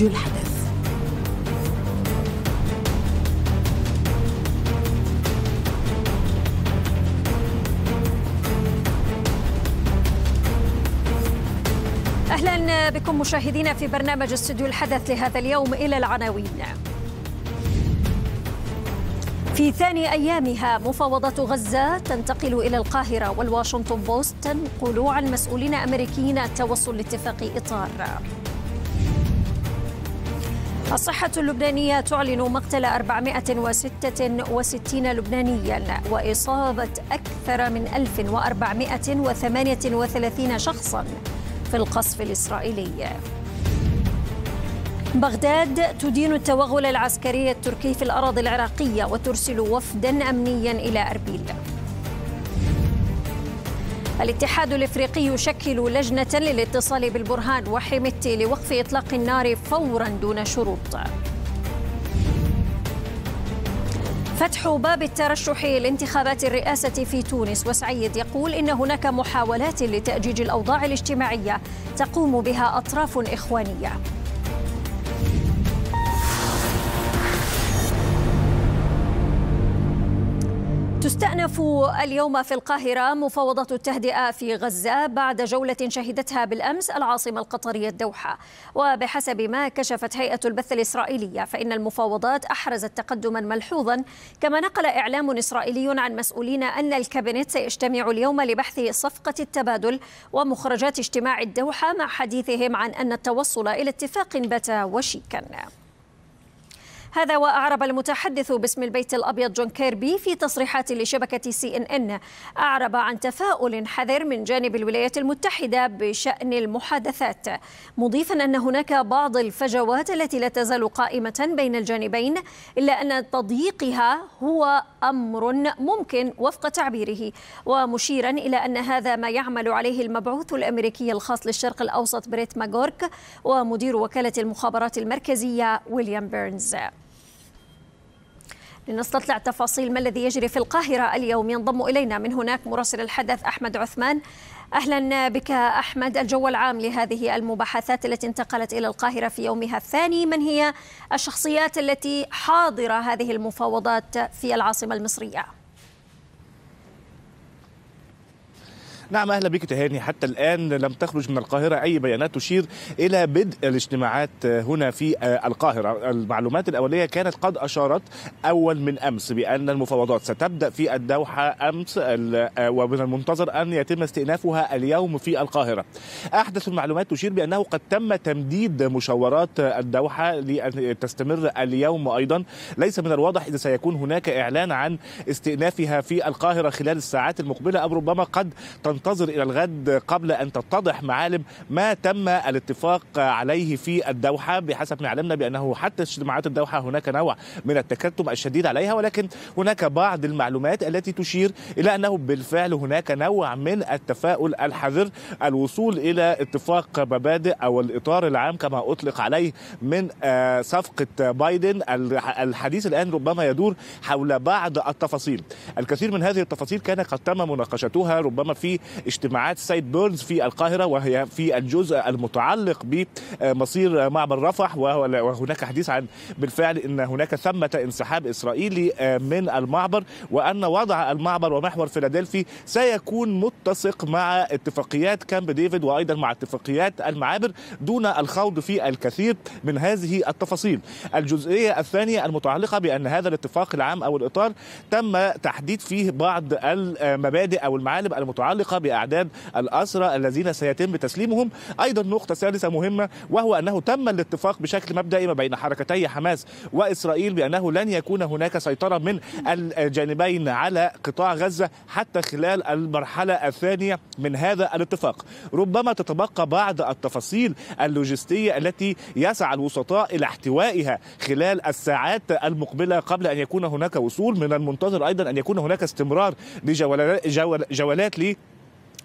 استوديو الحدث أهلا بكم مشاهدينا في برنامج استوديو الحدث لهذا اليوم إلى العناوين. في ثاني أيامها مفاوضات غزة تنتقل إلى القاهرة والواشنطن بوست تنقل عن مسؤولين أمريكيين التوصل لاتفاق إطار. الصحة اللبنانية تعلن مقتل 466 لبنانيا وإصابة أكثر من 1438 شخصا في القصف الإسرائيلي. بغداد تدين التوغل العسكري التركي في الأراضي العراقية وترسل وفدا أمنيا إلى أربيل. الاتحاد الإفريقي يشكل لجنة للاتصال بالبرهان وحميتي لوقف إطلاق النار فورا دون شروط. فتح باب الترشح لانتخابات الرئاسة في تونس وسعيد يقول إن هناك محاولات لتأجيج الأوضاع الاجتماعية تقوم بها أطراف إخوانية. تستأنف اليوم في القاهرة مفاوضات التهدئة في غزة بعد جولة شهدتها بالأمس العاصمة القطرية الدوحة. وبحسب ما كشفت هيئة البث الإسرائيلية فإن المفاوضات أحرزت تقدما ملحوظا كما نقل إعلام إسرائيلي عن مسؤولين أن الكابينت سيجتمع اليوم لبحث صفقة التبادل ومخرجات اجتماع الدوحة مع حديثهم عن أن التوصل إلى اتفاق بات وشيكا هذا وأعرب المتحدث باسم البيت الأبيض جون كيربي في تصريحات لشبكة سي إن إن أعرب عن تفاؤل حذر من جانب الولايات المتحدة بشأن المحادثات. مضيفا أن هناك بعض الفجوات التي لا تزال قائمة بين الجانبين إلا أن تضييقها هو أمر ممكن وفق تعبيره. ومشيرا إلى أن هذا ما يعمل عليه المبعوث الأمريكي الخاص للشرق الأوسط بريت ماكغورك ومدير وكالة المخابرات المركزية ويليام بيرنز. لنستطلع تفاصيل ما الذي يجري في القاهرة اليوم. ينضم إلينا من هناك مراسل الحدث أحمد عثمان. أهلا بك أحمد الجو العام لهذه المباحثات التي انتقلت إلى القاهرة في يومها الثاني. من هي الشخصيات التي حاضرة هذه المفاوضات في العاصمة المصرية؟ نعم أهلا بك تهاني. حتى الآن لم تخرج من القاهرة أي بيانات تشير إلى بدء الاجتماعات هنا في القاهرة. المعلومات الأولية كانت قد أشارت أول من أمس بأن المفاوضات ستبدأ في الدوحة أمس ومن المنتظر أن يتم استئنافها اليوم في القاهرة. أحدث المعلومات تشير بأنه قد تم تمديد مشاورات الدوحة لأن تستمر اليوم أيضا. ليس من الواضح إذا سيكون هناك إعلان عن استئنافها في القاهرة خلال الساعات المقبلة أو ربما قد تنتظر إلى الغد قبل أن تتضح معالم ما تم الاتفاق عليه في الدوحة بحسب ما علمنا بأنه حتى اجتماعات الدوحة هناك نوع من التكتم الشديد عليها ولكن هناك بعض المعلومات التي تشير إلى أنه بالفعل هناك نوع من التفاؤل الحذر الوصول إلى اتفاق مبادئ أو الإطار العام كما أطلق عليه من صفقة بايدن. الحديث الآن ربما يدور حول بعض التفاصيل. الكثير من هذه التفاصيل كان قد تم مناقشتها ربما في اجتماعات سيد بيرنز في القاهرة وهي في الجزء المتعلق بمصير معبر رفح وهناك حديث عن بالفعل إن هناك ثمة انسحاب إسرائيلي من المعبر وأن وضع المعبر ومحور فيلادلفي سيكون متسق مع اتفاقيات كامب ديفيد وأيضا مع اتفاقيات المعابر دون الخوض في الكثير من هذه التفاصيل. الجزئية الثانية المتعلقة بأن هذا الاتفاق العام أو الإطار تم تحديد فيه بعض المبادئ أو المعالم المتعلقة بأعداد الأسرى الذين سيتم تسليمهم. أيضا نقطة ثالثة مهمة وهو أنه تم الاتفاق بشكل مبدئي ما بين حركتي حماس وإسرائيل بأنه لن يكون هناك سيطرة من الجانبين على قطاع غزة حتى خلال المرحلة الثانية من هذا الاتفاق. ربما تتبقى بعض التفاصيل اللوجستية التي يسعى الوسطاء إلى احتوائها خلال الساعات المقبلة قبل أن يكون هناك وصول. من المنتظر أيضا أن يكون هناك استمرار لجولات جولات لي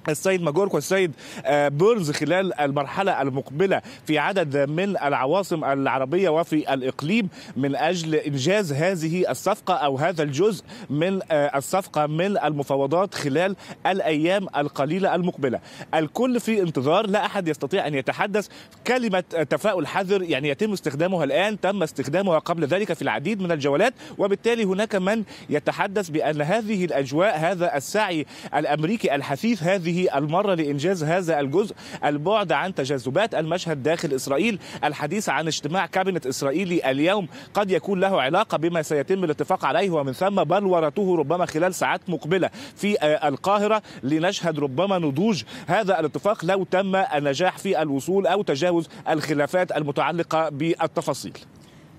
السيد ماجورك والسيد آه، بيرنز خلال المرحلة المقبلة في عدد من العواصم العربية وفي الإقليم من أجل إنجاز هذه الصفقة أو هذا الجزء من آه، الصفقة من المفاوضات خلال الأيام القليلة المقبلة. الكل في انتظار لا أحد يستطيع أن يتحدث. كلمة تفاؤل حذر يعني يتم استخدامها الآن تم استخدامها قبل ذلك في العديد من الجولات. وبالتالي هناك من يتحدث بأن هذه الأجواء هذا السعي الأمريكي الحثيث هذه المرة لإنجاز هذا الجزء البعد عن تجاذبات المشهد داخل إسرائيل الحديث عن اجتماع كابينت إسرائيلي اليوم قد يكون له علاقة بما سيتم الاتفاق عليه ومن ثم بلورته ربما خلال ساعات مقبلة في آه، القاهرة لنشهد ربما نضوج هذا الاتفاق لو تم النجاح في الوصول أو تجاوز الخلافات المتعلقة بالتفاصيل.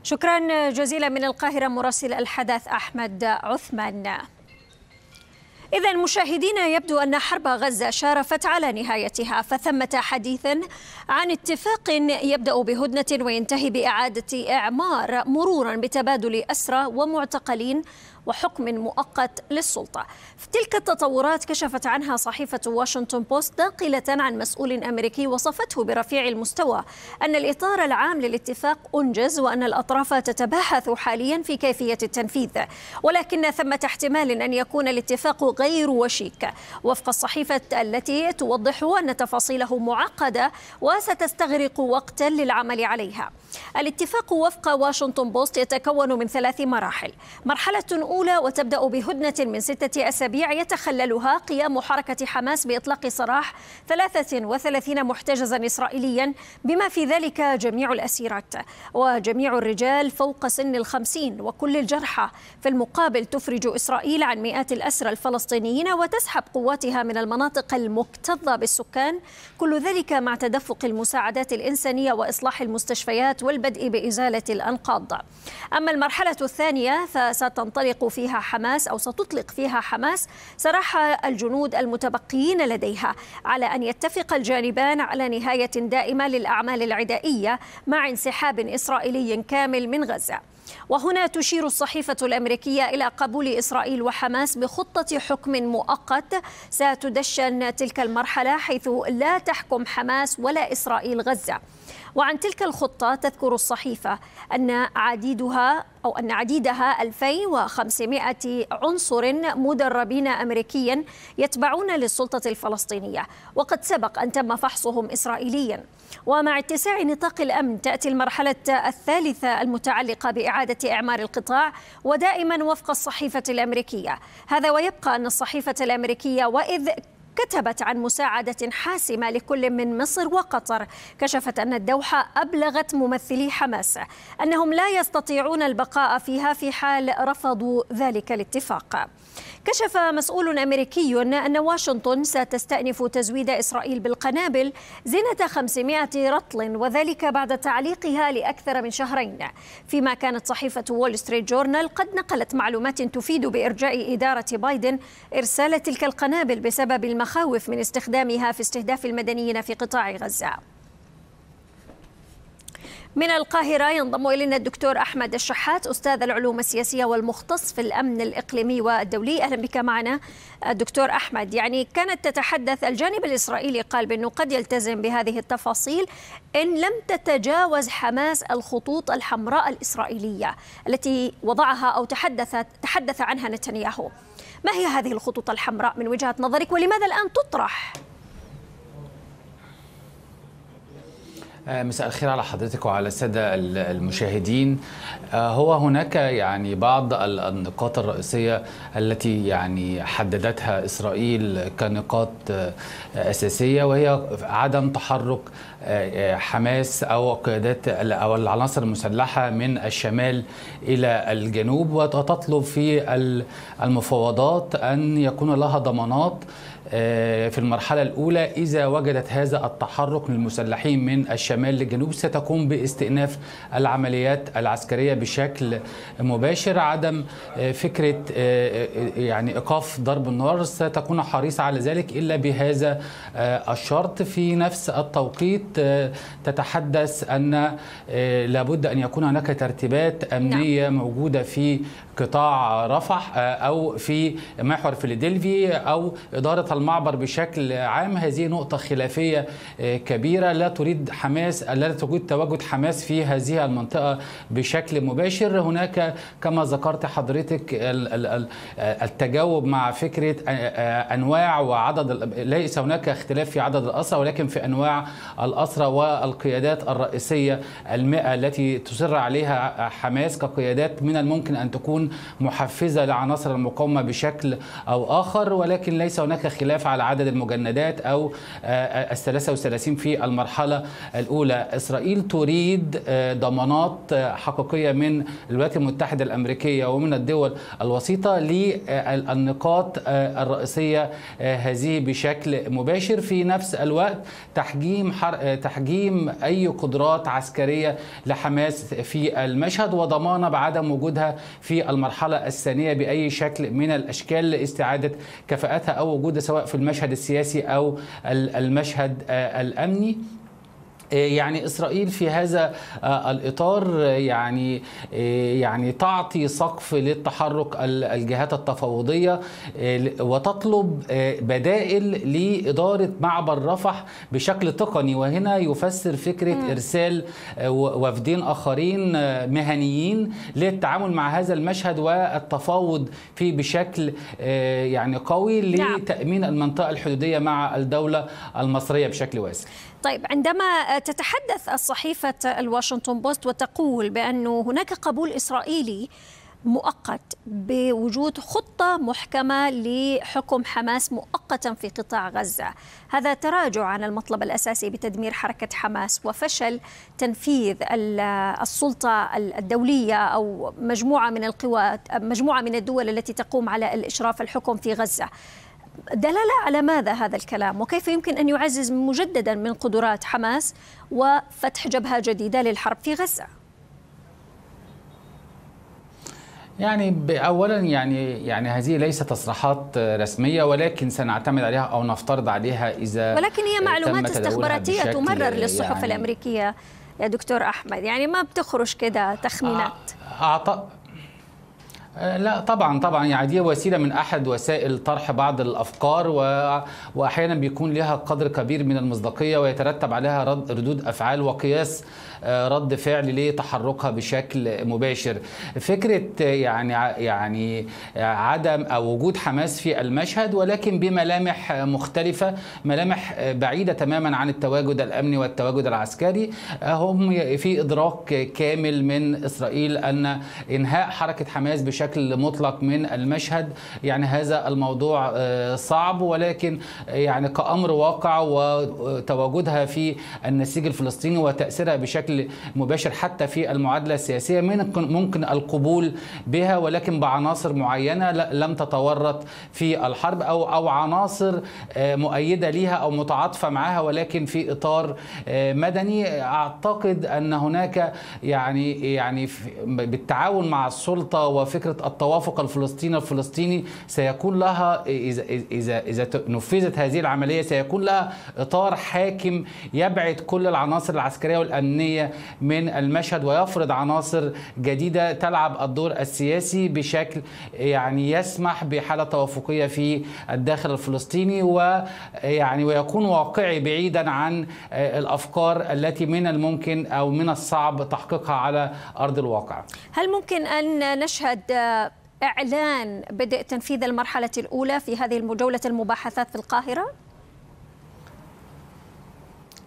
شكرا جزيلا من القاهرة مراسل الحدث أحمد عثمان. إذا مشاهدينا يبدو أن حرب غزة شارفت على نهايتها فثمة حديث عن اتفاق يبدأ بهدنة وينتهي بإعادة إعمار مرورا بتبادل أسرى ومعتقلين وحكم مؤقت للسلطة. تلك التطورات كشفت عنها صحيفة واشنطن بوست ناقلة عن مسؤول أمريكي وصفته برفيع المستوى أن الإطار العام للاتفاق أنجز وأن الأطراف تتباحث حاليا في كيفية التنفيذ ولكن ثمة احتمال أن يكون الاتفاق غير وشيك. وفق الصحيفة التي توضح أن تفاصيله معقدة وستستغرق وقتا للعمل عليها. الاتفاق وفق واشنطن بوست يتكون من ثلاث مراحل. مرحلة أولى وتبدأ بهدنة من ستة أسابيع يتخللها قيام حركة حماس بإطلاق سراح 33 محتجزا إسرائيليا بما في ذلك جميع الأسيرات. وجميع الرجال فوق سن الخمسين وكل الجرحى. في المقابل تفرج إسرائيل عن مئات الأسرى الفلسطينيين وتسحب قواتها من المناطق المكتظة بالسكان. كل ذلك مع تدفق المساعدات الإنسانية وإصلاح المستشفيات والبدء بإزالة الأنقاض. أما المرحلة الثانية فستنطلق فيها حماس أو ستطلق فيها حماس سراح الجنود المتبقيين لديها على أن يتفق الجانبان على نهاية دائمة للأعمال العدائية مع انسحاب إسرائيلي كامل من غزة. وهنا تشير الصحيفة الأمريكية إلى قبول إسرائيل وحماس بخطة حكم مؤقت. ستدشن تلك المرحلة حيث لا تحكم حماس ولا إسرائيل غزة. وعن تلك الخطة تذكر الصحيفة أن عديدها أو أن عديدها 2500 عنصر مدربين أمريكيا يتبعون للسلطة الفلسطينية. وقد سبق أن تم فحصهم إسرائيليا. ومع اتساع نطاق الأمن تأتي المرحلة الثالثة المتعلقة بإعادة إعمار القطاع ودائما وفق الصحيفة الأمريكية. هذا ويبقى أن الصحيفة الأمريكية وإذ كتبت عن مساعدة حاسمة لكل من مصر وقطر كشفت أن الدوحة أبلغت ممثلي حماس أنهم لا يستطيعون البقاء فيها في حال رفضوا ذلك الاتفاق. كشف مسؤول أمريكي أن واشنطن ستستأنف تزويد إسرائيل بالقنابل زنة 500 رطل وذلك بعد تعليقها لأكثر من شهرين. فيما كانت صحيفة وول ستريت جورنال قد نقلت معلومات تفيد بإرجاء إدارة بايدن إرسال تلك القنابل بسبب المخاوف من استخدامها في استهداف المدنيين في قطاع غزة. من القاهرة ينضم إلينا الدكتور أحمد الشحات أستاذ العلوم السياسية والمختص في الأمن الإقليمي والدولي. أهلا بك معنا الدكتور أحمد. يعني كانت تتحدث الجانب الإسرائيلي قال بأنه قد يلتزم بهذه التفاصيل إن لم تتجاوز حماس الخطوط الحمراء الإسرائيلية التي وضعها أو تحدث تحدث عنها نتنياهو. ما هي هذه الخطوط الحمراء من وجهة نظرك ولماذا الآن تطرح؟ مساء الخير على حضرتك وعلى السادة المشاهدين. آه، هو هناك يعني بعض النقاط الرئيسية التي يعني حددتها إسرائيل كنقاط آه، أساسية وهي عدم تحرك حماس أو قيادات أو العناصر المسلحة من الشمال إلى الجنوب. وتطلب في المفاوضات أن يكون لها ضمانات آه، في المرحلة الأولى إذا وجدت هذا التحرك للمسلحين من الشمال للجنوب ستقوم باستئناف العمليات العسكرية بشكل مباشر عدم آه، فكرة آه، يعني إيقاف ضرب النار ستكون حريصة على ذلك إلا بهذا الشرط في نفس التوقيت تتحدث أن لابد أن يكون هناك ترتيبات أمنية نعم. موجودة في قطاع رفح أو في محور فيلادلفي أو إدارة المعبر بشكل عام. هذه نقطة خلافية كبيرة. لا تريد حماس لا تريد تواجد حماس في هذه المنطقة بشكل مباشر. هناك كما ذكرت حضرتك التجاوب مع فكرة أنواع وعدد ليس هناك اختلاف في عدد الأسرى ولكن في أنواع الأسرى والقيادات الرئيسية المئة التي تصر عليها حماس كقيادات من الممكن أن تكون محفزة لعناصر المقاومة بشكل أو آخر ولكن ليس هناك خلاف على عدد المجندات أو ال 33 في المرحلة الأولى. إسرائيل تريد ضمانات حقيقية من الولايات المتحدة الأمريكية ومن الدول الوسيطة للنقاط الرئيسية هذه بشكل مباشر. في نفس الوقت تحجيم حر... تحجيم أي قدرات عسكرية لحماس في المشهد وضمانة بعدم وجودها في المرحلة الثانية بأي شكل من الأشكال لاستعادة كفاءتها أو وجودها سواء في المشهد السياسي أو المشهد الأمني. يعني إسرائيل في هذا الإطار يعني يعني تعطي سقف للتحرك الجهات التفاوضية وتطلب بدائل لإدارة معبر رفح بشكل تقني. وهنا يفسر فكرة إرسال وفدين آخرين مهنيين للتعامل مع هذا المشهد والتفاوض فيه بشكل يعني قوي لتأمين المنطقة الحدودية مع الدولة المصرية بشكل واسع. طيب عندما تتحدث الصحيفة الواشنطن بوست وتقول بأن هناك قبول إسرائيلي مؤقت بوجود خطة محكمة لحكم حماس مؤقتا في قطاع غزة هذا تراجع عن المطلب الأساسي بتدمير حركة حماس وفشل تنفيذ السلطة الدولية أو مجموعة من القوى مجموعة من الدول التي تقوم على الإشراف الحكم في غزة. دلالة على ماذا هذا الكلام؟ وكيف يمكن أن يعزز مجددا من قدرات حماس وفتح جبهة جديدة للحرب في غزة؟ يعني اولا يعني يعني هذه ليست تصريحات رسمية ولكن سنعتمد عليها أو نفترض عليها إذا ولكن هي معلومات استخباراتية تمرر للصحف يعني الأمريكية. يا دكتور أحمد يعني ما بتخرج كده تخمينات؟ أعط... لا طبعا طبعا يعني دي وسيلة من أحد وسائل طرح بعض الأفكار و... واحيانا بيكون لها قدر كبير من المصداقية ويترتب عليها رد ردود أفعال وقياس رد فعل لتحركها بشكل مباشر. فكرة يعني يعني عدم أو وجود حماس في المشهد ولكن بملامح مختلفة ملامح بعيدة تماما عن التواجد الأمني والتواجد العسكري. هم في إدراك كامل من إسرائيل أن إنهاء حركة حماس بشكل مطلق من المشهد يعني هذا الموضوع صعب ولكن يعني كأمر واقع وتواجدها في النسيج الفلسطيني وتأثيرها بشكل بشكل مباشر حتى في المعادلة السياسية ممكن القبول بها ولكن بعناصر معينة لم تتورط في الحرب أو أو عناصر مؤيدة لها أو متعاطفة معها ولكن في إطار مدني. أعتقد أن هناك يعني يعني بالتعاون مع السلطة وفكرة التوافق الفلسطيني الفلسطيني سيكون لها إذا إذا إذا نفذت هذه العملية سيكون لها إطار حاكم يبعد كل العناصر العسكرية والأمنية من المشهد ويفرض عناصر جديدة تلعب الدور السياسي بشكل يعني يسمح بحالة توافقية في الداخل الفلسطيني ويعني ويكون واقعي بعيدا عن الأفكار التي من الممكن أو من الصعب تحقيقها على أرض الواقع. هل ممكن أن نشهد إعلان بدء تنفيذ المرحلة الأولى في هذه الجوله المباحثات في القاهرة؟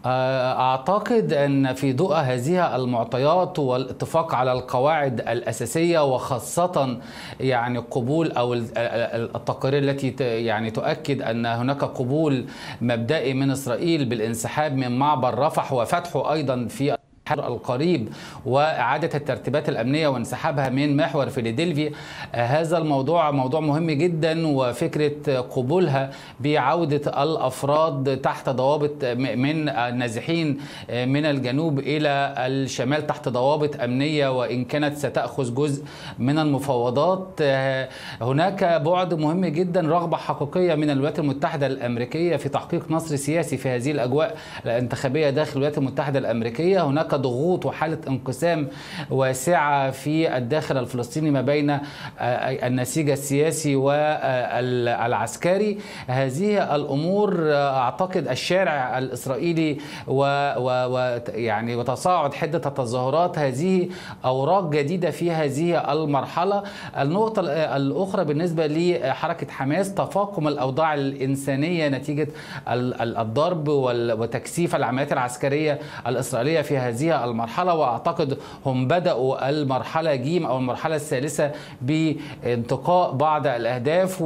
أعتقد أن في ضوء هذه المعطيات والاتفاق على القواعد الأساسية وخاصة يعني قبول أو التقارير التي يعني تؤكد أن هناك قبول مبدئي من إسرائيل بالانسحاب من معبر رفح وفتحه أيضا في القريب وإعادة الترتيبات الأمنية وانسحابها من محور فيلادلفيا. هذا الموضوع موضوع مهم جدا وفكرة قبولها بعودة الأفراد تحت ضوابط من النازحين من الجنوب إلى الشمال تحت ضوابط أمنية وإن كانت ستأخذ جزء من المفاوضات. هناك بعد مهم جدا رغبة حقيقية من الولايات المتحدة الأمريكية في تحقيق نصر سياسي في هذه الأجواء الانتخابية داخل الولايات المتحدة الأمريكية. هناك ضغوط وحالة انقسام واسعة في الداخل الفلسطيني ما بين النسيج السياسي والعسكري. هذه الأمور أعتقد الشارع الإسرائيلي ويعني وتصاعد حدة التظاهرات هذه أوراق جديدة في هذه المرحلة. النقطة الأخرى بالنسبة لحركة حماس تفاقم الأوضاع الإنسانية نتيجة الضرب وتكثيف العمليات العسكرية الإسرائيلية في هذه المرحلة وأعتقد هم بدأوا المرحلة جيم أو المرحلة الثالثة بانتقاء بعض الأهداف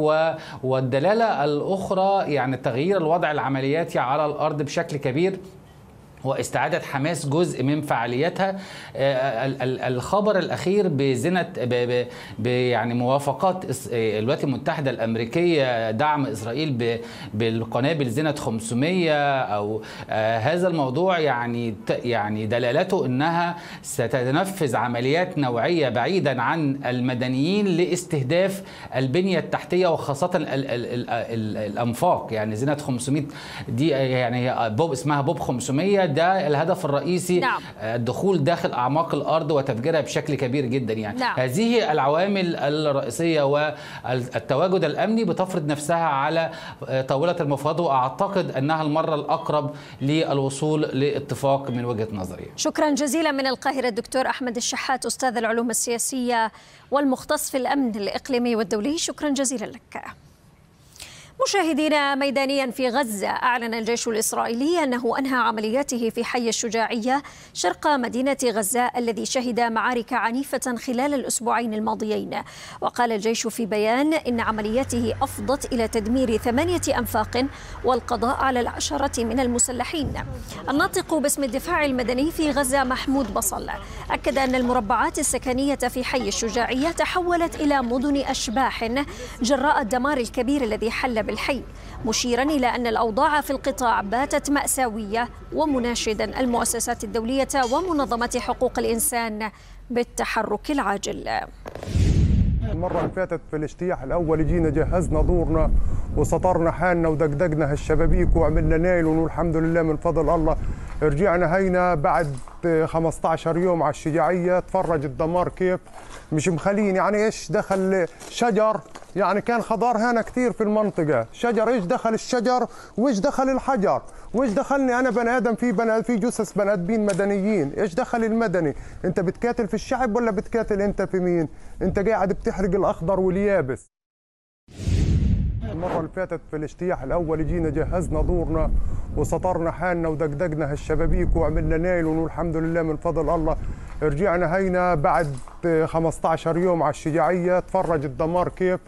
والدلالة الأخرى يعني تغيير الوضع العملياتي على الأرض بشكل كبير. واستعادة حماس جزء من فعاليتها. الخبر الأخير بزنة يعني موافقات الولايات المتحدة الأمريكية دعم إسرائيل بالقنابل زنة 500 أو هذا الموضوع يعني يعني دلالته أنها ستنفذ عمليات نوعية بعيدا عن المدنيين لاستهداف البنية التحتية وخاصة الأنفاق. يعني زنة 500 دي يعني بوب اسمها بوب 500 ده الهدف الرئيسي نعم. الدخول داخل أعماق الأرض وتفجيرها بشكل كبير جدا يعني نعم. هذه العوامل الرئيسية والتواجد الأمني بتفرض نفسها على طاولة المفاوضات وأعتقد أنها المرة الأقرب للوصول لاتفاق من وجهة نظري شكرا جزيلا من القاهرة الدكتور أحمد الشحات أستاذ العلوم السياسية والمختص في الأمن الإقليمي والدولي شكرا جزيلا لك مشاهدينا ميدانيا في غزة أعلن الجيش الإسرائيلي أنه أنهى عملياته في حي الشجاعية شرق مدينة غزة الذي شهد معارك عنيفة خلال الأسبوعين الماضيين. وقال الجيش في بيان إن عملياته أفضت إلى تدمير ثمانية أنفاق والقضاء على العشرة من المسلحين. الناطق باسم الدفاع المدني في غزة محمود بصل أكد أن المربعات السكنية في حي الشجاعية تحولت إلى مدن أشباح جراء الدمار الكبير الذي حل بالحي مشيرا إلى أن الأوضاع في القطاع باتت مأساوية ومناشدا المؤسسات الدولية ومنظمه حقوق الإنسان بالتحرك العاجل. المرة اللي فاتت في الاجتياح الأول جينا جهزنا دورنا وسطرنا حالنا ودقدقنا هالشبابيك وعملنا نايل والحمد لله من فضل الله. رجعنا هينا بعد 15 يوم على الشجاعية تفرج الدمار كيف؟ مش مخلين يعني إيش دخل شجر يعني كان خضار هنا كثير في المنطقة. شجر إيش دخل الشجر؟ وإيش دخل الحجر؟ وإيش دخلني أنا بني آدم في بني في جثث بني آدمين مدنيين؟ إيش دخل المدني؟ أنت بتكاتل في الشعب ولا بتكاتل أنت في مين؟ أنت قاعد بتحرق الأخضر واليابس. المرة اللي فاتت في الاجتياح الأول جينا جهزنا دورنا وسطرنا حالنا ودقدقنا هالشبابيك وعملنا نايل والحمد لله من فضل الله. رجعنا هينا بعد 15 يوم على الشجاعية. تفرج الدمار كيف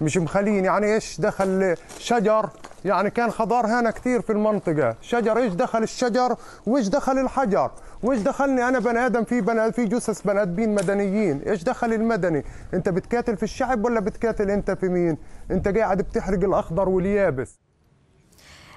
مش مخلين يعني إيش دخل شجر؟ يعني كان خضار هنا كثير في المنطقة. شجر إيش دخل الشجر؟ وإيش دخل الحجر؟ وإيش دخلني أنا بني آدم في بني في جثث بني آدمين مدنيين؟ إيش دخل المدني؟ أنت بتكاتل في الشعب ولا بتكاتل أنت في مين؟ أنت قاعد بتحرق الأخضر واليابس.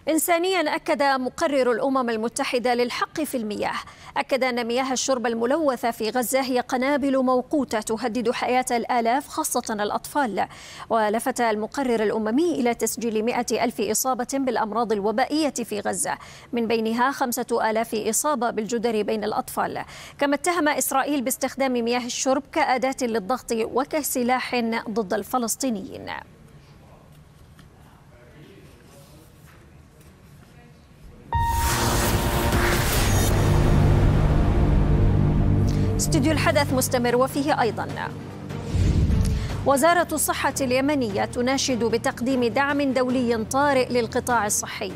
إنسانيا أكد مقرر الأمم المتحدة للحق في المياه. أكد أن مياه الشرب الملوثة في غزة هي قنابل موقوتة تهدد حياة الآلاف خاصة الأطفال. ولفت المقرر الأممي إلى تسجيل مئة ألف إصابة بالأمراض الوبائية في غزة من بينها خمسة آلاف إصابة بالجدري بين الأطفال. كما اتهم إسرائيل باستخدام مياه الشرب كأداة للضغط وكسلاح ضد الفلسطينيين. استوديو الحدث مستمر وفيه أيضا. وزارة الصحة اليمنية تناشد بتقديم دعم دولي طارئ للقطاع الصحي.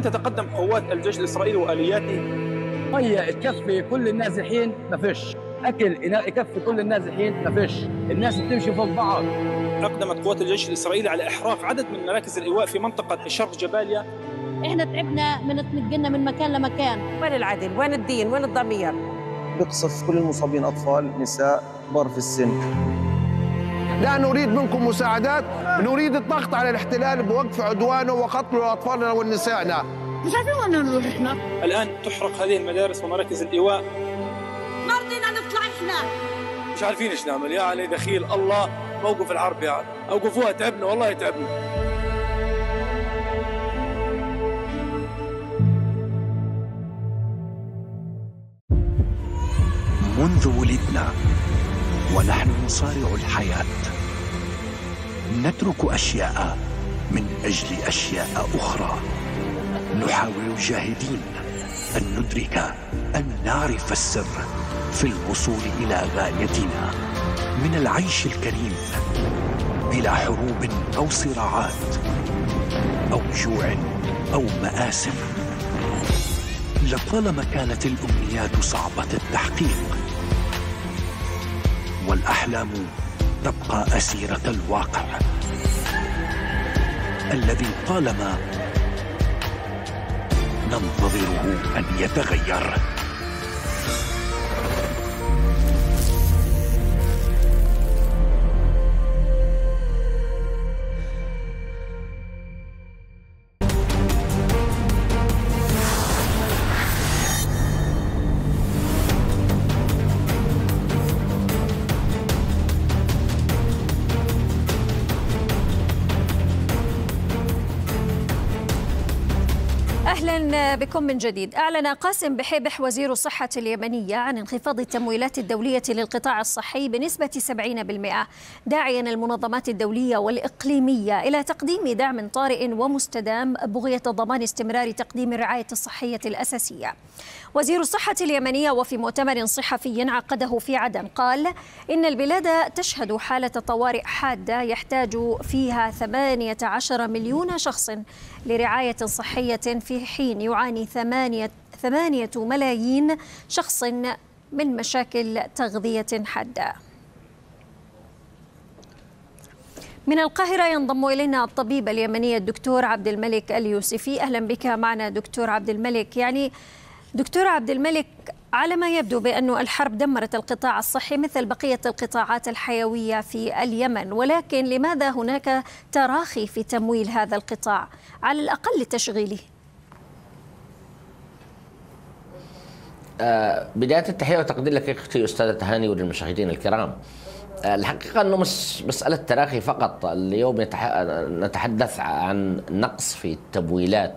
الان تتقدم قوات الجيش الإسرائيلي وآلياته. ميه تكفي كل النازحين ما فيش أكل إنا- يكفي كل النازحين ما فيش الناس بتمشي فوق بعض. أقدمت قوات الجيش الإسرائيلي على إحراق عدد من مراكز الإيواء في منطقة شرق جباليا. إحنا تعبنا من تنقلنا من مكان لمكان. وين العدل؟ وين الدين؟ وين الضمير؟ بيقصف كل المصابين أطفال نساء كبار في السن. لا نريد منكم مساعدات نريد الضغط على الاحتلال بوقف عدوانه وقتل اطفالنا ونسائنا مش عارفين وين نروح إحنا؟ الآن تحرق هذه المدارس ومراكز الإيواء. ما رضينا نطلع إحنا. مش عارفين إيش نعمل. يعني دخيل الله موقف الحرب يعني اوقفوها تعبنا والله تعبنا. منذ ولدنا ونحن نصارع الحياة. نترك أشياء من أجل أشياء أخرى. نحاول جاهدين أن ندرك أن نعرف السر في الوصول إلى غايتنا من العيش الكريم بلا حروب أو صراعات أو جوع أو مآسف لطالما كانت الأمنيات صعبة التحقيق والأحلام تبقى أسيرة الواقع. الذي طالما ننتظره أن يتغير. أهلا بكم من جديد. أعلن قاسم بحيبح وزير الصحة اليمنية عن انخفاض التمويلات الدولية للقطاع الصحي بنسبة 70% داعيا المنظمات الدولية والإقليمية إلى تقديم دعم طارئ ومستدام بغية ضمان استمرار تقديم الرعاية الصحية الأساسية. وزير الصحة اليمنية وفي مؤتمر صحفي عقده في عدن قال إن البلاد تشهد حالة طوارئ حادة يحتاج فيها 18 مليون شخص لرعاية صحية في حين يعاني ثمانية, ثمانية ملايين شخص من مشاكل تغذية حادة. من القاهرة ينضم إلينا الطبيب اليمني الدكتور عبد الملك اليوسفي. أهلا بك. معنا دكتور عبد الملك. يعني دكتور عبد الملك على ما يبدو بأن الحرب دمرت القطاع الصحي مثل بقية القطاعات الحيوية في اليمن ولكن لماذا هناك تراخي في تمويل هذا القطاع؟ على الأقل تشغيله آه بداية التحية وتقدير لك أختي أستاذة تهاني وللمشاهدين الكرام. آه الحقيقة أنه مش مسألة تراخي فقط اليوم نتحدث عن نقص في التمويلات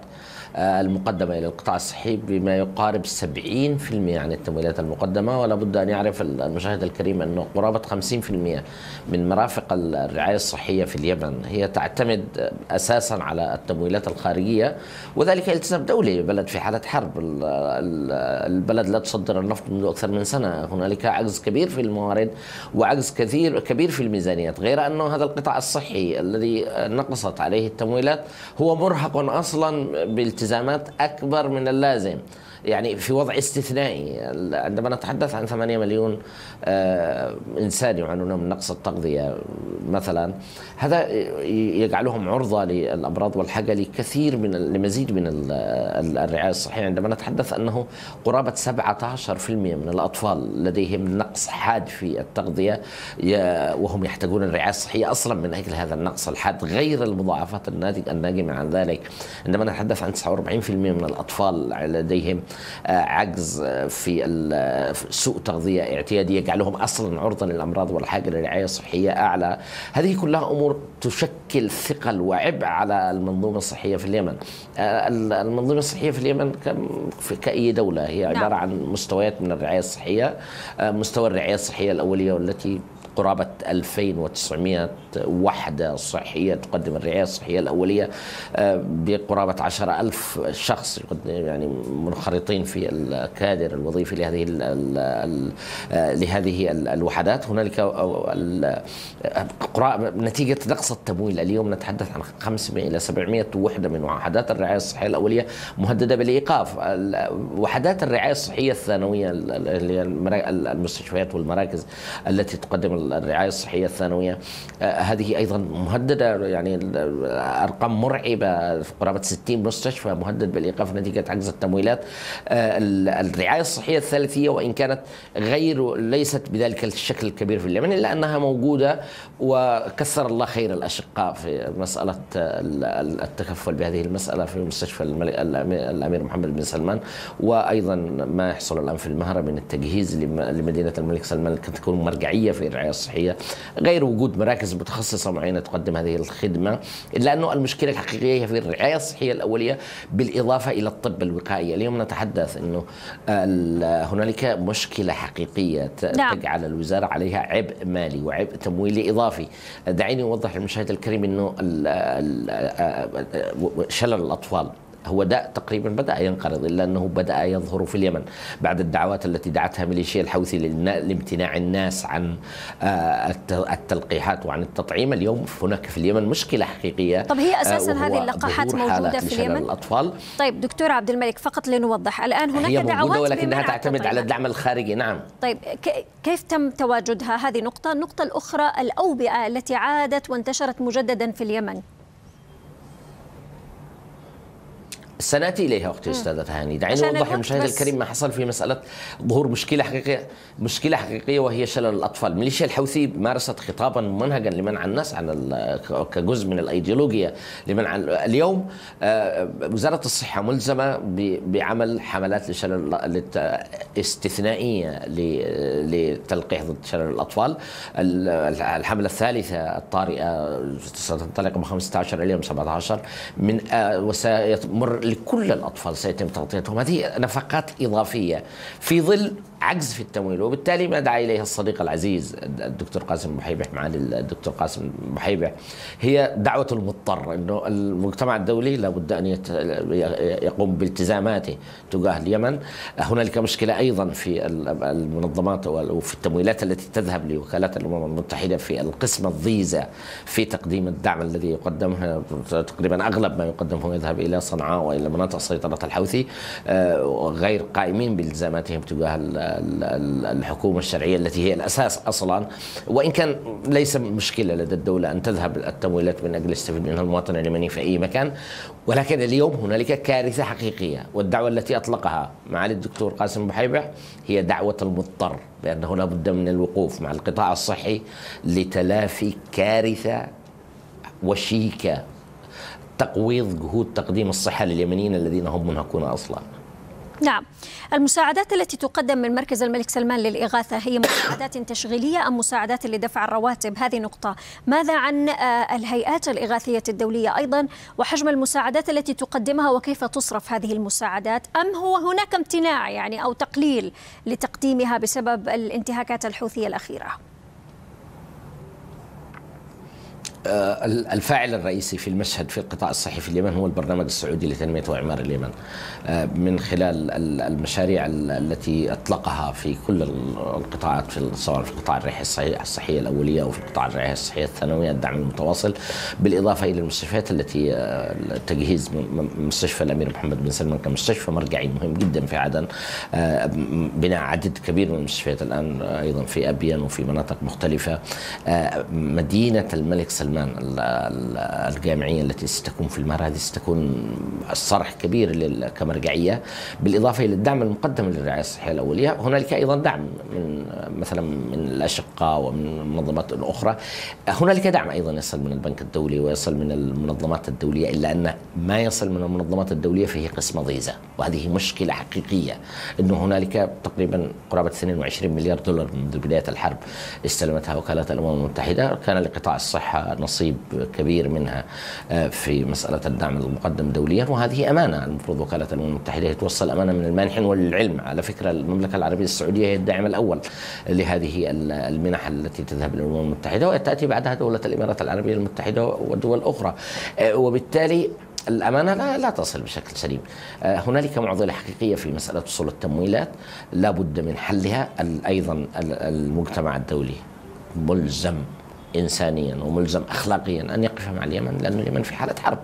المقدمة إلى القطاع الصحي بما يقارب 70% عن التمويلات المقدمة ولا بد أن يعرف المشاهد الكريم أنه قرابة 50% من مرافق الرعاية الصحية في اليمن هي تعتمد أساسا على التمويلات الخارجية وذلك التزام دولي بلد في حالة حرب. البلد لا تصدر النفط منذ أكثر من سنة. هنالك عجز كبير في الموارد وعجز كثير كبير في الميزانيات غير أنه هذا القطاع الصحي الذي نقصت عليه التمويلات هو مرهق أصلا بالتزام التزامات أكبر من اللازم. يعني في وضع استثنائي. عندما نتحدث عن 8 مليون إنسان يعانون من نقص التغذية مثلا هذا يجعلهم عرضة للأمراض والحاجة لكثير من لمزيد من الرعاية الصحية. عندما نتحدث أنه قرابة 17% من الأطفال لديهم نقص حاد في التغذية وهم يحتاجون الرعاية الصحية أصلا من أجل هذا النقص الحاد غير المضاعفات الناجمة عن ذلك. عندما نتحدث عن 49% من الأطفال لديهم عجز في سوء تغذية اعتيادي يجعلهم أصلا عرضه للأمراض والحاجة لرعاية صحية أعلى. هذه كلها أمور تشكل ثقل وعبء على المنظومة الصحية في اليمن. المنظومة الصحية في اليمن كأي دولة؟ هي عبارة عن مستويات من الرعاية الصحية مستوى الرعاية الصحية الأولية والتي قرابة 2900 وحدة صحية تقدم الرعاية الصحية الأولية بقرابة 10000 شخص يعني منخرطين في الكادر الوظيفي لهذه ال ال لهذه الوحدات. هنالك نتيجة نقص التمويل. اليوم نتحدث عن 500 إلى 700 وحدة من وحدات الرعاية الصحية الأولية مهددة بالإيقاف. وحدات الرعاية الصحية الثانوية المستشفيات والمراكز التي تقدم الرعاية الصحية الثانوية. آه، هذه أيضا مهددة يعني ارقام مرعبة قرابة 60 مستشفى مهدد بالإيقاف نتيجة عجز التمويلات. آه، الرعاية الصحية الثالثية وإن كانت غير ليست بذلك الشكل الكبير في اليمن إلا أنها موجودة وكثر الله خير الأشقاء في مسألة التكفل بهذه المسألة في مستشفى الأمير محمد بن سلمان. وأيضا ما يحصل الآن في المهرة من التجهيز لمدينة الملك سلمان تكون مرجعية في الرعايه الصحية غير وجود مراكز متخصصة معينة تقدم هذه الخدمة إلا أنه المشكلة الحقيقية هي في الرعاية الصحية الأولية بالإضافة إلى الطب الوقائي. اليوم نتحدث إنه هنالك مشكلة حقيقية نعم. تجعل الوزارة عليها عبء مالي وعبء تمويلي إضافي. دعيني أوضح للمشاهد الكريم إنه شلل الأطفال. هو داء تقريبا بدأ ينقرض إلا أنه بدأ يظهر في اليمن بعد الدعوات التي دعتها ميليشيا الحوثي لامتناع الناس عن آه، التلقيحات وعن التطعيم. اليوم هناك في اليمن مشكلة حقيقية طب هي أساسا آه، هذه اللقاحات موجودة في اليمن؟ الأطفال. طيب دكتور عبد الملك فقط لنوضح الآن هناك هي دعوات ولكنها تعتمد على الدعم الخارجي. نعم. طيب كيف تم تواجدها؟ هذه نقطة. النقطة الأخرى الأوبئة التي عادت وانتشرت مجددا في اليمن. سنأتي إليها أختي أستاذة هاني. دعيني اوضح للمشاهد الكريم ما حصل في مسألة ظهور مشكلة حقيقيه مشكلة حقيقية وهي شلل الأطفال. ميليشيا الحوثي مارست خطابا ممنهجا لمنع الناس عن كجزء من الأيديولوجيا لمنع اليوم آه، وزارة الصحة ملزمة بعمل حملات لشلل استثنائيه لتلقيح ضد شلل الأطفال. الحملة الثالثة الطارئة ستنطلق ب 15 إلى يوم 17 من آه، وسيمر لكل الأطفال سيتم تغطيتهم. هذه نفقات إضافية في ظل عجز في التمويل وبالتالي ما دعا إليه الصديق العزيز الدكتور قاسم محيبح معالي الدكتور قاسم محيبح هي دعوة المضطر إنه المجتمع الدولي لابد أن يقوم بالتزاماته تجاه اليمن. هنالك مشكلة أيضا في المنظمات وفي التمويلات التي تذهب لوكالات الأمم المتحدة في القسم الضيزة في تقديم الدعم الذي يقدمه تقريبا أغلب ما يقدمه يذهب إلى صنعاء والى مناطق سيطره الحوثي آه، غير قائمين بالتزاماتهم تجاه الحكومة الشرعية التي هي الأساس أصلا. وإن كان ليس مشكلة لدى الدولة أن تذهب التمويلات من أجل يستفيد منها المواطن اليمني في أي مكان. ولكن اليوم هنالك كارثة حقيقية والدعوة التي أطلقها معالي الدكتور قاسم بحيبح هي دعوة المضطر بأنه لا بد من الوقوف مع القطاع الصحي لتلافي كارثة وشيكة تقويض جهود تقديم الصحة لليمنيين الذين هم منهكون أصلا. نعم. المساعدات التي تقدم من مركز الملك سلمان للإغاثة هي مساعدات تشغيلية أم مساعدات لدفع الرواتب؟ هذه نقطة. ماذا عن آه، الهيئات الإغاثية الدولية أيضا وحجم المساعدات التي تقدمها وكيف تصرف هذه المساعدات؟ أم هو هناك امتناع يعني أو تقليل لتقديمها بسبب الانتهاكات الحوثية الأخيرة آه، الفاعل الرئيسي في المشهد في القطاع الصحي في اليمن هو البرنامج السعودي لتنمية وإعمار اليمن. آه، من خلال المشاريع التي أطلقها في كل القطاعات في سواء في قطاع الرعاية الصحية الأولية أو في قطاع الرعاية الصحية الثانوية الدعم المتواصل بالإضافة إلى المستشفيات التي آه، تجهيز مستشفى الأمير محمد بن سلمان كمستشفى مرجعي مهم جدا في عدن. بناء عدد كبير من المستشفيات الآن أيضا في أبين وفي مناطق مختلفة. مدينة الملك سلمان الجامعية التي ستكون في المهر هذه ستكون صرح كبير كمرجعية بالإضافة إلى الدعم المقدم للرعاية الصحية الأولية. هنالك أيضا دعم من مثلا من الأشقاء ومن المنظمات الأخرى. هنالك دعم أيضا يصل من البنك الدولي ويصل من المنظمات الدولية إلا أن ما يصل من المنظمات الدولية فيه قسمة ضيزة وهذه مشكلة حقيقية أنه هنالك تقريبا قرابة 22 مليار دولار منذ بداية الحرب استلمتها وكالات الأمم المتحدة. كان لقطاع الصحة نصيب كبير منها آه، في مسألة الدعم المقدم دوليا وهذه أمانة. المفروض وكالة الأمم المتحدة توصل أمانة من المانحين والعلم. على فكرة المملكة العربية السعودية هي الداعم الأول لهذه المنح التي تذهب للأمم المتحدة وتأتي بعدها دولة الإمارات العربية المتحدة ودول أخرى. آه، وبالتالي الأمانة لا, لا تصل بشكل سليم. آه، هنالك معضلة حقيقية في مسألة وصول التمويلات. لا بد من حلها أيضا المجتمع الدولي. ملزم. انسانيا وملزم اخلاقيا أن يقف مع اليمن لأن اليمن في حالة حرب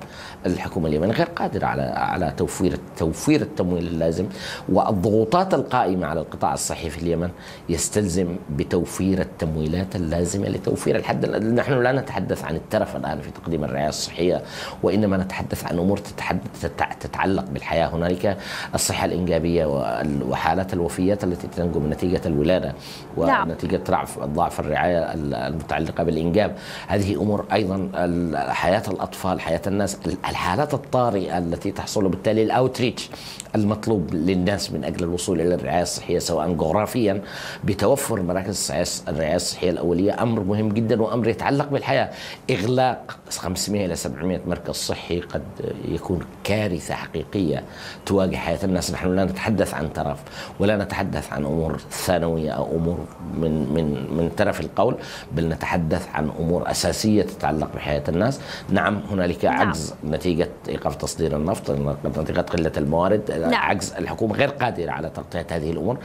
الحكومة اليمنية غير قادرة على على توفير توفير التمويل اللازم والضغوطات القائمة على القطاع الصحي في اليمن يستلزم بتوفير التمويلات اللازمة لتوفير الحد. نحن لا نتحدث عن الترف الآن في تقديم الرعاية الصحية وإنما نتحدث عن أمور تتحدث تتعلق بالحياة هنالك الصحة الإنجابية وال- وحالات الوفيات التي تنجم نتيجة الولادة نعم. ونتيجة ضعف ضعف الرعاية المتعلقة بالانجاب هذه أمور أيضا ال- حياة الأطفال حياة الناس الحالات الطارئة التي تحصل بالتالي الاوتريتش المطلوب للناس من أجل الوصول إلى الرعاية الصحية سواء جغرافيا بتوفر مراكز الرعاية الصحية الأولية. أمر مهم جدا وأمر يتعلق بالحياة. إغلاق 500 إلى 700 مركز صحي قد يكون كارثة حقيقية تواجه حياة الناس. نحن لا نتحدث عن ترف ولا نتحدث عن أمور ثانوية أو أمور من من من ترف القول بل نتحدث عن أمور أساسية تتعلق بحياة الناس. نعم هنالك عجز نتيجة إيقاف تصدير النفط نتيجة قلة الموارد. نعم. عجز الحكومة غير قادرة على تغطية هذه الأمور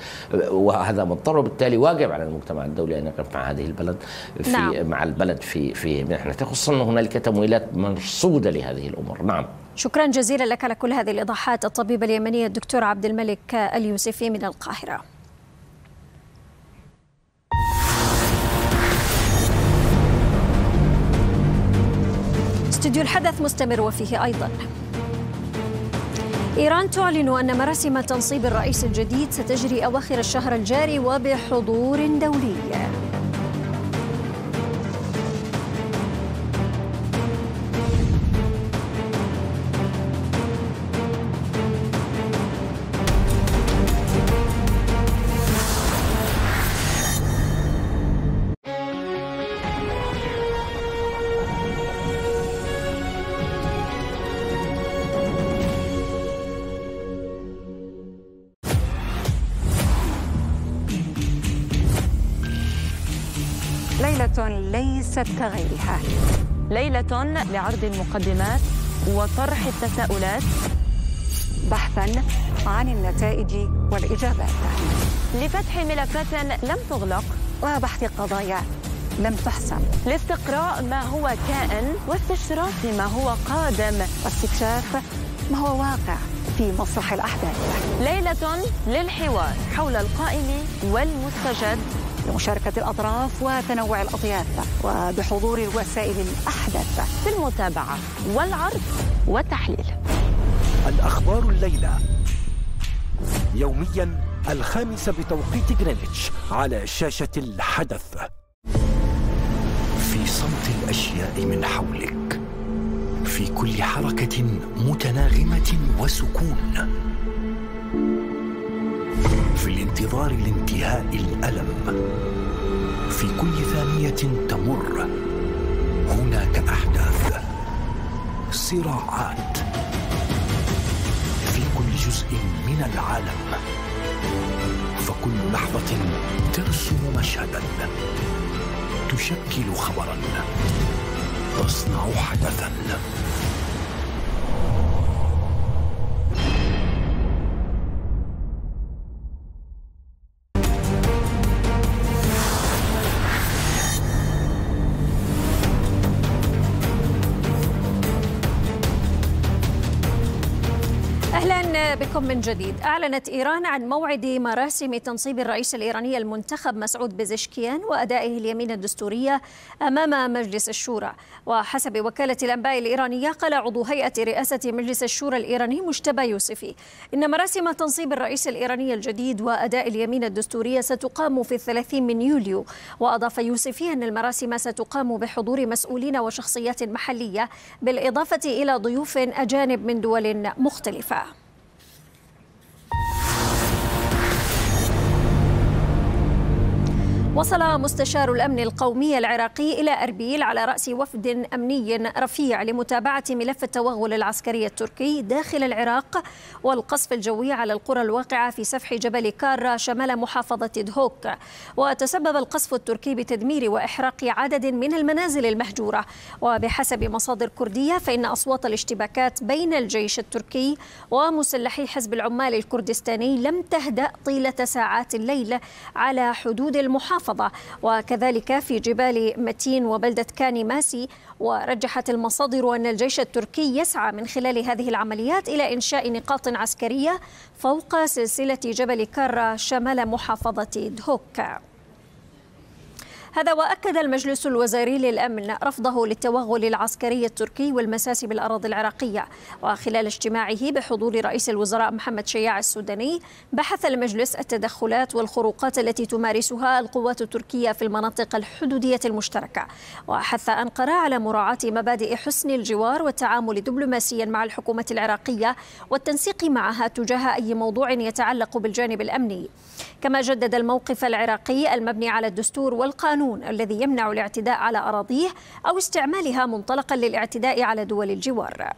وهذا مضطر وبالتالي واجب على المجتمع الدولي أن يقف مع هذه البلد في نعم. مع البلد في في محنته خصوصا أن هنالك تمويلات مرصوده لهذه الأمور. نعم. شكرا جزيلا لك على كل هذه الإيضاحات. الطبيب اليمني الدكتور عبد الملك اليوسفي من القاهرة. استوديو الحدث مستمر وفيه أيضا. إيران تعلن أن مراسم تنصيب الرئيس الجديد ستجري أواخر الشهر الجاري وبحضور دولي. ليلة ليست كغيرها. ليلة لعرض المقدمات وطرح التساؤلات. بحثا عن النتائج والإجابات. لفتح ملفات لم تغلق. وبحث قضايا لم تحسم. لاستقراء ما هو كائن واستشراف ما هو قادم. واستكشاف ما هو واقع في مسرح الأحداث. ليلة للحوار حول القائم والمستجد. لمشاركة الأطراف وتنوع الأطياف وبحضور الوسائل الأحدث في المتابعة والعرض والتحليل. الأخبار الليلة. يوميا الخامسة بتوقيت جرينتش على شاشة الحدث. في صمت الأشياء من حولك. في كل حركة متناغمة وسكون. في الانتظار لانتهاء الألم. في كل ثانية تمر. هناك أحداث. صراعات. في كل جزء من العالم. فكل لحظة ترسم مشهدا. تشكل خبرا. تصنع حدثا. بكم من جديد. أعلنت إيران عن موعد مراسم تنصيب الرئيس الإيراني المنتخب مسعود بزشكيان وأدائه اليمين الدستورية أمام مجلس الشورى. وحسب وكالة الأنباء الإيرانية قال عضو هيئة رئاسة مجلس الشورى الإيراني مجتبى يوسفي إن مراسم تنصيب الرئيس الإيراني الجديد وأداء اليمين الدستورية ستقام في الثلاثين من يوليو. وأضاف يوسفي أن المراسم ستقام بحضور مسؤولين وشخصيات محلية بالإضافة إلى ضيوف أجانب من دول مختلفة. وصل مستشار الأمن القومي العراقي إلى أربيل على رأس وفد أمني رفيع لمتابعة ملف التوغل العسكري التركي داخل العراق والقصف الجوي على القرى الواقعة في سفح جبل كارا شمال محافظة دهوك. وتسبب القصف التركي بتدمير وإحراق عدد من المنازل المهجورة. وبحسب مصادر كردية فإن أصوات الاشتباكات بين الجيش التركي ومسلحي حزب العمال الكردستاني لم تهدأ طيلة ساعات الليل على حدود المحافظة. المحافظة. وكذلك في جبال متين وبلدة كاني ماسي ورجحت المصادر أن الجيش التركي يسعى من خلال هذه العمليات إلى إنشاء نقاط عسكرية فوق سلسلة جبل كرة شمال محافظة دهوك. هذا وأكد المجلس الوزاري للأمن رفضه للتوغل العسكري التركي والمساس بالأراضي العراقية. وخلال اجتماعه بحضور رئيس الوزراء محمد شياع السوداني بحث المجلس التدخلات والخروقات التي تمارسها القوات التركية في المناطق الحدودية المشتركة. وحث انقره على مراعاة مبادئ حسن الجوار والتعامل دبلوماسيا مع الحكومة العراقية والتنسيق معها تجاه أي موضوع يتعلق بالجانب الأمني. كما جدد الموقف العراقي المبني على الدستور والقانون الذي يمنع الاعتداء على أراضيه أو استعمالها منطلقا للاعتداء على دول الجوار.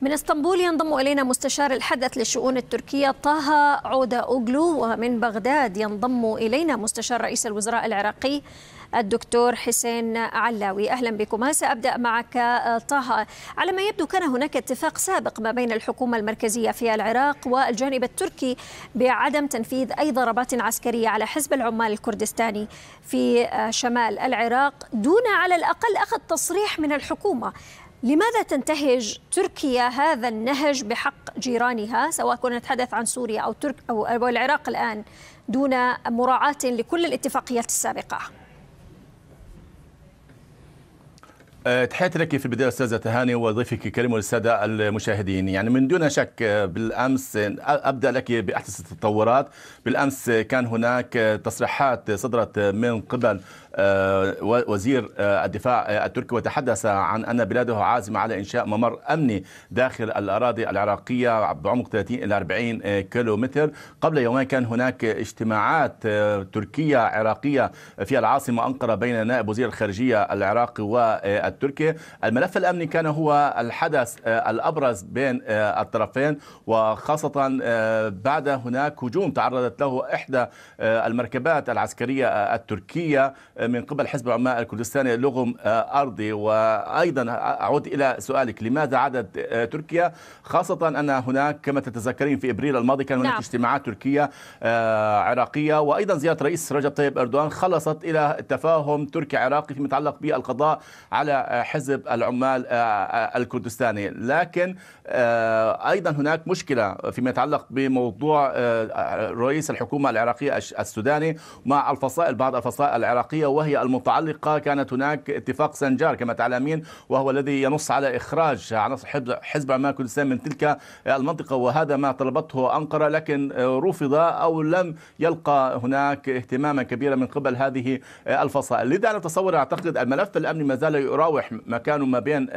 من إسطنبول ينضم إلينا مستشار الحدث للشؤون التركية طه عودة أوغلو ومن بغداد ينضم إلينا مستشار رئيس الوزراء العراقي الدكتور حسين علاوي. أهلا بكما سأبدأ معك طه. على ما يبدو كان هناك اتفاق سابق ما بين الحكومة المركزية في العراق والجانب التركي بعدم تنفيذ أي ضربات عسكرية على حزب العمال الكردستاني في شمال العراق دون على الأقل أخذ تصريح من الحكومة. لماذا تنتهج تركيا هذا النهج بحق جيرانها سواء كنا نتحدث عن سوريا أو ترك أو العراق الآن دون مراعاة لكل الاتفاقيات السابقة؟ تحياتي لك في البداية أستاذة تهاني وضيفك الكريم والسادة المشاهدين. يعني من دون شك بالأمس أبدأ لك بأحدث التطورات. بالأمس كان هناك تصريحات صدرت من قبل وزير الدفاع التركي وتحدث عن أن بلاده عازمه على إنشاء ممر أمني داخل الأراضي العراقية بعمق 30 إلى 40 كيلو متر قبل يومين كان هناك اجتماعات تركية عراقية في العاصمة أنقرة بين نائب وزير الخارجية العراقي والتركي. الملف الأمني كان هو الحدث الأبرز بين الطرفين وخاصة بعد هناك هجوم تعرضت له إحدى المركبات العسكرية التركية من قبل حزب العمال الكردستاني لغم أرضي. وأيضا أعود إلى سؤالك لماذا عادت تركيا؟ خاصة أن هناك كما تتذكرين في إبريل الماضي كان هناك نعم. اجتماعات تركية عراقية. وأيضا زيارة رئيس رجب طيب أردوغان خلصت إلى تفاهم تركي عراقي فيما يتعلق بالقضاء على حزب العمال الكردستاني. لكن أيضا هناك مشكلة فيما يتعلق بموضوع رئيس الحكومة العراقية السوداني مع الفصائل بعض الفصائل العراقية. وهي المتعلقة كانت هناك اتفاق سنجار كما تعلمين وهو الذي ينص على إخراج عناصر حزب عمال كردستان من تلك المنطقة وهذا ما طلبته أنقرة لكن رفض أو لم يلقى هناك اهتماما كبيرا من قبل هذه الفصائل. لذا نتصور أعتقد الملف الأمني ما زال يراوح مكانه ما بين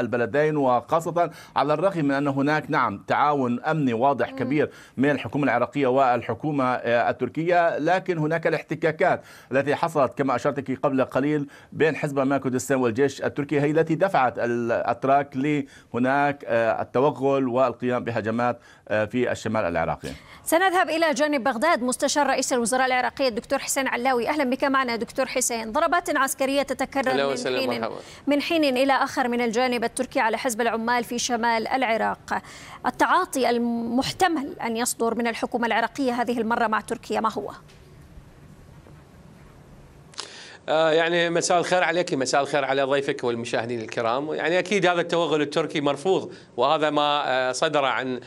البلدين وخاصة على الرغم من أن هناك نعم تعاون أمني واضح كبير من الحكومة العراقية والحكومة التركية لكن هناك الاحتكاكات التي حصلت كما أشرت قبل قليل بين حزب عمال كردستان والجيش التركي هي التي دفعت الأتراك لهناك التوغل والقيام بهجمات في الشمال العراقي. سنذهب إلى جانب بغداد. مستشار رئيس الوزراء العراقي الدكتور حسين علاوي. أهلا بك معنا دكتور حسين. ضربات عسكرية تتكرر من حين, من حين إلى آخر من الجانب التركي على حزب العمال في شمال العراق. التعاطي المحتمل أن يصدر من الحكومة العراقية هذه المرة مع تركيا ما هو؟ آه يعني مساء الخير عليك مساء الخير على ضيفك والمشاهدين الكرام. يعني أكيد هذا التوغل التركي مرفوض وهذا ما آه صدر عن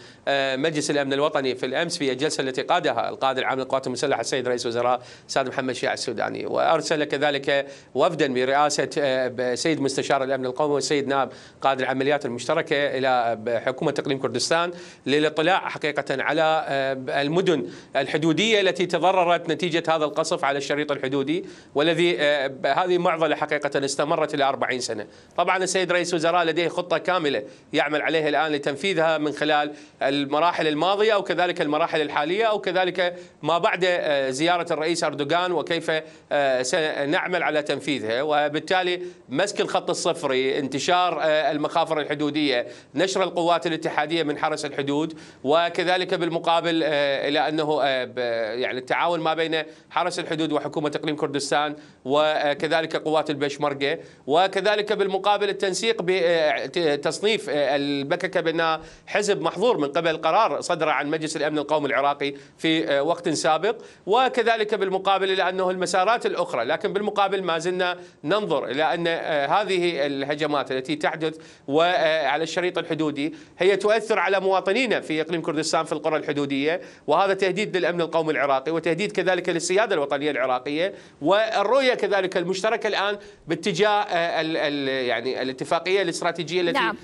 مجلس الأمن الوطني في الأمس في الجلسة التي قادها القائد العام للقوات المسلحة السيد رئيس الوزراء سيد محمد شيع السوداني. وأرسل كذلك وفدا برئاسة سيد مستشار الأمن القومي والسيد نائب قائد العمليات المشتركة إلى حكومة إقليم كردستان للاطلاع حقيقة على المدن الحدودية التي تضررت نتيجة هذا القصف على الشريط الحدودي والذي هذه معضلة حقيقة استمرت إلى 40 سنة. طبعا السيد رئيس الوزراء لديه خطة كاملة يعمل عليها الآن لتنفيذها من خلال المراحل الماضية أو كذلك المراحل الحالية أو كذلك ما بعد زيارة الرئيس أردوغان وكيف سنعمل على تنفيذها وبالتالي مسك الخط الصفري انتشار المخافر الحدودية نشر القوات الاتحادية من حرس الحدود وكذلك بالمقابل إلى أنه يعني التعاون ما بين حرس الحدود وحكومة إقليم كردستان وكذلك قوات البشمركة. وكذلك بالمقابل التنسيق بتصنيف البككة بأنها حزب محظور من قبل قرار صدر عن مجلس الأمن القومي العراقي في وقت سابق وكذلك بالمقابل إلى أنه المسارات الأخرى. لكن بالمقابل ما زلنا ننظر إلى أن هذه الهجمات التي تحدث وعلى الشريط الحدودي هي تؤثر على مواطنينا في إقليم كردستان في القرى الحدودية. وهذا تهديد للأمن القومي العراقي وتهديد كذلك للسيادة الوطنية العراقية. والرؤية كذلك المشتركة الآن باتجاه ال ال يعني الاتفاقية الاستراتيجية التي نعم.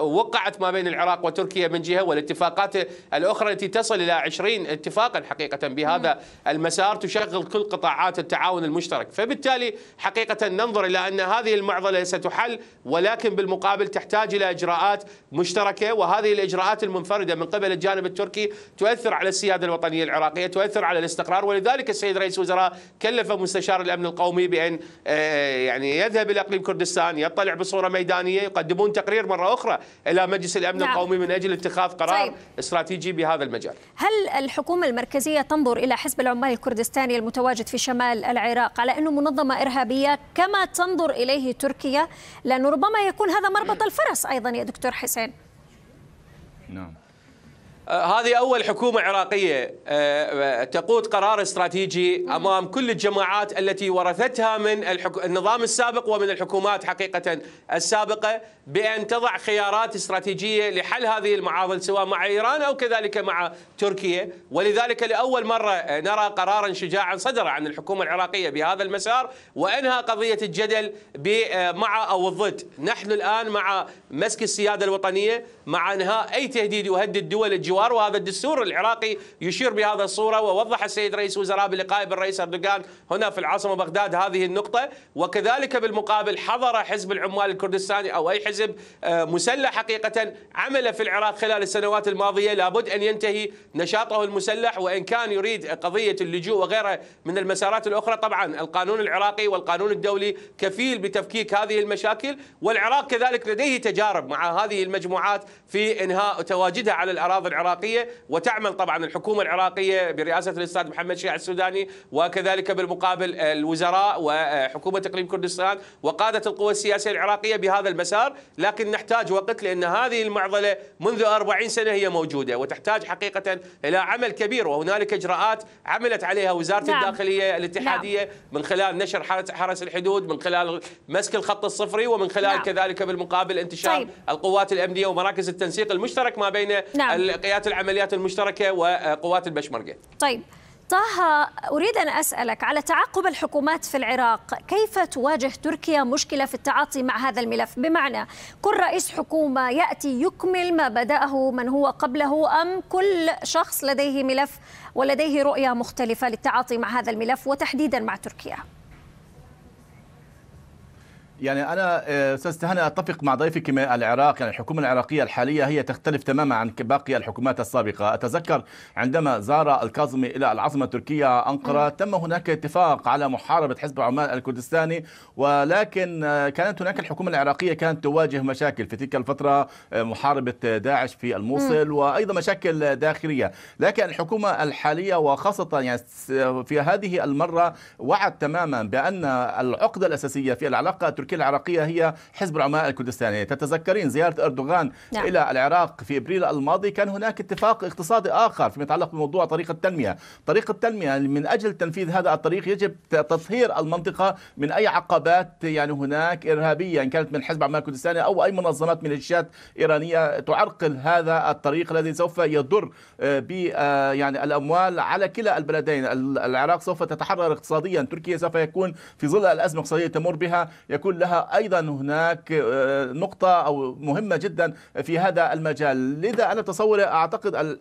وقعت ما بين العراق وتركيا من جهة والاتفاقات الأخرى التي تصل إلى 20 اتفاقا حقيقة بهذا المسار تشغل كل قطاعات التعاون المشترك. فبالتالي حقيقة ننظر إلى أن هذه المعضلة ستحل ولكن بالمقابل تحتاج إلى إجراءات مشتركة وهذه الإجراءات المنفردة من قبل الجانب التركي تؤثر على السيادة الوطنية العراقية تؤثر على الاستقرار. ولذلك السيد رئيس وزراء كلف مستشار الأمن القومي بأن يعني يذهب إلى إقليم كردستان يطلع بصورة ميدانية يقدمون تقرير مرة أخرى إلى مجلس الأمن نعم. القومي من أجل اتخاذ قرار. طيب. استراتيجي بهذا المجال. هل الحكومة المركزية تنظر إلى حزب العمال الكردستاني المتواجد في شمال العراق على أنه منظمة إرهابية كما تنظر إليه تركيا؟ لأنه ربما يكون هذا مربط الفرس أيضا يا دكتور حسين. نعم. هذه أول حكومة عراقية. تقود قرار استراتيجي أمام كل الجماعات التي ورثتها من النظام السابق ومن الحكومات حقيقة السابقة بأن تضع خيارات استراتيجية لحل هذه المعاضل سواء مع إيران أو كذلك مع تركيا. ولذلك لأول مرة نرى قرارا شجاعا صدر عن الحكومة العراقية بهذا المسار وأنهى قضية الجدل مع أو ضد. نحن الآن مع مسك السيادة الوطنية مع إنهاء أي تهديد يهدد دول الجوار وهذا الدستور العراقي يشير بهذا الصورة ووضح السيد رئيس وزراء بلقائه بالرئيس أردوغان هنا في العاصمة بغداد هذه النقطة. وكذلك بالمقابل حضر حزب العمال الكردستاني أو أي حزب مسلح حقيقة عمل في العراق خلال السنوات الماضية. لابد أن ينتهي نشاطه المسلح وإن كان يريد قضية اللجوء وغيرها من المسارات الأخرى. طبعا القانون العراقي والقانون الدولي كفيل بتفكيك هذه المشاكل والعراق كذلك لديه تجارب مع هذه المجموعات في إنهاء تواجدها على الأراضي العراقية وتعمل طبعا الحكومة العراقية برئاسة الأستاذ محمد شيع السوداني وكذلك بالمقابل الوزراء وحكومة إقليم كردستان وقادة القوى السياسية العراقية بهذا المسار لكن نحتاج وقت لأن هذه المعضلة منذ 40 سنة هي موجودة وتحتاج حقيقة إلى عمل كبير وهنالك إجراءات عملت عليها وزارة نعم. الداخلية الاتحادية نعم. من خلال نشر حرس الحدود من خلال مسك الخط الصفري ومن خلال نعم. كذلك بالمقابل انتشار طيب. القوات الأمنية ومراكز التنسيق المشترك ما بين نعم. قيادات العمليات المشتركة وقوات البشمركة. طيب طه أريد أن أسألك على تعاقب الحكومات في العراق. كيف تواجه تركيا مشكلة في التعاطي مع هذا الملف؟ بمعنى كل رئيس حكومة يأتي يكمل ما بدأه من هو قبله أم كل شخص لديه ملف ولديه رؤية مختلفة للتعاطي مع هذا الملف وتحديدا مع تركيا؟ يعني أنا أستاذ تهاني أتفق مع ضيفك من العراق يعني الحكومة العراقية الحالية هي تختلف تماما عن باقي الحكومات السابقة. أتذكر عندما زار الكاظمي إلى العاصمة التركيه أنقرة تم هناك اتفاق على محاربة حزب العمال الكردستاني ولكن كانت هناك الحكومة العراقية كانت تواجه مشاكل في تلك الفترة محاربة داعش في الموصل وأيضا مشاكل داخلية. لكن الحكومة الحالية وخاصة يعني في هذه المرة وعد تماما بأن العقدة الأساسية في العلاقة التركيه التركية العراقية هي حزب العمال الكردستاني تتذكرين زيارة أردوغان نعم. إلى العراق في إبريل الماضي كان هناك اتفاق اقتصادي آخر فيما يتعلق بموضوع طريق التنمية. طريق التنمية من أجل تنفيذ هذا الطريق يجب تطهير المنطقة من أي عقبات يعني هناك إرهابية إن كانت من حزب العمال الكردستاني أو أي منظمات ميليشيات إيرانية تعرقل هذا الطريق الذي سوف يضر ب يعني الأموال على كلا البلدين. العراق سوف تتحرر اقتصاديا. تركيا سوف يكون في ظل الأزمة الاقتصادية تمر بها. يكون لها أيضا هناك نقطة أو مهمة جدا في هذا المجال. لذا أنا تصوري أعتقد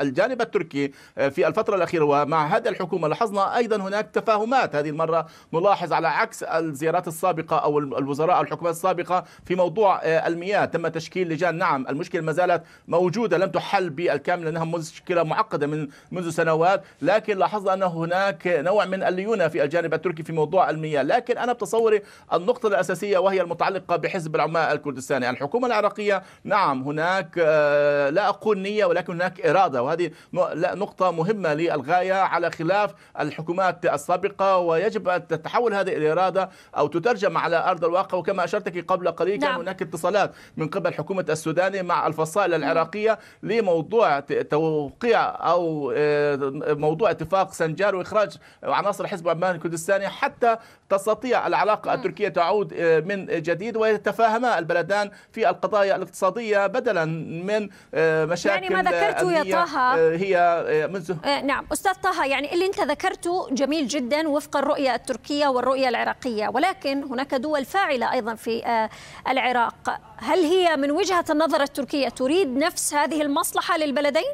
الجانب التركي في الفترة الأخيرة ومع هذه الحكومة لاحظنا أيضا هناك تفاهمات. هذه المرة نلاحظ على عكس الزيارات السابقة أو الوزراء أو الحكومات السابقة في موضوع المياه. تم تشكيل لجان. نعم المشكلة ما زالت موجودة لم تحل بالكامل لأنها مشكلة معقدة من منذ سنوات. لكن لاحظنا أن هناك نوع من الليونة في الجانب التركي في موضوع المياه. لكن أنا بتصوري النقطة النقطة الأساسية وهي المتعلقة بحزب العمال الكردستاني. الحكومة العراقية نعم هناك آه، لا أقول نية ولكن هناك إرادة وهذه نقطة مهمة للغاية على خلاف الحكومات السابقة ويجب أن تتحول هذه الإرادة أو تترجم على أرض الواقع. وكما أشرت قبل قليل كان نعم. هناك اتصالات من قبل حكومة السوداني مع الفصائل العراقية لموضوع توقيع أو آه، موضوع اتفاق سنجار وإخراج عناصر حزب عمان الكردستاني حتى تستطيع العلاقة التركية تعود آه، من جديد ويتفاهما البلدان في القضايا الاقتصادية بدلا من آه، مشاكل يعني ما ذكرته يا طه. آه، هي منذ نعم أستاذ طه يعني اللي أنت ذكرته جميل جدا وفق الرؤية التركية والرؤية العراقية ولكن هناك دول فاعلة أيضا في العراق هل هي من وجهة النظر التركية تريد نفس هذه المصلحة للبلدين؟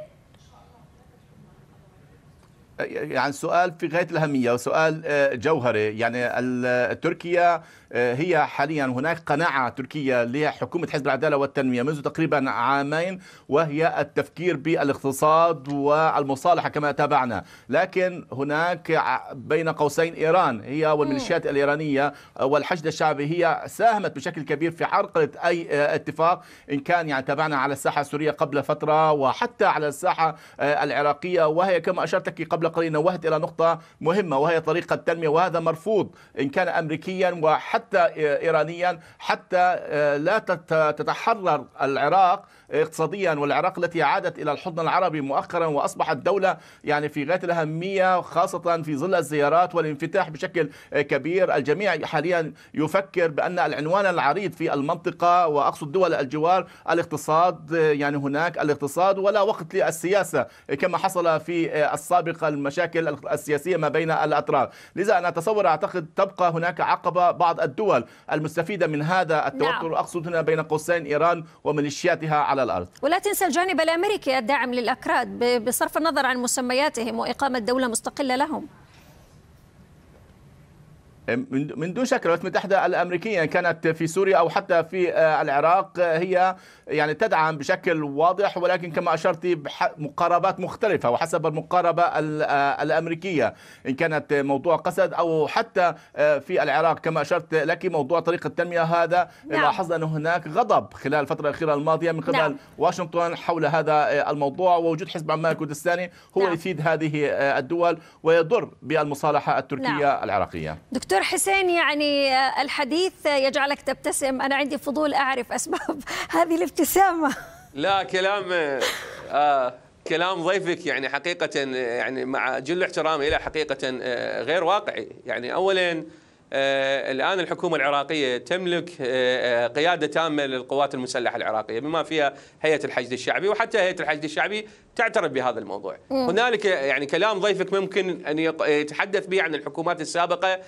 يعني سؤال في غاية الأهمية وسؤال جوهري يعني تركيا هي حاليا هناك قناعة تركية لحكومة حزب العدالة والتنمية منذ تقريبا عامين وهي التفكير بالاقتصاد والمصالحة كما تابعنا. لكن هناك بين قوسين إيران هي والميليشيات الإيرانية والحشد الشعبي هي ساهمت بشكل كبير في عرقلة أي آه، اتفاق إن كان يعني تابعنا على الساحة السورية قبل فترة وحتى على الساحة آه، العراقية. وهي كما اشرت لك قبل قليل نوهت إلى نقطة مهمة وهي طريقة التنمية وهذا مرفوض إن كان امريكيا وحتى آه، ايرانيا حتى آه، لا تت- تتحرر العراق اقتصاديا والعراق التي عادت إلى الحضن العربي مؤخرا وأصبحت دولة يعني في غاية الاهميه خاصة في ظل الزيارات والانفتاح بشكل كبير. الجميع حاليا يفكر بأن العنوان العريض في المنطقة وأقصد دول الجوار الاقتصاد يعني هناك الاقتصاد ولا وقت للسياسة آه، كما حصل في السابق المشاكل السياسية ما بين الأطراف. لذا أنا أتصور أعتقد تبقى هناك عقبة بعض الدول المستفيدة من هذا التوتر. نعم. أقصد هنا بين قوسين إيران وميليشياتها على الأرض. ولا تنسى الجانب الأمريكي الداعم للأكراد ب- بصرف النظر عن مسمياتهم وإقامة دولة مستقلة لهم. من من دون شك الولايات المتحدة الأمريكية كانت في سوريا أو حتى في آه، العراق آه، هي يعني تدعم بشكل واضح ولكن كما أشرت بمقاربات مختلفة وحسب المقاربة ال- آه، الأمريكية إن كانت موضوع قسد أو حتى في العراق كما أشرت لك موضوع طريق التنمية هذا نعم. لاحظنا أن هناك غضب خلال الفترة الأخيرة الماضية من قبل نعم. واشنطن حول هذا الموضوع ووجود حزب عمان الكردستاني هو نعم. يفيد هذه الدول ويضر بالمصالحة التركية نعم. العراقية دكتور حسين يعني آه، الحديث يجعلك تبتسم. أنا عندي فضول أعرف أسباب هذه الابتسامة. لا كلام آه كلام ضيفك يعني حقيقة يعني مع جل احترامي له حقيقة آه غير واقعي. يعني أولا آه الآن الحكومة العراقية تملك قيادة تامة للقوات المسلحة العراقية بما فيها هيئة الحشد الشعبي وحتى هيئة الحشد الشعبي تعترف بهذا الموضوع. مم. هنالك يعني كلام ضيفك ممكن أن يتحدث به عن الحكومات السابقة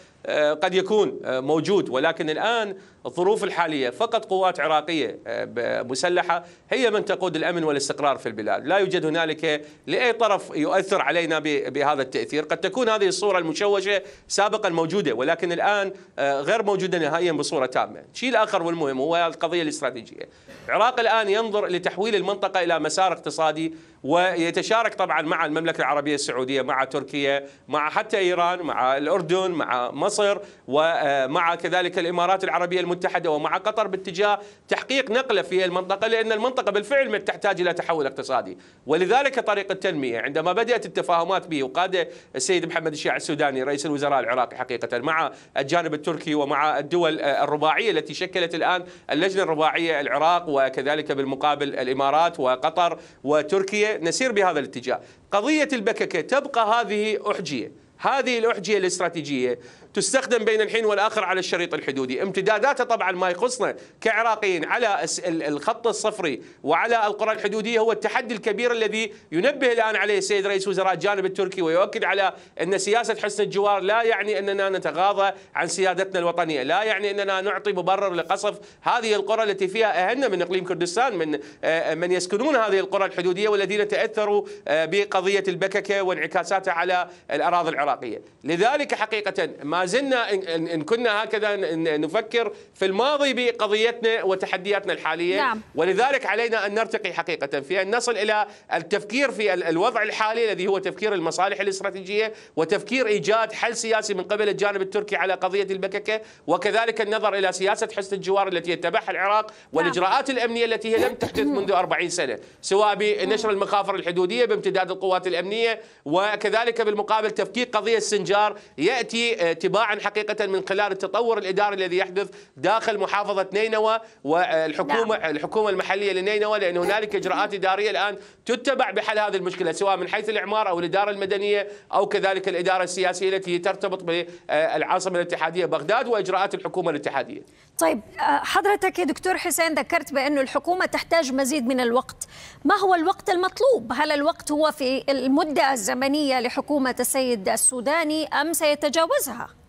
قد يكون آه، موجود. ولكن الآن الظروف الحالية فقط قوات عراقية آه، مسلحة هي من تقود الأمن والاستقرار في البلاد. لا يوجد هنالك لأي طرف يؤثر علينا بهذا التأثير. قد تكون هذه الصورة المشوشة سابقا موجودة ولكن الآن آه، غير موجودة نهائيا بصورة تامة. الشيء الآخر والمهم هو القضية الاستراتيجية. العراق الآن ينظر لتحويل المنطقة إلى مسار اقتصادي ويتشارك طبعا مع المملكة العربية السعودية مع تركيا مع حتى إيران مع الأردن مع مصر ومع كذلك الإمارات العربية المتحدة ومع قطر باتجاه تحقيق نقلة في المنطقة لأن المنطقة بالفعل تحتاج إلى تحول اقتصادي. ولذلك طريق التنمية عندما بدأت التفاهمات به وقاد السيد محمد الشيع السوداني رئيس الوزراء العراقي حقيقة مع الجانب التركي ومع الدول الرباعية التي شكلت الآن اللجنة الرباعية العراق وكذلك بالمقابل الإمارات وقطر وتركيا. نسير بهذا الاتجاه. قضية البككة تبقى هذه أحجية. هذه الأحجية الاستراتيجية تستخدم بين الحين والآخر على الشريط الحدودي. امتداداتها طبعا ما يخصنا. كعراقيين على الخط الصفري وعلى القرى الحدودية هو التحدي الكبير الذي ينبه الآن عليه السيد رئيس وزراء الجانب التركي ويؤكد على أن سياسة حسن الجوار لا يعني أننا نتغاضى عن سيادتنا الوطنية لا يعني أننا نعطي مبرر لقصف هذه القرى التي فيها أهلنا من إقليم كردستان من آه، من يسكنون هذه القرى الحدودية والذين تأثروا آه، بقضية البككة وانعكاساتها على العراقية العراقية. لذلك حقيقه ما زلنا إن- كنا هكذا نفكر في الماضي بقضيتنا وتحدياتنا الحالية. نعم. ولذلك علينا أن نرتقي حقيقة. في أن نصل إلى التفكير في ال- الوضع الحالي الذي هو تفكير المصالح الاستراتيجية وتفكير إيجاد حل سياسي من قبل الجانب التركي على قضية البككة وكذلك النظر إلى سياسة حسن الجوار التي يتبعها العراق والإجراءات الأمنية التي هي لم تحدث منذ 40 سنة سواء بنشر المخافر الحدودية بامتداد القوات الأمنية وكذلك بالمقابل تفكيك قضية السنجار يأتي آه، تباعا حقيقة من خلال التطور الإداري الذي يحدث داخل محافظة نينوى والحكومة نعم. الحكومة المحلية لنينوى لأن هنالك إجراءات إدارية الآن تتبع بحل هذه المشكلة سواء من حيث الإعمار أو الإدارة المدنية أو كذلك الإدارة السياسية التي ترتبط بالعاصمة الاتحادية بغداد وإجراءات الحكومة الاتحادية. طيب آه، حضرتك يا دكتور حسين ذكرت بأنه الحكومة تحتاج مزيد من الوقت ما هو الوقت المطلوب؟ هل الوقت هو في المدة الزمنية لحكومة السيد السوداني أم سيتجاوزها؟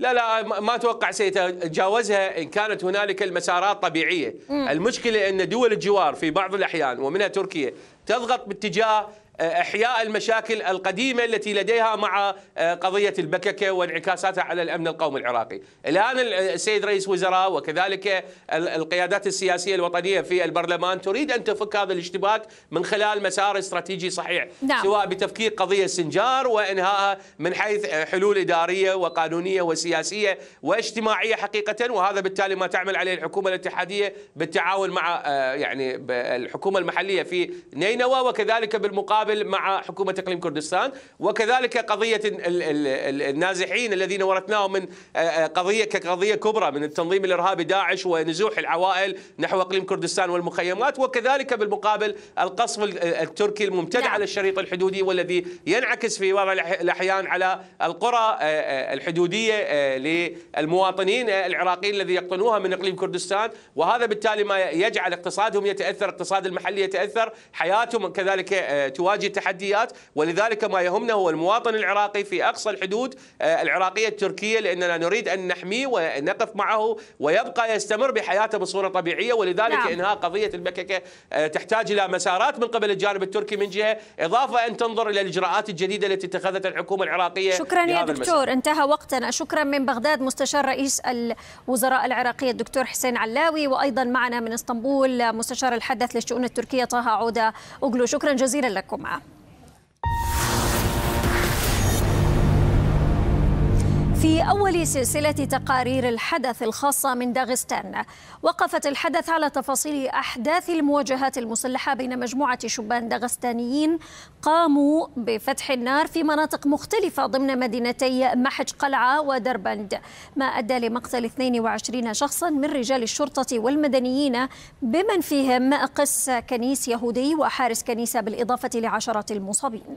لا لا ما أتوقع سيتجاوزها إن كانت هنالك المسارات طبيعية،. المشكلة إن دول الجوار في بعض الأحيان ومنها تركيا تضغط باتجاه إحياء المشاكل القديمة التي لديها مع آه، قضية البككة وانعكاساتها على الأمن القومي العراقي. الآن ال- السيد رئيس وزراء وكذلك ال- القيادات السياسية الوطنية في البرلمان تريد أن تفك هذا الاشتباك من خلال مسار استراتيجي صحيح، نعم. سواء بتفكيك قضية السنجار وانهائها من حيث حلول إدارية وقانونية وسياسية واجتماعية حقيقة وهذا بالتالي ما تعمل عليه الحكومة الاتحادية بالتعاون مع آه، يعني الحكومة المحلية في نينوى وكذلك بالمقابل مع حكومة إقليم كردستان وكذلك قضية ال- ال- ال- النازحين الذين ورثناهم من آه، آه، قضية كقضية كبرى من التنظيم الإرهابي داعش ونزوح العوائل نحو إقليم كردستان والمخيمات وكذلك بالمقابل القصف ال- التركي الممتد على الشريط الحدودي والذي ينعكس في بعض الأحيان على القرى آه، آه، الحدودية آه، للمواطنين آه، العراقيين الذي يقطنوها من إقليم كردستان. وهذا بالتالي ما يجعل اقتصادهم يتأثر، اقتصاد المحلي يتأثر، حياتهم كذلك آه، تواجه تحديات ولذلك ما يهمنا هو المواطن العراقي في أقصى الحدود آه، العراقية التركية لأننا نريد أن نحميه ونقف معه ويبقى يستمر بحياته بصورة طبيعية ولذلك نعم. إنهاء قضية البككة آه، تحتاج إلى مسارات من قبل الجانب التركي من جهة إضافة أن تنظر إلى الإجراءات الجديدة التي اتخذتها الحكومة العراقية شكرا يا بهذا المسار. دكتور انتهى وقتنا شكرا من بغداد مستشار رئيس الوزراء العراقية الدكتور حسين علاوي وأيضا معنا من إسطنبول مستشار الحدث للشؤون التركية طه عودة أوغلو شكرا جزيلا لكم Roma. في أول سلسلة تقارير الحدث الخاصة من داغستان. وقفت الحدث على تفاصيل أحداث المواجهات المسلحة بين مجموعة شبان داغستانيين قاموا بفتح النار في مناطق مختلفة ضمن مدينتي محج قلعة ودربند. ما أدى لمقتل 22 شخصا من رجال الشرطة والمدنيين بمن فيهم قس كنيس يهودي وحارس كنيسة بالإضافة لعشرات المصابين.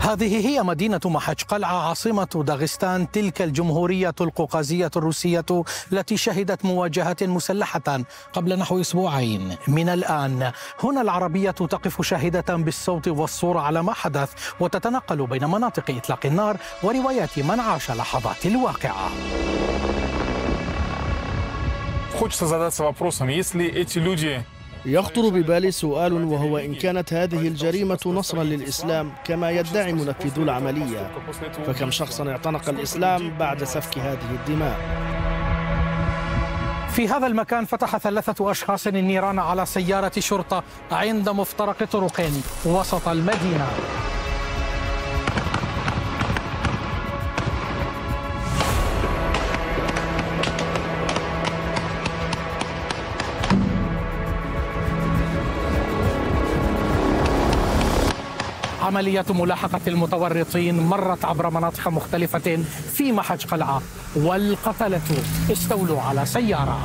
هذه هي مدينة محج قلعة عاصمة داغستان تلك الجمهورية القوقازية الروسية التي شهدت مواجهة مسلحة قبل نحو أسبوعين من الآن هنا العربية تقف شاهدة بالصوت والصورة على ما حدث وتتنقل بين مناطق إطلاق النار وروايات من عاش لحظات الواقعة Хочется задаться вопросом, если эти люди يخطر ببالي سؤال وهو إن كانت هذه الجريمة نصرا للإسلام كما يدعي منفذو العملية. فكم شخصا اعتنق الإسلام بعد سفك هذه الدماء؟ في هذا المكان فتح ثلاثة أشخاص النيران على سيارة شرطة عند مفترق طرق وسط المدينة. عملية ملاحقة المتورطين مرت عبر مناطق مختلفة في محج قلعة والقتلة استولوا على سيارة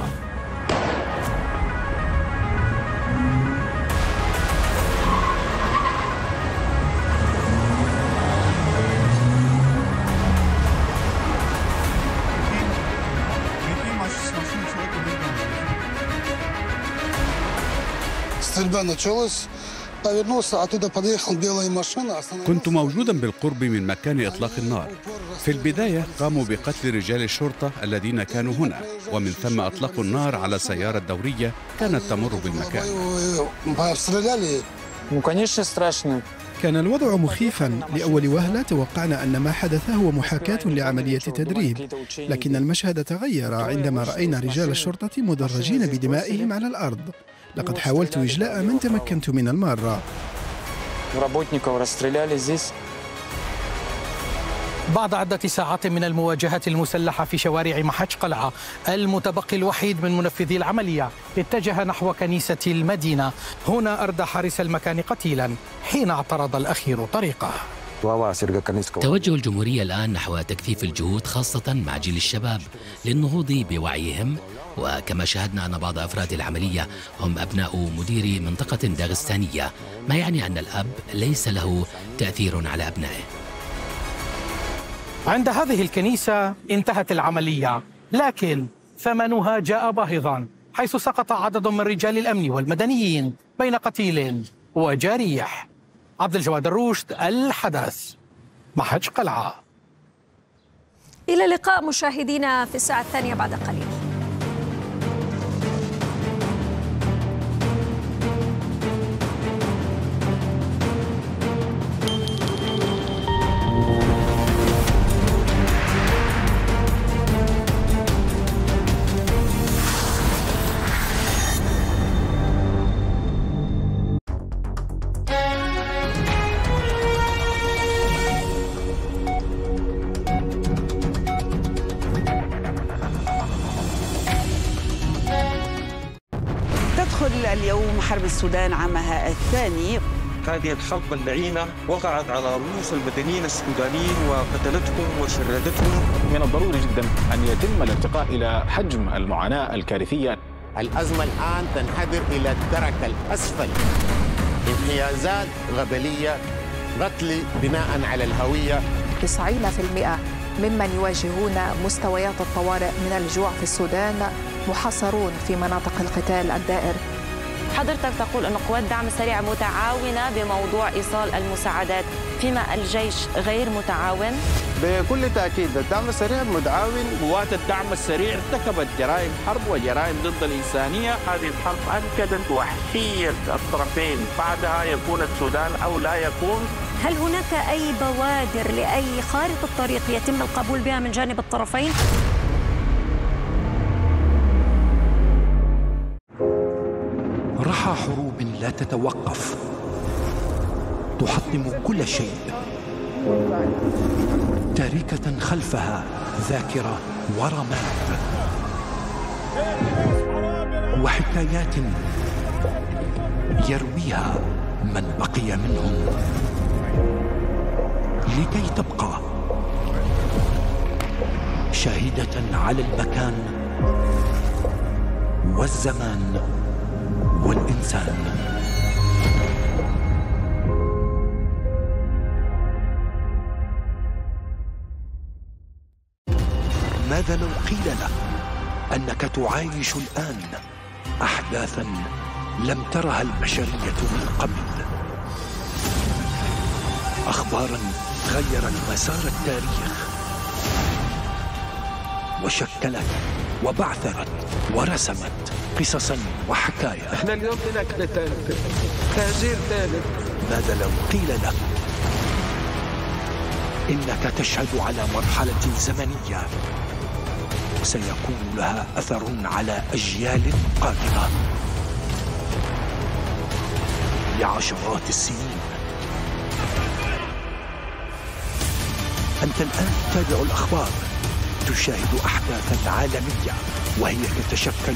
Стрельба началась. كنت موجودا بالقرب من مكان إطلاق النار. في البداية قاموا بقتل رجال الشرطة الذين كانوا هنا ومن ثم أطلقوا النار على سيارة دورية كانت تمر بالمكان. كان الوضع مخيفا. لأول وهلة توقعنا أن ما حدث هو محاكاة لعملية تدريب. لكن المشهد تغير عندما رأينا رجال الشرطة مدرجين بدمائهم على الأرض. لقد حاولت إجلاء من تمكنت من المارة بعد عدة ساعات من المواجهات المسلحة في شوارع محج قلعة المتبقي الوحيد من منفذي العملية اتجه نحو كنيسة المدينة. هنا أردى حارس المكان قتيلا حين اعترض الأخير طريقه. توجه الجمهورية الآن نحو تكثيف الجهود خاصة مع جيل الشباب للنهوض بوعيهم وكما شاهدنا أن بعض أفراد العملية هم أبناء مدير منطقة داغستانية ما يعني أن الأب ليس له تأثير على أبنائه. عند هذه الكنيسة انتهت العملية لكن ثمنها جاء باهظا حيث سقط عدد من رجال الأمن والمدنيين بين قتيل وجريح. عبد الجواد الروشد الحدث. محج قلعة. إلى اللقاء مشاهدينا في الساعة الثانية بعد قليل. السودان عامها الثاني. هذه الحرب اللعينة وقعت على رؤوس المدنيين السودانيين وقتلتهم وشردتهم. من الضروري جدا أن يتم الارتقاء إلى حجم المعاناة الكارثية. الأزمة الآن تنحدر إلى الدرك الأسفل. انحيازات غبلية قتل بناء على الهوية. 90% ممن يواجهون مستويات الطوارئ من الجوع في السودان محاصرون في مناطق القتال الدائر. حضرتك تقول أن قوات الدعم السريع متعاونة بموضوع إيصال المساعدات فيما الجيش غير متعاون؟ بكل تأكيد الدعم السريع متعاون قوات الدعم السريع ارتكبت جرائم حرب وجرائم ضد الإنسانية. هذه الحرب أكدت وحشية الطرفين. بعدها يكون السودان أو لا يكون. هل هناك أي بوادر لأي خارطة طريق يتم القبول بها من جانب الطرفين؟ لا تتوقف. تحطم كل شيء. تاركة خلفها ذاكرة ورماد. وحكايات يرويها من بقي منهم. لكي تبقى شاهدة على المكان والزمان والإنسان. ماذا لو قيل لك أنك تعايش الآن أحداثا لم ترها البشرية من قبل. أخبارا غيرت مسار التاريخ. وشكلت وبعثرت ورسمت قصصا وحكايا إحنا اليوم بنكتة تهجير ثالث ماذا لو قيل لك إنك تشهد على مرحلة زمنية. سيكون لها أثر على أجيال قادمة. لعشرات السنين. أنت الآن تتابع الأخبار. تشاهد أحداثا عالمية وهي تتشكل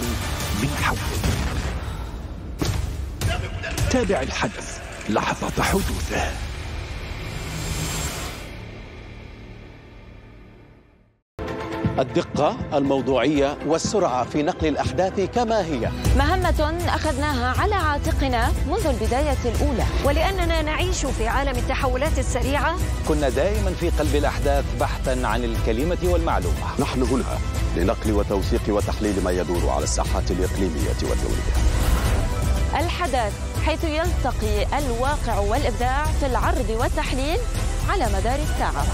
من حولك تابع الحدث. لحظة حدوثه. الدقة الموضوعية والسرعة في نقل الأحداث كما هي. مهمة أخذناها على عاتقنا منذ البداية الأولى ولأننا نعيش في عالم التحولات السريعة. كنا دائما في قلب الأحداث بحثا عن الكلمة والمعلومة. نحن هنا لنقل وتوثيق وتحليل ما يدور على الساحات الإقليمية والدولية. الحدث حيث يلتقي الواقع والإبداع في العرض والتحليل على مدار الساعة.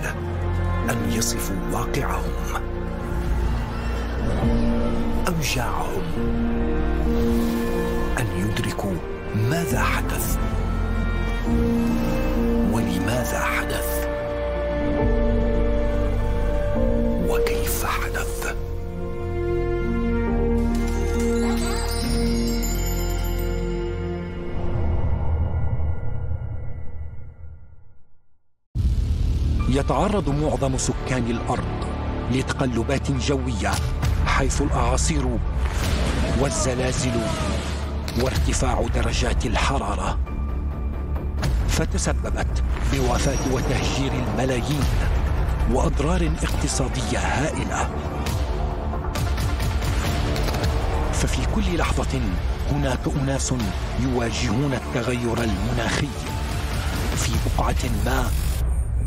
الأطفال أن يصفوا واقعهم. أوجاعهم أن يدركوا ماذا حدث. ولماذا حدث. يتعرض معظم سكان الأرض لتقلبات جوية حيث الأعاصير والزلازل وارتفاع درجات الحرارة. فتسببت بوفاة وتهجير الملايين وأضرار اقتصادية هائلة. ففي كل لحظة هناك أناس يواجهون التغير المناخي في بقعة ما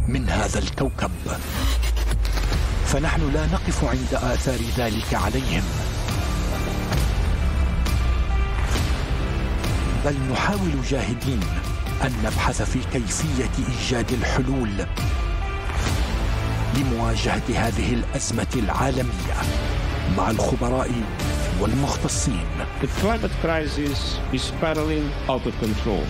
من هذا الكوكب. فنحن لا نقف عند آثار ذلك عليهم. بل نحاول جاهدين أن نبحث في كيفية إيجاد الحلول لمواجهة هذه الأزمة العالمية مع الخبراء والمختصين. The climate crisis is spiraling out of control.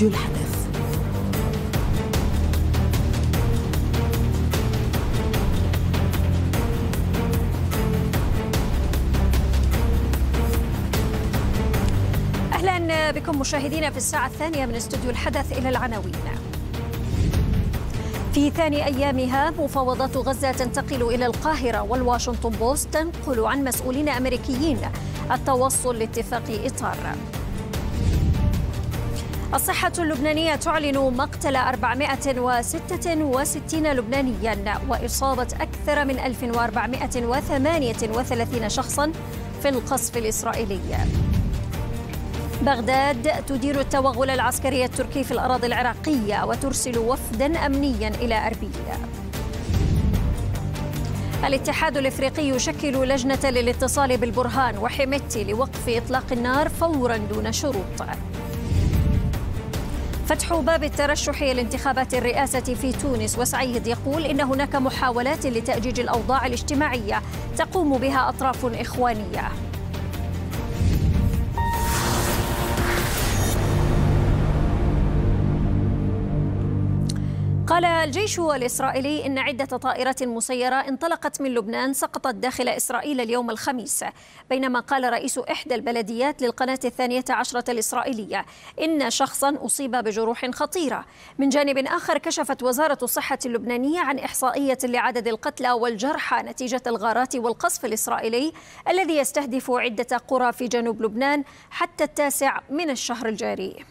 استوديو الحدث. أهلا بكم مشاهدينا في الساعة الثانية من استوديو الحدث إلى العناوين. في ثاني أيامها مفاوضات غزة تنتقل إلى القاهرة والواشنطن بوست تنقل عن مسؤولين أمريكيين التوصل لاتفاق إطار. الصحة اللبنانية تعلن مقتل 466 لبنانيا وإصابة أكثر من 1438 شخصا في القصف الإسرائيلي. بغداد تدير التوغل العسكري التركي في الأراضي العراقية وترسل وفدا أمنيا إلى أربيل. الاتحاد الإفريقي يشكل لجنة للاتصال بالبرهان وحميتي لوقف إطلاق النار فورا دون شروط. فتح باب الترشح لانتخابات الرئاسة في تونس وسعيد يقول إن هناك محاولات لتأجيج الأوضاع الاجتماعية تقوم بها أطراف إخوانية. قال الجيش الإسرائيلي إن عدة طائرات مسيرة انطلقت من لبنان سقطت داخل إسرائيل اليوم الخميس بينما قال رئيس إحدى البلديات للقناة الثانية عشرة الإسرائيلية إن شخصا أصيب بجروح خطيرة. من جانب آخر كشفت وزارة الصحة اللبنانية عن إحصائية لعدد القتلى والجرحى نتيجة الغارات والقصف الإسرائيلي الذي يستهدف عدة قرى في جنوب لبنان حتى التاسع من الشهر الجاري.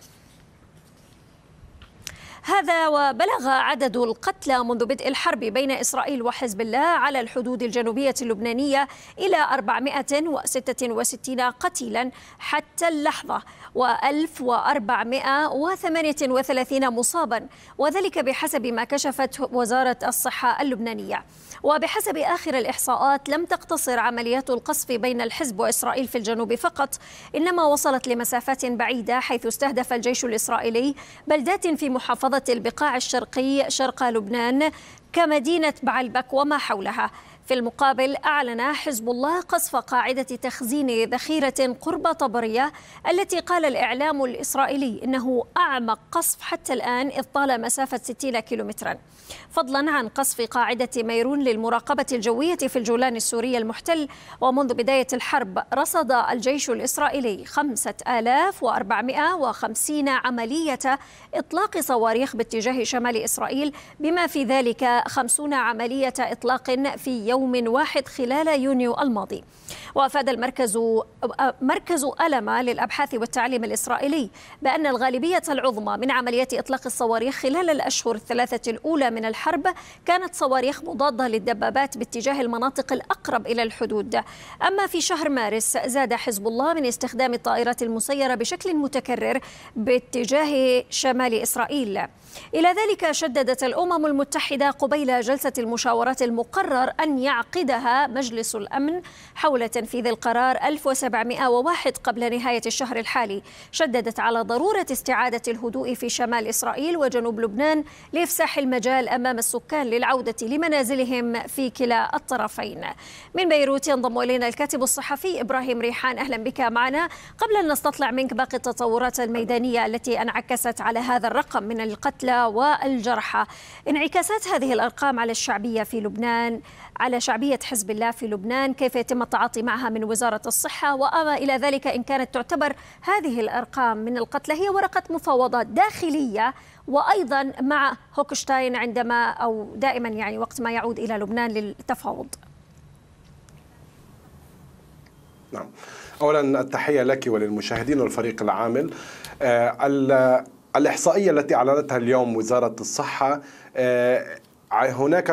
هذا وبلغ عدد القتلى منذ بدء الحرب بين إسرائيل وحزب الله على الحدود الجنوبية اللبنانية إلى 466 قتيلا حتى اللحظة. و1438 مصابا وذلك بحسب ما كشفت وزارة الصحة اللبنانية. وبحسب آخر الإحصاءات لم تقتصر عمليات القصف بين الحزب وإسرائيل في الجنوب فقط إنما وصلت لمسافات بعيدة حيث استهدف الجيش الإسرائيلي بلدات في محافظة البقاع الشرقي شرق لبنان كمدينة بعلبك وما حولها. في المقابل أعلن حزب الله قصف قاعدة تخزين ذخيرة قرب طبرية التي قال الإعلام الإسرائيلي إنه أعمق قصف حتى الآن إذ طال مسافة 60 كيلومترا. فضلا عن قصف قاعدة ميرون للمراقبة الجوية في الجولان السوري المحتل ومنذ بداية الحرب رصد الجيش الإسرائيلي 5450 عملية إطلاق صواريخ باتجاه شمال إسرائيل بما في ذلك 150 عملية إطلاق في يوم واحد خلال يونيو الماضي. وأفاد المركز مركز ألما للأبحاث والتعليم الإسرائيلي بأن الغالبية العظمى من عمليات إطلاق الصواريخ خلال الأشهر الثلاثة الأولى من الحرب كانت صواريخ مضادة للدبابات باتجاه المناطق الأقرب إلى الحدود. أما في شهر مارس زاد حزب الله من استخدام الطائرات المسيرة بشكل متكرر باتجاه شمال إسرائيل. إلى ذلك شددت الأمم المتحدة قبيل جلسة المشاورات المقرر أن يعقدها مجلس الأمن حول تنفيذ القرار 1701 قبل نهاية الشهر الحالي. شددت على ضرورة استعادة الهدوء في شمال إسرائيل وجنوب لبنان لإفساح المجال أمام السكان للعودة لمنازلهم في كلا الطرفين. من بيروت ينضم إلينا الكاتب الصحفي إبراهيم ريحان. أهلا بك معنا. قبل أن نستطلع منك باقي التطورات الميدانية التي انعكست على هذا الرقم من القتلى والجرحى انعكاسات هذه الأرقام على الشعبية في لبنان على شعبية حزب الله في لبنان كيف يتم التعاطي معها من وزارة الصحة؟ وأما إلى ذلك إن كانت تعتبر هذه الأرقام من القتلى هي ورقة مفاوضات داخلية وأيضا مع هوكشتاين عندما أو دائما يعني وقت ما يعود إلى لبنان للتفاوض. نعم. اولا التحية لك وللمشاهدين والفريق العامل. آه الإحصائية التي أعلنتها اليوم وزارة الصحة آه هناك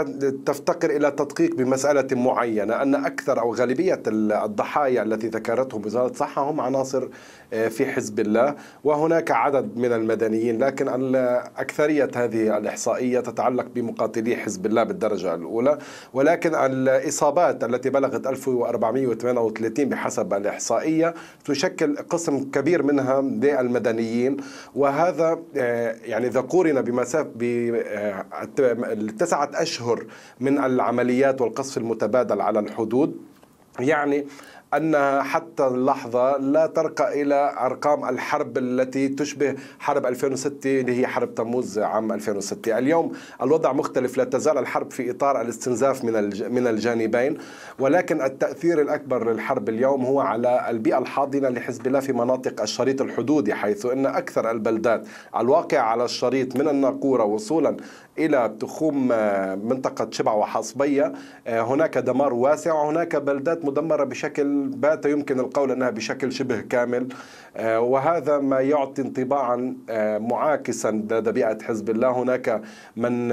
تفتقر إلى تدقيق بمسألة معينة أن أكثر أو غالبية الضحايا التي ذكرتهم وزارة الصحة هم عناصر في حزب الله. وهناك عدد من المدنيين لكن أكثرية هذه الإحصائية تتعلق بمقاتلي حزب الله بالدرجة الأولى. ولكن الإصابات التي بلغت 1438 بحسب الإحصائية تشكل قسم كبير منها للمدنيين. وهذا آه، يعني إذا قورن بمسافه تسعة أشهر من العمليات والقصف المتبادل على الحدود يعني أنها حتى اللحظة لا ترقى إلى أرقام الحرب التي تشبه حرب 2006 اللي هي حرب تموز عام 2006 اليوم الوضع مختلف لا تزال الحرب في إطار الاستنزاف من من الجانبين ولكن التأثير الأكبر للحرب اليوم هو على البيئة الحاضنة لحزب الله في مناطق الشريط الحدودي حيث أن أكثر البلدات الواقعة على الشريط من الناقورة وصولا إلى تخوم آه، منطقة شبع وحصبية. آه، هناك دمار واسع وهناك بلدات مدمرة بشكل بات يمكن القول أنها بشكل شبه كامل. آه، وهذا ما يعطي انطباعا معاكسا لدى بيئة حزب الله. هناك من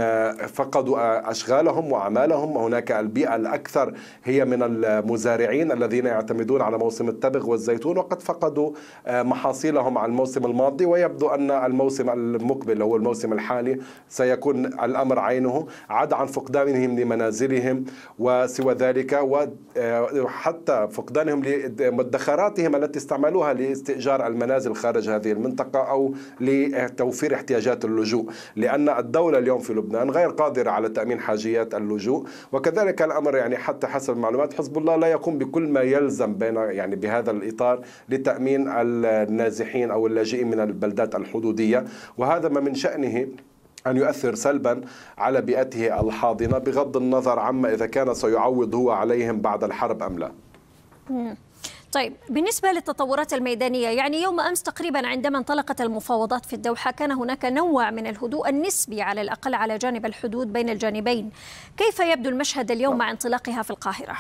فقدوا أشغالهم وأعمالهم. وهناك البيئة الأكثر هي من المزارعين الذين يعتمدون على موسم التبغ والزيتون وقد فقدوا محاصيلهم على الموسم الماضي. ويبدو أن الموسم المقبل هو الموسم الحالي سيكون الأمر عينه عدا عن فقدانهم لمنازلهم وسوى ذلك وحتى فقدانهم لمدخراتهم التي استعملوها لاستئجار المنازل خارج هذه المنطقة أو لتوفير احتياجات اللجوء. لأن الدولة اليوم في لبنان غير قادرة على تأمين حاجيات اللجوء وكذلك الأمر يعني حتى حسب المعلومات حزب الله لا يقوم بكل ما يلزم بين يعني بهذا الإطار لتأمين النازحين أو اللاجئين من البلدات الحدودية. وهذا ما من شأنه أن يؤثر سلبا على بيئته الحاضنة بغض النظر عما إذا كان سيعوض هو عليهم بعد الحرب أم لا. طيب بالنسبة للتطورات الميدانية يعني يوم أمس تقريبا عندما انطلقت المفاوضات في الدوحة كان هناك نوع من الهدوء النسبي على الأقل على جانب الحدود بين الجانبين. كيف يبدو المشهد اليوم مع انطلاقها في القاهرة؟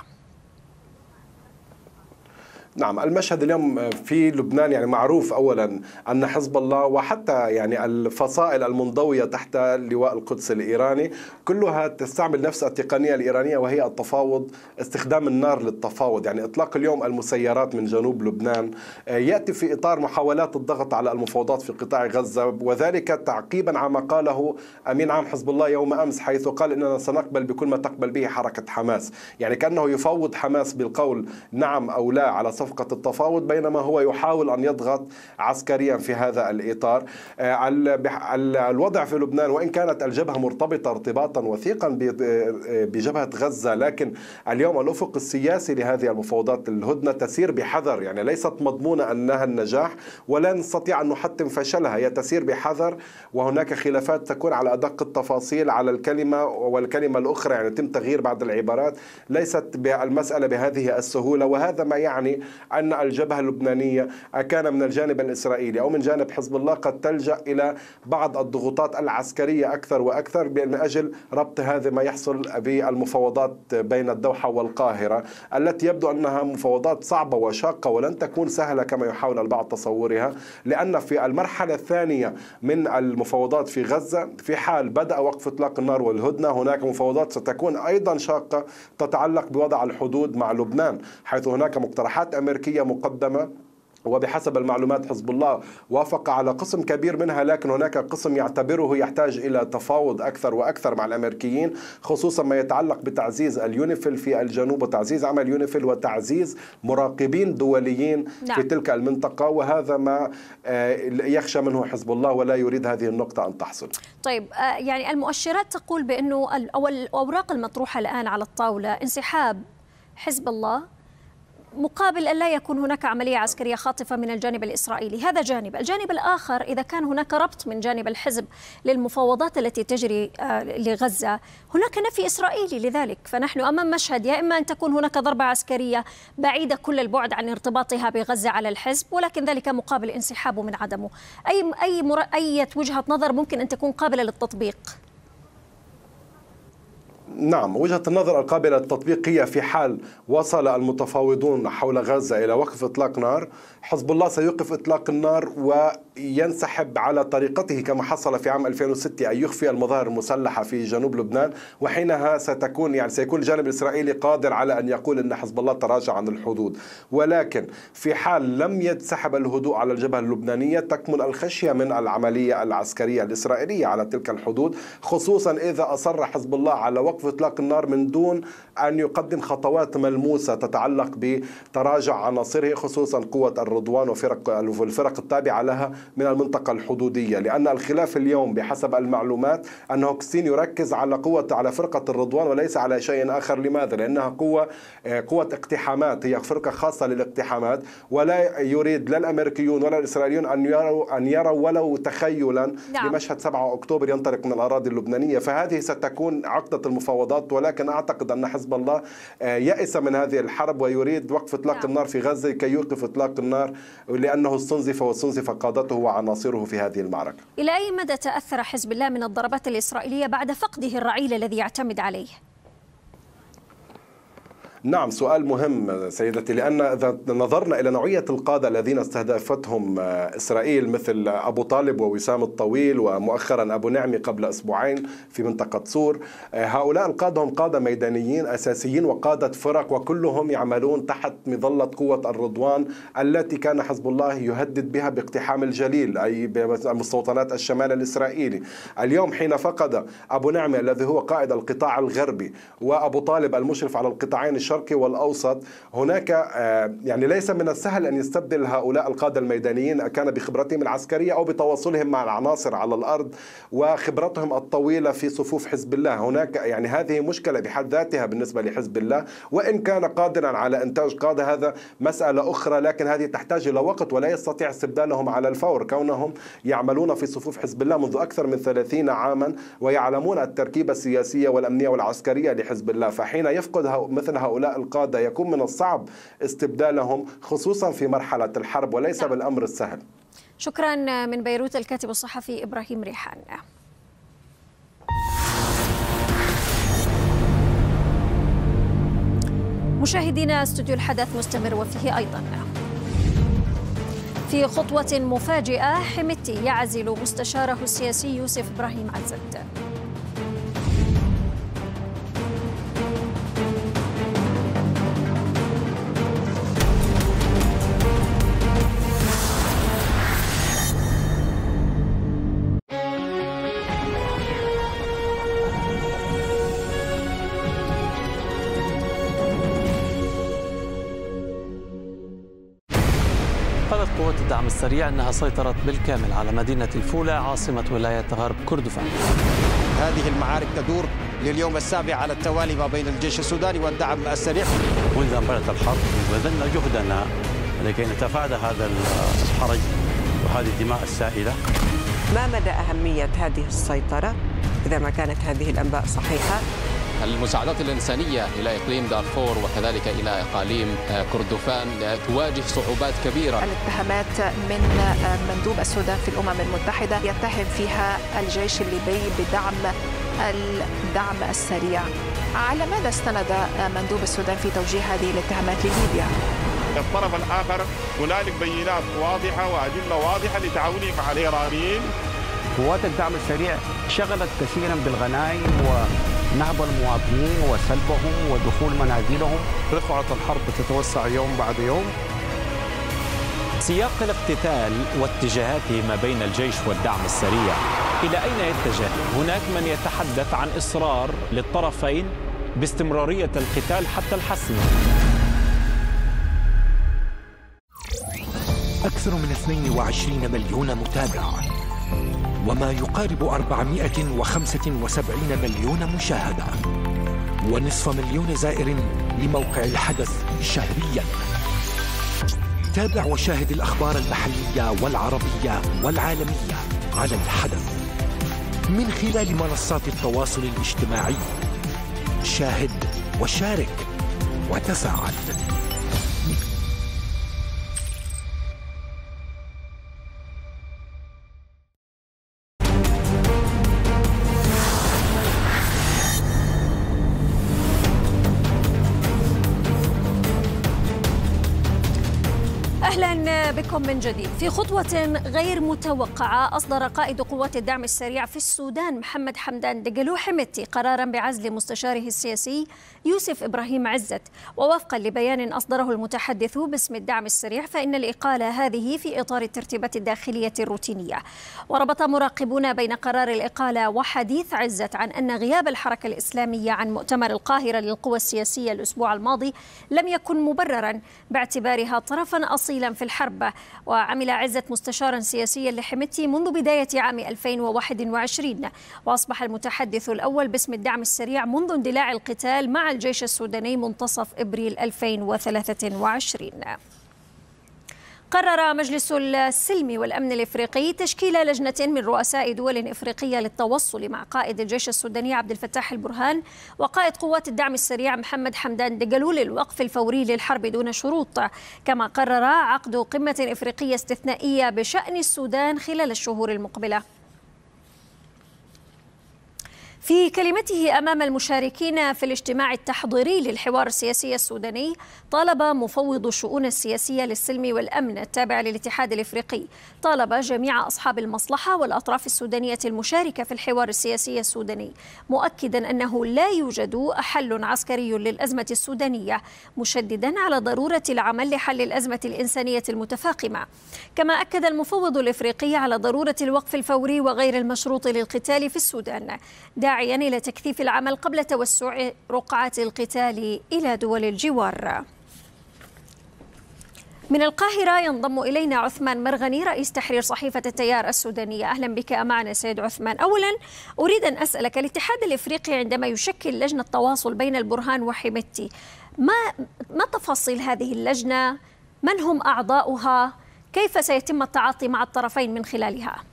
نعم المشهد اليوم في لبنان يعني معروف اولا أن حزب الله وحتى يعني الفصائل المنضوية تحت لواء القدس الإيراني كلها تستعمل نفس التقنية الإيرانية وهي التفاوض استخدام النار للتفاوض. يعني إطلاق اليوم المسيرات من جنوب لبنان آه، يأتي في إطار محاولات الضغط على المفاوضات في قطاع غزة وذلك تعقيبا على ما قاله أمين عام حزب الله يوم أمس حيث قال إننا سنقبل بكل ما تقبل به حركة حماس. يعني كأنه يفوض حماس بالقول نعم أو لا على صفقة التفاوض بينما هو يحاول أن يضغط عسكريا في هذا الإطار. آه، الوضع في لبنان وإن كانت الجبهة مرتبطة ارتباطا وثيقا بجبهة غزة لكن اليوم الأفق السياسي لهذه المفاوضات الهدنة تسير بحذر. يعني ليست مضمونة أنها النجاح ولا نستطيع أن نحتم فشلها. هي تسير بحذر وهناك خلافات تكون على أدق التفاصيل على الكلمة والكلمة الأخرى. يعني يتم تغيير بعض العبارات. ليست المسألة بهذه السهولة وهذا ما يعني أن الجبهة اللبنانية كان من الجانب الإسرائيلي أو من جانب حزب الله قد تلجأ إلى بعض الضغوطات العسكرية أكثر وأكثر من أجل ربط هذا ما يحصل بالمفاوضات بين الدوحة والقاهرة التي يبدو أنها مفاوضات صعبة وشاقة ولن تكون سهلة كما يحاول البعض تصورها لأن في المرحلة الثانية من المفاوضات في غزة في حال بدأ وقف إطلاق النار والهدنة هناك مفاوضات ستكون أيضا شاقة تتعلق بوضع الحدود مع لبنان حيث هناك مقترحات أمريكية مقدمة وبحسب المعلومات حزب الله وافق على قسم كبير منها لكن هناك قسم يعتبره يحتاج إلى تفاوض أكثر وأكثر مع الأمريكيين خصوصا ما يتعلق بتعزيز اليونيفيل في الجنوب وتعزيز عمل يونيفيل وتعزيز مراقبين دوليين نعم. في تلك المنطقة وهذا ما آه، يخشى منه حزب الله ولا يريد هذه النقطة أن تحصل. طيب آه، يعني المؤشرات تقول بأنه أو الأوراق المطروحة الآن على الطاولة انسحاب حزب الله مقابل أن لا يكون هناك عملية عسكرية خاطفة من الجانب الإسرائيلي. هذا جانب. الجانب الآخر إذا كان هناك ربط من جانب الحزب للمفاوضات التي تجري آه، لغزة هناك نفي إسرائيلي لذلك. فنحن أمام مشهد يا إما أن تكون هناك ضربة عسكرية بعيدة كل البعد عن ارتباطها بغزة على الحزب ولكن ذلك مقابل انسحابه من عدمه. أي أي أي وجهة نظر ممكن أن تكون قابلة للتطبيق؟ نعم وجهة النظر القابلة للتطبيق هي في حال وصل المتفاوضون حول غزة إلى وقف إطلاق نار حزب الله سيوقف إطلاق النار وينسحب على طريقته كما حصل في عام 2006 أن يخفي المظاهر المسلحة في جنوب لبنان وحينها ستكون يعني سيكون الجانب الإسرائيلي قادر على أن يقول أن حزب الله تراجع عن الحدود. ولكن في حال لم ينسحب الهدوء على الجبهة اللبنانية تكمن الخشية من العملية العسكرية الإسرائيلية على تلك الحدود خصوصا إذا أصر حزب الله على وقف إطلاق النار من دون أن يقدم خطوات ملموسة تتعلق بتراجع عناصره خصوصا قوة الرضوان وفرق الفرق التابعة لها من المنطقة الحدودية. لأن الخلاف اليوم بحسب المعلومات أن هوكستين يركز على قوة على فرقة الرضوان وليس على شيء آخر. لماذا؟ لأنها قوة قوة اقتحامات. هي فرقة خاصة للاقتحامات. ولا يريد لا الأمريكيون ولا الإسرائيليون أن يروا أن يروا ولو تخيلا نعم. لمشهد 7 أكتوبر ينطلق من الأراضي اللبنانية. فهذه ستكون عقدة المفاوضات ولكن أعتقد أن حزب الله آه، يأس من هذه الحرب ويريد وقف إطلاق نعم. النار في غزة كي يوقف إطلاق النار لأنه استنزف واستنزف قادته وعناصره في هذه المعركة إلى أي مدى تأثر حزب الله من الضربات الإسرائيلية بعد فقده الرعيل الذي يعتمد عليه؟ نعم سؤال مهم سيدتي لأن إذا نظرنا إلى نوعية القادة الذين استهدفتهم آه، إسرائيل مثل أبو طالب ووسام الطويل ومؤخرا أبو نعمي قبل أسبوعين في منطقة سور آه، هؤلاء القادة هم قادة ميدانيين أساسيين وقادة فرق وكلهم يعملون تحت مظلة قوة الرضوان التي كان حزب الله يهدد بها باقتحام الجليل أي بمستوطنات الشمال الإسرائيلي. اليوم حين فقد أبو نعمي الذي هو قائد القطاع الغربي وأبو طالب المشرف على القطاعين الشرقي والأوسط. هناك آه، يعني ليس من السهل أن يستبدل هؤلاء القادة الميدانيين كان بخبرتهم العسكرية أو بتواصلهم مع العناصر على الأرض وخبرتهم الطويلة في صفوف حزب الله. هناك يعني هذه مشكلة بحد ذاتها بالنسبة لحزب الله. وإن كان قادرا على إنتاج قادة هذا مسألة أخرى لكن هذه تحتاج إلى وقت ولا يستطيع استبدالهم على الفور. كونهم يعملون في صفوف حزب الله منذ أكثر من 30 عاما ويعلمون التركيبة السياسية والأمنية والعسكرية لحزب الله. فحين يفقد مثل هؤلاء هؤلاء القادة يكون من الصعب استبدالهم خصوصا في مرحلة الحرب وليس نعم. بالأمر السهل. شكرا من بيروت الكاتب الصحفي إبراهيم ريحان. مشاهدينا استوديو الحدث مستمر وفيه أيضا. في خطوة مفاجئة حمتي يعزل مستشاره السياسي يوسف إبراهيم عزت السريع أنها سيطرت بالكامل على مدينة الفولة عاصمة ولاية غرب كردفان. هذه المعارك تدور لليوم السابع على التوالي ما بين الجيش السوداني والدعم السريع. منذ أن بدأت الحرب بذلنا جهدنا لكي نتفادى هذا الحرج وهذه الدماء السائلة. ما مدى أهمية هذه السيطرة؟ إذا ما كانت هذه الأنباء صحيحة المساعدات الإنسانية إلى إقليم دارفور وكذلك إلى إقاليم كردفان تواجه صعوبات كبيرة. الاتهامات من مندوب السودان في الأمم المتحدة يتهم فيها الجيش الليبي بدعم الدعم السريع. على ماذا استند مندوب السودان في توجيه هذه الاتهامات لليبيا؟ الطرف الآخر. هنالك بينات واضحة وأدلة واضحة لتعاونه مع الإيرانيين قوات الدعم السريع شغلت كثيرا بالغنائم ونهب المواطنين وسلبهم ودخول منازلهم. رقعة الحرب تتوسع يوم بعد يوم. سياق الاقتتال واتجاهاته ما بين الجيش والدعم السريع. إلى أين يتجه؟ هناك من يتحدث عن إصرار للطرفين باستمرارية القتال حتى الحسم. أكثر من 22 مليون متابع وما يقارب 475 مليون مشاهدة. ونصف مليون زائر لموقع الحدث شهريا. تابع وشاهد الأخبار المحلية والعربية والعالمية على الحدث. من خلال منصات التواصل الاجتماعي. شاهد وشارك وتفاعل من جديد. في خطوة غير متوقعة أصدر قائد قوات الدعم السريع في السودان محمد حمدان دقلو حمتي قرارا بعزل مستشاره السياسي يوسف إبراهيم عزت. ووفقا لبيان أصدره المتحدث باسم الدعم السريع فإن الإقالة هذه في إطار الترتيبات الداخلية الروتينية. وربط مراقبون بين قرار الإقالة وحديث عزت عن أن غياب الحركة الإسلامية عن مؤتمر القاهرة للقوى السياسية الأسبوع الماضي لم يكن مبررا باعتبارها طرفا أصيلا في الحرب. وعمل عزت مستشارا سياسيا لحمتي منذ بداية عام 2021 وأصبح المتحدث الأول باسم الدعم السريع منذ اندلاع القتال مع الجيش السوداني منتصف إبريل 2023 قرر مجلس السلم والأمن الإفريقي تشكيل لجنة من رؤساء دول إفريقية للتوصل مع قائد الجيش السوداني عبد الفتاح البرهان وقائد قوات الدعم السريع محمد حمدان دقلو للوقف الفوري للحرب دون شروط. كما قرر عقد قمة إفريقية استثنائية بشأن السودان خلال الشهور المقبلة. في كلمته أمام المشاركين في الاجتماع التحضيري للحوار السياسي السوداني طالب مفوض الشؤون السياسية للسلم والأمن التابع للاتحاد الإفريقي. طالب جميع أصحاب المصلحة والأطراف السودانية المشاركة في الحوار السياسي السوداني مؤكدا أنه لا يوجد حل عسكري للأزمة السودانية مشددا على ضرورة العمل لحل الأزمة الإنسانية المتفاقمة. كما أكد المفوض الإفريقي على ضرورة الوقف الفوري وغير المشروط للقتال في السودان. داعيا إلى تكثيف العمل قبل توسع رقعة القتال إلى دول الجوار. من القاهرة ينضم إلينا عثمان مرغني رئيس تحرير صحيفة التيار السودانية. أهلا بك معنا سيد عثمان. أولا أريد أن أسألك الاتحاد الإفريقي عندما يشكل لجنة تواصل بين البرهان وحمتي ما, ما تفاصيل هذه اللجنة؟ من هم أعضاؤها؟ كيف سيتم التعاطي مع الطرفين من خلالها؟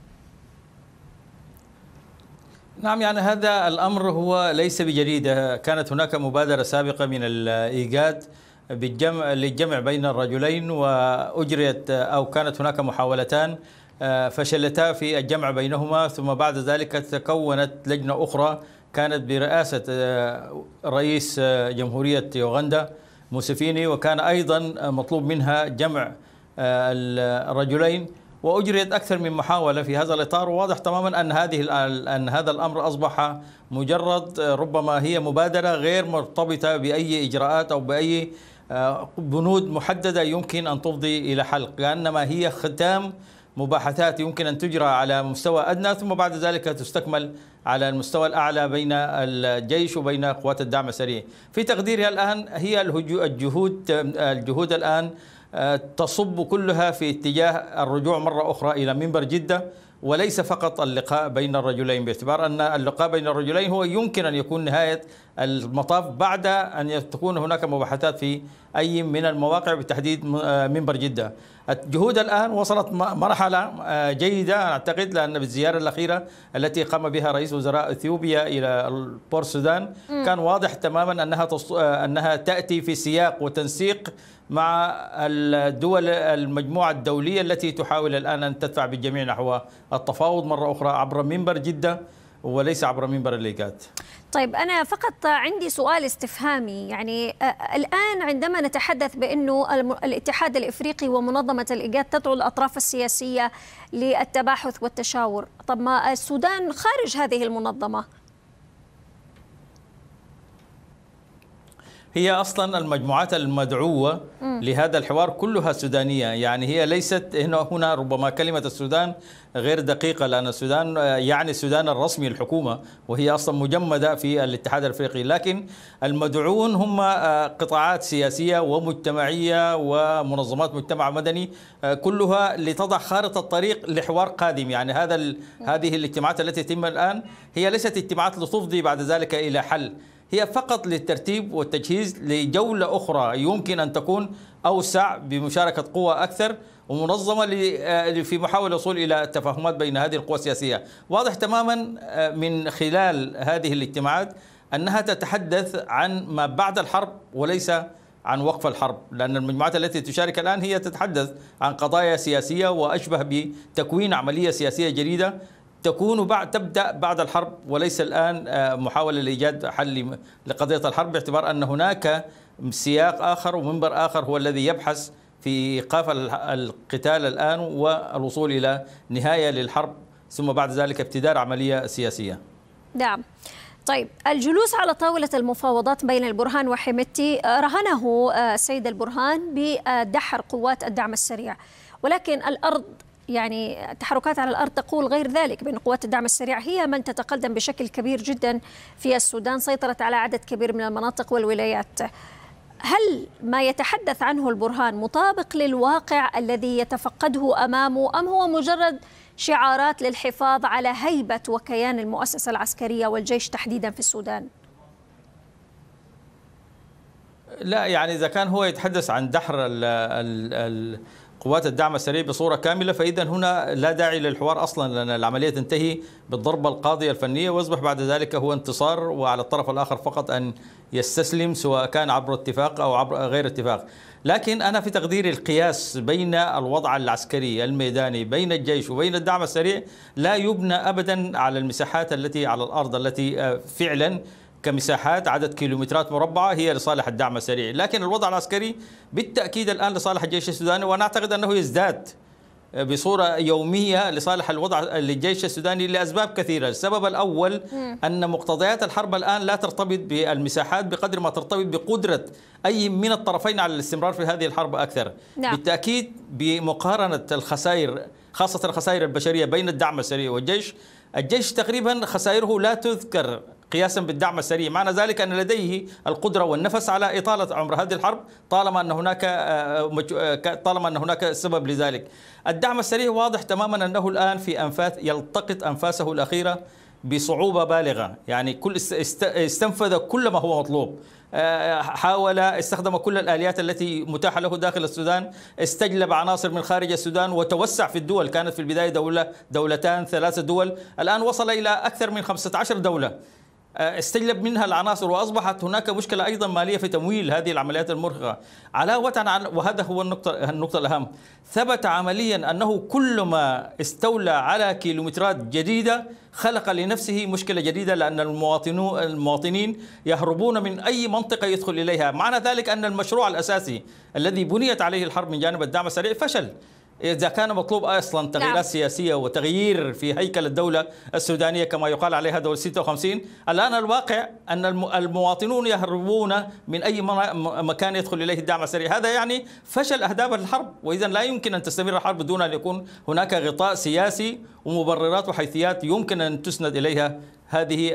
نعم يعني هذا الأمر هو ليس بجديد. كانت هناك مبادرة سابقة من الإيجاد بالجمع للجمع بين الرجلين وأجريت أو كانت هناك محاولتان فشلتا في الجمع بينهما. ثم بعد ذلك تكونت لجنة أخرى كانت برئاسة رئيس جمهورية يوغندا موسيفيني وكان أيضا مطلوب منها جمع الرجلين. وأجريت أكثر من محاولة في هذا الإطار وواضح تماما أن هذه أن هذا الأمر أصبح مجرد ربما هي مبادرة غير مرتبطة بأي إجراءات أو بأي بنود محددة يمكن أن تفضي إلى حل كانما هي ختام مباحثات يمكن أن تجرى على مستوى أدنى ثم بعد ذلك تستكمل على المستوى الأعلى بين الجيش وبين قوات الدعم السريع. في تقديرها الآن هي الجهود الجهود الآن تصب كلها في اتجاه الرجوع مرة أخرى إلى منبر جدة وليس فقط اللقاء بين الرجلين باعتبار أن اللقاء بين الرجلين هو يمكن أن يكون نهاية المطاف بعد أن تكون هناك مباحثات في أي من المواقع بالتحديد منبر جدة. الجهود الآن وصلت مرحلة جيدة أعتقد لأن بالزيارة الأخيرة التي قام بها رئيس وزراء إثيوبيا إلى بور السودان كان واضح تماما أنها أنها تأتي في سياق وتنسيق مع الدول المجموعة الدولية التي تحاول الآن أن تدفع بالجميع نحو التفاوض مرة أخرى عبر منبر جدة وليس عبر منبر الليغات طيب أنا فقط عندي سؤال استفهامي. يعني الآن عندما نتحدث بأنه الاتحاد الإفريقي ومنظمة الإيجاد تدعو الأطراف السياسية للتباحث والتشاور طب ما السودان خارج هذه المنظمة؟ هي أصلا المجموعات المدعوة م. لهذا الحوار كلها سودانية. يعني هي ليست هنا هنا ربما كلمة السودان غير دقيقة لأن السودان يعني السودان الرسمي الحكومة وهي أصلا مجمدة في الاتحاد الأفريقي. لكن المدعوون هم قطاعات سياسية ومجتمعية ومنظمات مجتمع مدني كلها لتضع خارطة الطريق لحوار قادم. يعني هذا هذه الاجتماعات التي تتم الآن هي ليست اجتماعات لتفضي بعد ذلك إلى حل. هي فقط للترتيب والتجهيز لجولة أخرى يمكن أن تكون أوسع بمشاركة قوى أكثر ومنظمة في محاولة الوصول إلى تفاهمات بين هذه القوى السياسية. واضح تماما من خلال هذه الاجتماعات أنها تتحدث عن ما بعد الحرب وليس عن وقف الحرب لأن المجموعات التي تشارك الآن هي تتحدث عن قضايا سياسية وأشبه بتكوين عملية سياسية جديدة تكون بعد تبدأ بعد الحرب وليس الآن محاولة لإيجاد حل لقضية الحرب باعتبار أن هناك سياق آخر ومنبر آخر هو الذي يبحث في إيقاف القتال الآن والوصول إلى نهاية للحرب ثم بعد ذلك ابتدار عملية سياسية. نعم. طيب الجلوس على طاولة المفاوضات بين البرهان وحميتي رهنه السيد البرهان بدحر قوات الدعم السريع ولكن الأرض يعني التحركات على الأرض تقول غير ذلك بأن قوات الدعم السريع هي من تتقدم بشكل كبير جدا في السودان سيطرت على عدد كبير من المناطق والولايات هل ما يتحدث عنه البرهان مطابق للواقع الذي يتفقده أمامه أم هو مجرد شعارات للحفاظ على هيبة وكيان المؤسسة العسكرية والجيش تحديدا في السودان؟ لا يعني إذا كان هو يتحدث عن دحر ال ال ال قوات الدعم السريع بصورة كاملة فاذا هنا لا داعي للحوار أصلا لأن العملية تنتهي بالضربة القاضية الفنية. ويصبح بعد ذلك هو انتصار وعلى الطرف الآخر فقط أن يستسلم سواء كان عبر اتفاق أو عبر غير اتفاق. لكن أنا في تقديري القياس بين الوضع العسكري الميداني بين الجيش وبين الدعم السريع لا يبنى ابدا على المساحات التي على الأرض التي فعلا كمساحات عدد كيلومترات مربعة هي لصالح الدعم السريع. لكن الوضع العسكري بالتأكيد الآن لصالح الجيش السوداني وأنا أعتقد أنه يزداد بصورة يومية لصالح الوضع للجيش السوداني لأسباب كثيرة. السبب الأول أن مقتضيات الحرب الآن لا ترتبط بالمساحات بقدر ما ترتبط بقدرة أي من الطرفين على الاستمرار في هذه الحرب أكثر. نعم. بالتأكيد بمقارنة الخسائر خاصة الخسائر البشرية بين الدعم السريع والجيش الجيش تقريبا خسائره لا تذكر قياسا بالدعم السريع. معنى ذلك أن لديه القدرة والنفس على إطالة عمر هذه الحرب طالما أن هناك طالما أن هناك سبب لذلك. الدعم السريع واضح تماما أنه الآن في أنفاس يلتقط أنفاسه الأخيرة بصعوبة بالغة. يعني كل استنفذ كل ما هو مطلوب. حاول استخدم كل الآليات التي متاحة له داخل السودان استجلب عناصر من خارج السودان وتوسع في الدول. كانت في البداية دولة دولتان ثلاثة دول. الآن وصل إلى أكثر من 15 دولة. استجلب منها العناصر وأصبحت هناك مشكلة أيضا مالية في تمويل هذه العمليات المرهقة. علاوه على وهذا هو النقطه النقطة الأهم. ثبت عمليا أنه كلما استولى على كيلومترات جديدة خلق لنفسه مشكلة جديدة لأن المواطنين يهربون من أي منطقة يدخل إليها. معنى ذلك أن المشروع الأساسي الذي بنيت عليه الحرب من جانب الدعم السريع فشل. إذا كان مطلوب أصلا تغييرات نعم. سياسية وتغيير في هيكل الدولة السودانية كما يقال عليها دولة 56 الآن الواقع أن المواطنون يهربون من أي مكان يدخل إليه الدعم السريع. هذا يعني فشل أهداف الحرب وإذا لا يمكن أن تستمر الحرب بدون أن يكون هناك غطاء سياسي ومبررات وحيثيات يمكن أن تسند إليها هذه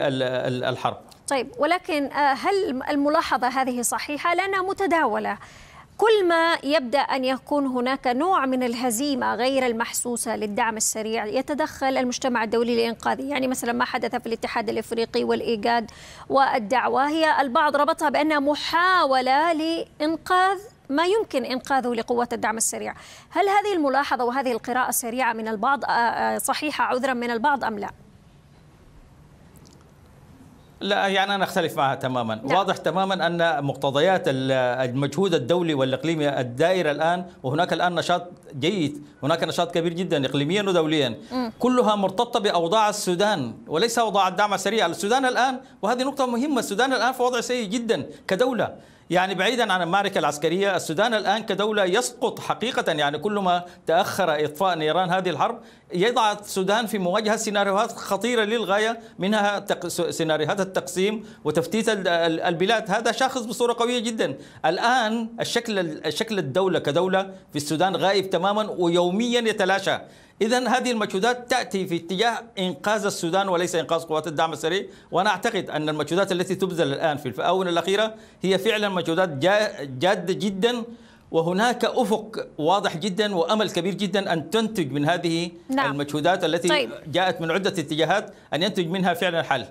الحرب. طيب ولكن هل الملاحظة هذه صحيحة؟ لأنها متداولة. كل ما يبدأ أن يكون هناك نوع من الهزيمة غير المحسوسة للدعم السريع يتدخل المجتمع الدولي لإنقاذه، يعني مثلا ما حدث في الاتحاد الإفريقي والإيجاد والدعوة. هي البعض ربطها بانها محاولة لإنقاذ ما يمكن إنقاذه لقوات الدعم السريع، هل هذه الملاحظة وهذه القراءة السريعه من البعض؟ صحيحة عذرا من البعض أم لا؟ لا يعني أنا أختلف معها تماما لا. واضح تماما أن مقتضيات المجهود الدولي والإقليمي الدائره الآن وهناك الآن نشاط جيد هناك نشاط كبير جدا اقليميا ودوليا م. كلها مرتبطة بأوضاع السودان وليس أوضاع الدعم السريع السودان الآن وهذه نقطة مهمة السودان الآن في وضع سيء جدا كدولة يعني بعيدا عن المعركة العسكرية السودان الآن كدولة يسقط حقيقة يعني كل ما تأخر إطفاء نيران هذه الحرب يضع السودان في مواجهة سيناريوهات خطيرة للغاية منها سيناريوهات التقسيم وتفتيت البلاد. هذا شاخص بصورة قوية جدا. الآن الشكل الشكل الدولة كدولة في السودان غائب تماما ويوميا يتلاشى. إذا هذه المجهودات تأتي في اتجاه إنقاذ السودان وليس إنقاذ قوات الدعم السريع وأنا أعتقد أن المجهودات التي تبذل الآن في الآونة الأخيرة هي فعلا مجهودات جادة جدا وهناك أفق واضح جدا وأمل كبير جدا أن تنتج من هذه نعم. المجهودات التي طيب. جاءت من عدة اتجاهات أن ينتج منها فعلا حل.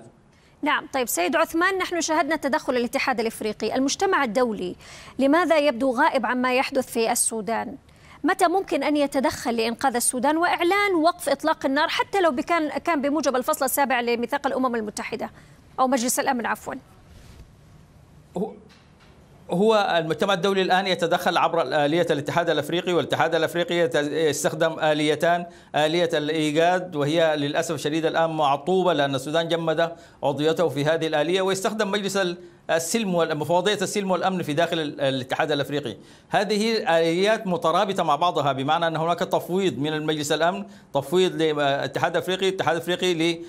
نعم طيب سيد عثمان نحن شاهدنا تدخل الاتحاد الإفريقي، المجتمع الدولي لماذا يبدو غائب عما يحدث في السودان؟ متى ممكن أن يتدخل لإنقاذ السودان وإعلان وقف إطلاق النار حتى لو كان كان بموجب الفصل السابع لميثاق الأمم المتحدة أو مجلس الأمن عفوا. هو المجتمع الدولي الآن يتدخل عبر آلية الاتحاد الأفريقي والاتحاد الأفريقي يستخدم آليتان آلية الإيجاد وهي للأسف الشديد الآن معطوبة لأن السودان جمد عضويته في هذه الآلية ويستخدم مجلس السلم ومفوضيه السلم والأمن في داخل الاتحاد الأفريقي. هذه الاليات مترابطة مع بعضها بمعنى أن هناك تفويض من المجلس الأمن تفويض للاتحاد الافريقي الاتحاد الافريقي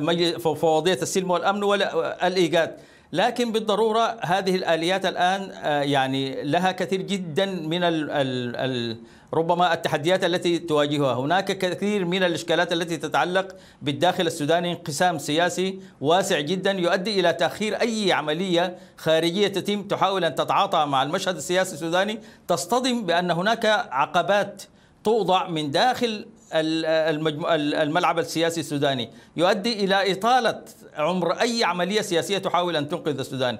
لمفوضيه السلم والأمن والإيجاد. لكن بالضرورة هذه الآليات الآن آه، يعني لها كثير جدا من ال ال ال ربما التحديات التي تواجهها. هناك كثير من الإشكالات التي تتعلق بالداخل السوداني انقسام سياسي واسع جدا يؤدي إلى تأخير أي عملية خارجية تتم تحاول أن تتعاطى مع المشهد السياسي السوداني. تصطدم بأن هناك عقبات توضع من داخل الملعب السياسي السوداني. يؤدي إلى إطالة عمر أي عملية سياسية تحاول أن تنقذ السودان.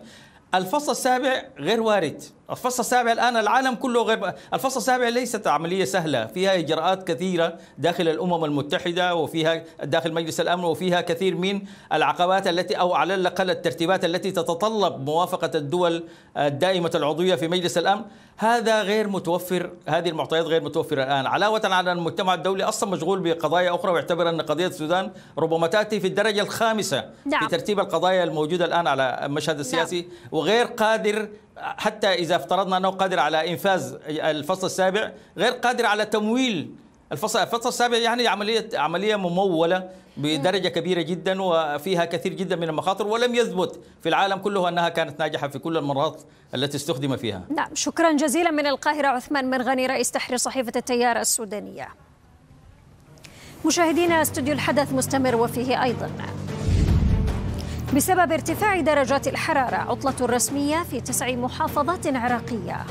الفصل السابع غير وارد. الفصل السابع الآن العالم كله غير الفصل السابع ليست عملية سهلة فيها إجراءات كثيرة داخل الأمم المتحدة وفيها داخل مجلس الأمن وفيها كثير من العقبات التي أو على الأقل الترتيبات التي تتطلب موافقة الدول الدائمة العضوية في مجلس الأمن هذا غير متوفر هذه المعطيات غير متوفرة الآن علاوة على المجتمع الدولي أصلا مشغول بقضايا أخرى ويعتبر أن قضية السودان ربما تأتي في الدرجة الخامسة نعم. في ترتيب القضايا الموجودة الآن على المشهد السياسي نعم. وغير قادر حتى إذا افترضنا أنه قادر على إنفاذ الفصل السابع غير قادر على تمويل الفصل. الفصل السابع يعني عملية عملية ممولة بدرجة كبيرة جدا وفيها كثير جدا من المخاطر ولم يثبت في العالم كله أنها كانت ناجحة في كل المرات التي استخدم فيها. نعم شكرا جزيلا من القاهرة عثمان مرغني رئيس تحرير صحيفة التيار السودانية. مشاهدينا استوديو الحدث مستمر وفيه أيضا. بسبب ارتفاع درجات الحرارة عطلة رسمية في تسع محافظات عراقية.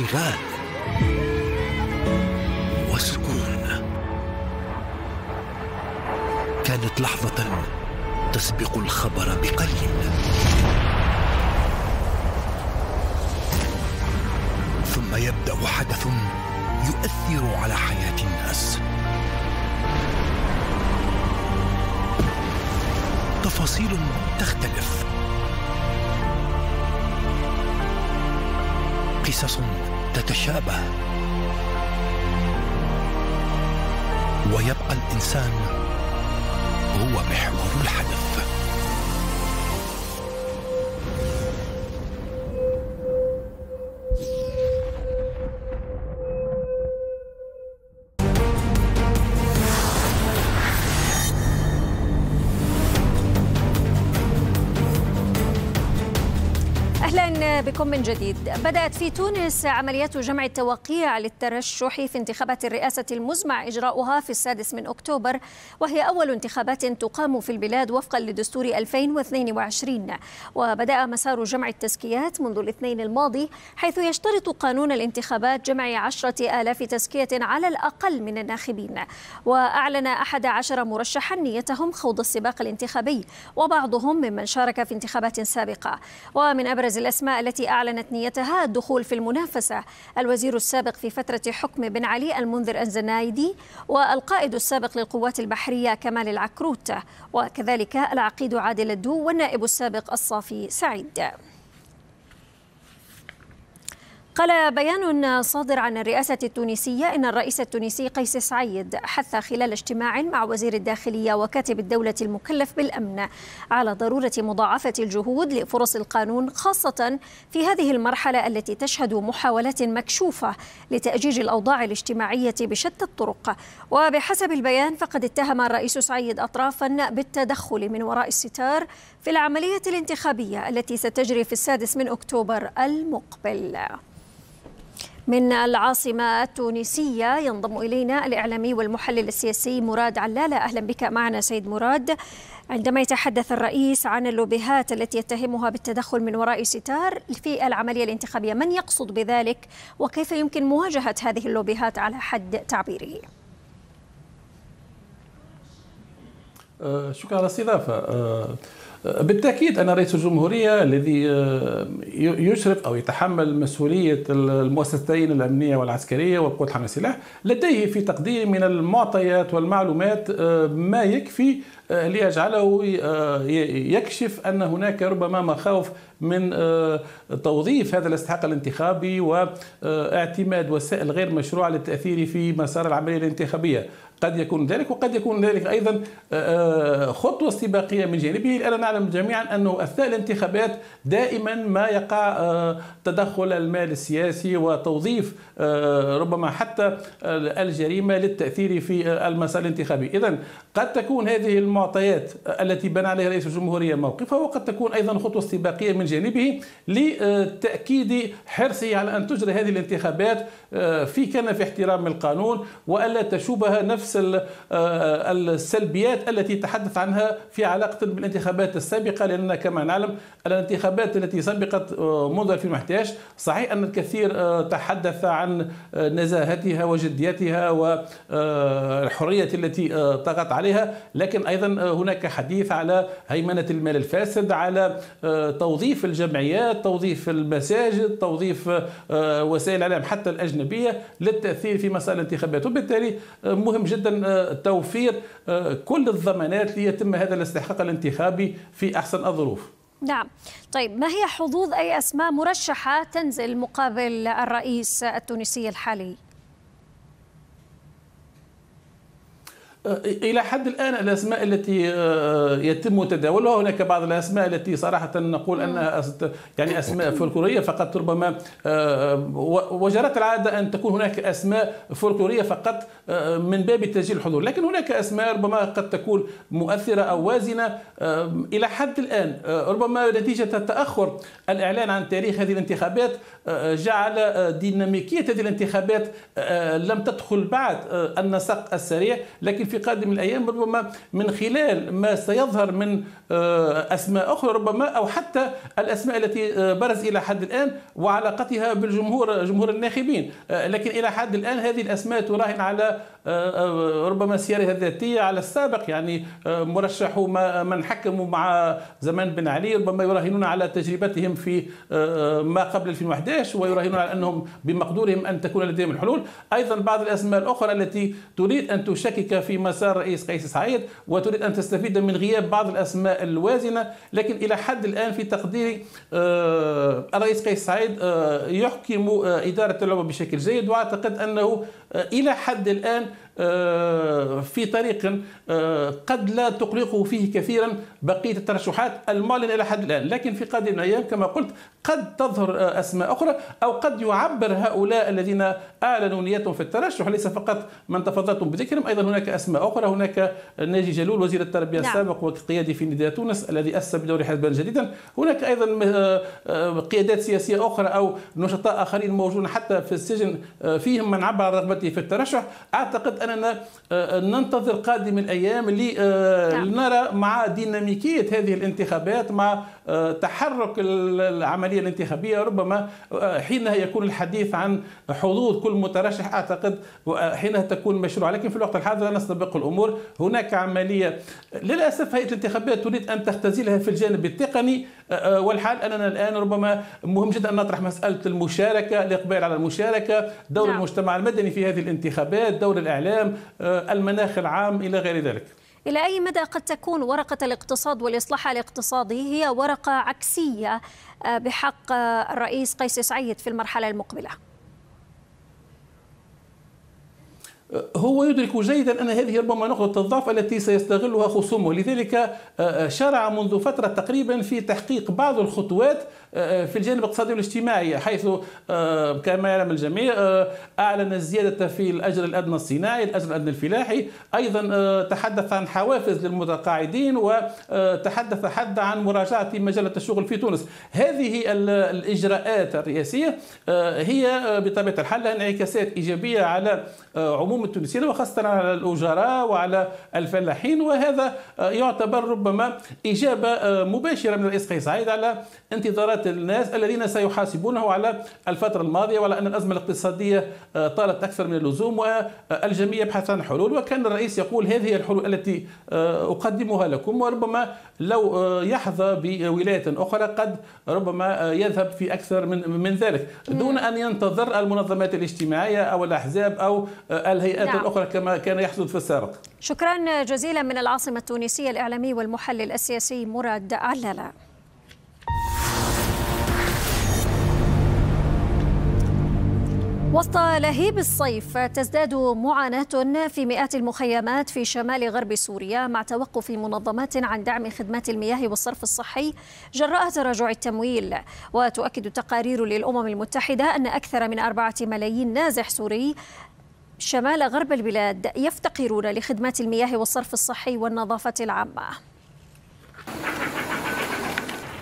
انشغال وسكون كانت لحظة تسبق الخبر بقليل. ثم يبدأ حدث يؤثر على حياة الناس. تفاصيل تختلف. قصص تتشابه. ويبقى الإنسان هو محور الحدث. بكم من جديد. بدأت في تونس عمليات جمع التوقيع للترشح في انتخابات الرئاسة المزمع إجراؤها في السادس من أكتوبر وهي أول انتخابات تقام في البلاد وفقا لدستور 2022 وبدأ مسار جمع التزكيات منذ الاثنين الماضي حيث يشترط قانون الانتخابات جمع عشرة آلاف تزكية على الأقل من الناخبين. وأعلن أحد عشر مرشحا نيتهم خوض السباق الانتخابي وبعضهم ممن شارك في انتخابات سابقة. ومن أبرز الأسماء التي أعلنت نيتها الدخول في المنافسة. الوزير السابق في فترة حكم بن علي المنذر الزنايدي والقائد السابق للقوات البحرية كمال العكروت. وكذلك العقيد عادل الدو والنائب السابق الصافي سعيد. قال بيان صادر عن الرئاسة التونسية إن الرئيس التونسي قيس سعيد حث خلال اجتماع مع وزير الداخلية وكاتب الدولة المكلف بالأمن على ضرورة مضاعفة الجهود لفرص القانون خاصة في هذه المرحلة التي تشهد محاولات مكشوفة لتأجيج الأوضاع الاجتماعية بشتى الطرق. وبحسب البيان فقد اتهم الرئيس سعيد أطرافا بالتدخل من وراء الستار في العملية الانتخابية التي ستجري في السادس من أكتوبر المقبل. من العاصمة التونسية ينضم إلينا الإعلامي والمحلل السياسي مراد علالة. أهلا بك معنا سيد مراد. عندما يتحدث الرئيس عن اللوبيهات التي يتهمها بالتدخل من وراء ستار في العملية الانتخابية من يقصد بذلك؟ وكيف يمكن مواجهة هذه اللوبيهات على حد تعبيره؟ شكرا على الاستضافة. بالتأكيد ان رئيس الجمهورية الذي يشرف أو يتحمل مسؤولية المؤسستين الأمنية والعسكرية والقوات الحامله السلاح لديه في تقديم من المعطيات والمعلومات ما يكفي ليجعله يكشف أن هناك ربما مخاوف من توظيف هذا الاستحقاق الانتخابي واعتماد وسائل غير مشروعة للتأثير في مسار العملية الانتخابية. قد يكون ذلك وقد يكون ذلك أيضا خطوة استباقيه من جانبه. لاننا نعلم جميعا أنه أثناء الانتخابات دائما ما يقع تدخل المال السياسي وتوظيف ربما حتى الجريمة للتأثير في المسار الانتخابي، اذا قد تكون هذه المعطيات التي بنى عليها رئيس الجمهورية موقفه وقد تكون أيضا خطوة استباقيه من جانبه لتأكيد حرصه على أن تجري هذه الانتخابات في كان في احترام القانون وألا تشوبها نفس السلبيات التي تحدث عنها في علاقة بالانتخابات السابقة لأننا كما نعلم الانتخابات التي سبقت منذ 2011 صحيح أن الكثير تحدث عن نزاهتها وجديتها والحريه التي طغت عليها. لكن أيضا هناك حديث على هيمنة المال الفاسد على توظيف الجمعيات توظيف المساجد توظيف وسائل الإعلام حتى الأجنبية للتأثير في مسائل الانتخابات. وبالتالي مهم جدا توفير كل الضمانات ليتم هذا الاستحقاق الانتخابي في أحسن الظروف نعم طيب ما هي حظوظ أي أسماء مرشحة تنزل مقابل الرئيس التونسي الحالي؟ إلى حد الآن الأسماء التي يتم تداولها. هناك بعض الأسماء التي صراحة نقول انها يعني أسماء فولكلورية فقط ربما وجرت العادة أن تكون هناك أسماء فولكلورية فقط من باب تسجيل الحضور. لكن هناك أسماء ربما قد تكون مؤثرة أو وازنة إلى حد الآن. ربما نتيجة تاخر الإعلان عن تاريخ هذه الانتخابات جعل ديناميكية هذه الانتخابات لم تدخل بعد النسق السريع. لكن في قادم الأيام ربما من خلال ما سيظهر من آه، أسماء أخرى ربما أو حتى الأسماء التي آه، برز إلى حد الآن وعلاقتها بالجمهور جمهور الناخبين. لكن إلى حد الآن هذه الأسماء تراهن على ربما سيرها الذاتية على السابق. يعني مرشحو من حكموا مع زمان بن علي ربما يراهنون على تجربتهم في ما قبل 2011 ويراهنون على أنهم بمقدورهم أن تكون لديهم الحلول. أيضا بعض الأسماء الأخرى التي تريد أن تشكك في مسار رئيس قيس سعيد وتريد أن تستفيد من غياب بعض الأسماء الوازنة لكن إلى حد الآن في تقديري آه، الرئيس قيس سعيد آه، يحكم آه، إدارة اللعبة بشكل جيد وأعتقد أنه إلى حد الآن آه، في طريق آه، قد لا تقلقه فيه كثيرا بقية الترشحات المعلنه إلى حد الآن، لكن في قادم الأيام كما قلت قد تظهر آه، أسماء أخرى أو قد يعبر هؤلاء الذين أعلنوا نيتهم في الترشح. ليس فقط من تفضلتم بذكرهم، أيضا هناك أسماء أخرى، هناك ناجي جلول وزير التربية نعم. السابق وقيادي في نداء تونس الذي أسس بدور حزبا جديدا، هناك أيضا قيادات سياسية أخرى أو نشطاء آخرين موجودون حتى في السجن فيهم من عبر عن رغبته في الترشح، أعتقد أننا آه، ننتظر قادم الأيام لنرى نعم. مع ديناميكية هذه الانتخابات مع آه، تحرك العملية الانتخابية. ربما آه، حينها يكون الحديث عن حظوظ كل مترشح أعتقد حينها تكون مشروعه لكن في الوقت الحاضر لا نستبق الأمور. هناك عملية للأسف هيئة الانتخابات تريد أن تختزلها في الجانب التقني. والحال أننا الآن ربما مهم جدا أن نطرح مسألة المشاركة الإقبال على المشاركة دور نعم. المجتمع المدني في هذه الانتخابات دور الإعلام آه، المناخ العام إلى غير ذلك إلى أي مدى قد تكون ورقة الاقتصاد والإصلاح الاقتصادي هي ورقة عكسية بحق الرئيس قيس سعيد في المرحلة المقبلة؟ هو يدرك جيدا أن هذه ربما نقطة الضعف التي سيستغلها خصومه. لذلك آه، شرع منذ فترة تقريبا في تحقيق بعض الخطوات في الجانب الاقتصادي والاجتماعي حيث آه، كما يعلم الجميع آه، أعلن الزيادة في الأجر الأدنى الصناعي، الأجر الأدنى الفلاحي، أيضا آه، تحدث عن حوافز للمتقاعدين وتحدث حد عن مراجعة مجلة الشغل في تونس. هذه الإجراءات الرئاسية هي بطبيعة الحال لها انعكاسات إيجابية على عموم التونسيين وخاصة على الأجراء وعلى الفلاحين وهذا يعتبر ربما إجابة مباشرة من الرئيس قيس سعيد على انتظارات الناس الذين سيحاسبونه على الفترة الماضية وعلى أن الأزمة الاقتصادية آه، طالت أكثر من اللزوم والجميع يبحث عن حلول. وكان الرئيس يقول هذه هي الحلول التي آه، أقدمها لكم. وربما لو آه، يحظى بولاية أخرى قد ربما يذهب في أكثر من من ذلك. دون أن ينتظر المنظمات الاجتماعية أو الأحزاب أو الهيئات نعم. الأخرى كما كان يحدث في السابق. شكرا جزيلا من العاصمة التونسية الإعلامي والمحلل السياسي مراد علالة. وسط لهيب الصيف تزداد معاناة في مئات المخيمات في شمال غرب سوريا مع توقف منظمات عن دعم خدمات المياه والصرف الصحي جراء تراجع التمويل. وتؤكد التقارير للأمم المتحدة أن أكثر من أربعة ملايين نازح سوري شمال غرب البلاد يفتقرون لخدمات المياه والصرف الصحي والنظافة العامة.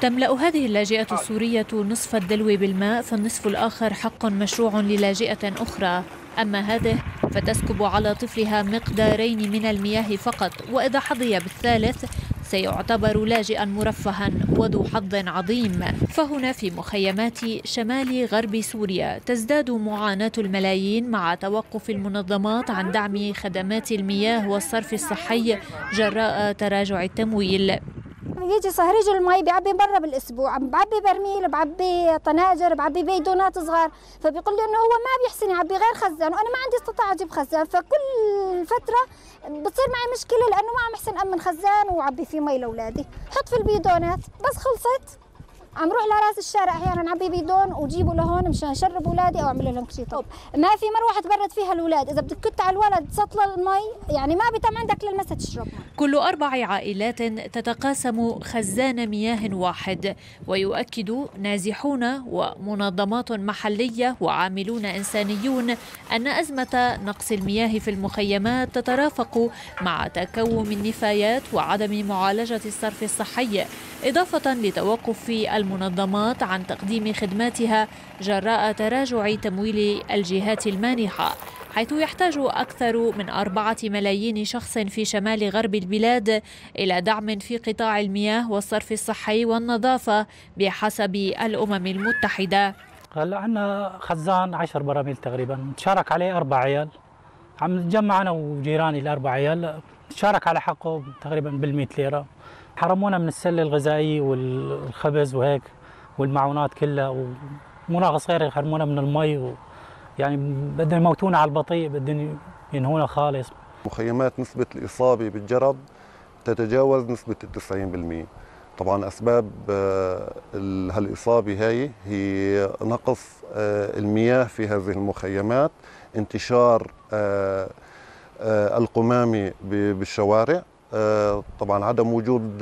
تملأ هذه اللاجئة السورية نصف الدلو بالماء فالنصف الآخر حق مشروع للاجئة أخرى. أما هذه فتسكب على طفلها مقدارين من المياه فقط وإذا حظي بالثالث سيعتبر لاجئا مرفها وذو حظ عظيم. فهنا في مخيمات شمال غرب سوريا تزداد معاناة الملايين مع توقف المنظمات عن دعم خدمات المياه والصرف الصحي جراء تراجع التمويل. يجي صهريج المي بيعبي مرة بالأسبوع بعبي برميل بعبي طناجر بعبي بيدونات صغار. فبيقول لي إنه هو ما بيحسن يعبي غير خزان وأنا ما عندي استطاعة أجيب خزان. فكل فترة بتصير معي مشكلة لأنه ما عم أحسن أمن خزان وعبي فيه مي لأولادي. حط في البيدونات بس خلصت. عم روح لراس الشارع أحيانا نعبي بيدون وجيبه لهون مشان أشرب اولادي أو أعمل لهم شيء طب ما في مروحة تبرد فيها الأولاد؟ إذا بدك على الولد سطل المي يعني ما بتم عندك للمسة تشربها. كل أربع عائلات تتقاسم خزان مياه واحد ويؤكد نازحون ومنظمات محلية وعاملون إنسانيون أن أزمة نقص المياه في المخيمات تترافق مع تكوم النفايات وعدم معالجة الصرف الصحي. إضافة لتوقف المنظمات عن تقديم خدماتها جراء تراجع تمويل الجهات المانحة حيث يحتاج أكثر من أربعة ملايين شخص في شمال غرب البلاد إلى دعم في قطاع المياه والصرف الصحي والنظافة بحسب الأمم المتحدة. هلا عندنا خزان 10 براميل تقريبا تشارك عليه أربع عيال. عم نتجمع أنا وجيراني الأربع عيال تشارك على حقه تقريبا بال ليرة. حرمونا من السله الغذائيه والخبز وهيك والمعونات كلها ومناغ غير يحرمونا من المي و يعني بدهم يموتونا على البطيء بدهم ينهونا خالص. مخيمات نسبة الإصابة بالجرب تتجاوز نسبة 90% طبعا أسباب آه، هالإصابة هاي هي نقص آه، المياه في هذه المخيمات انتشار آه، القمامة بالشوارع طبعا عدم وجود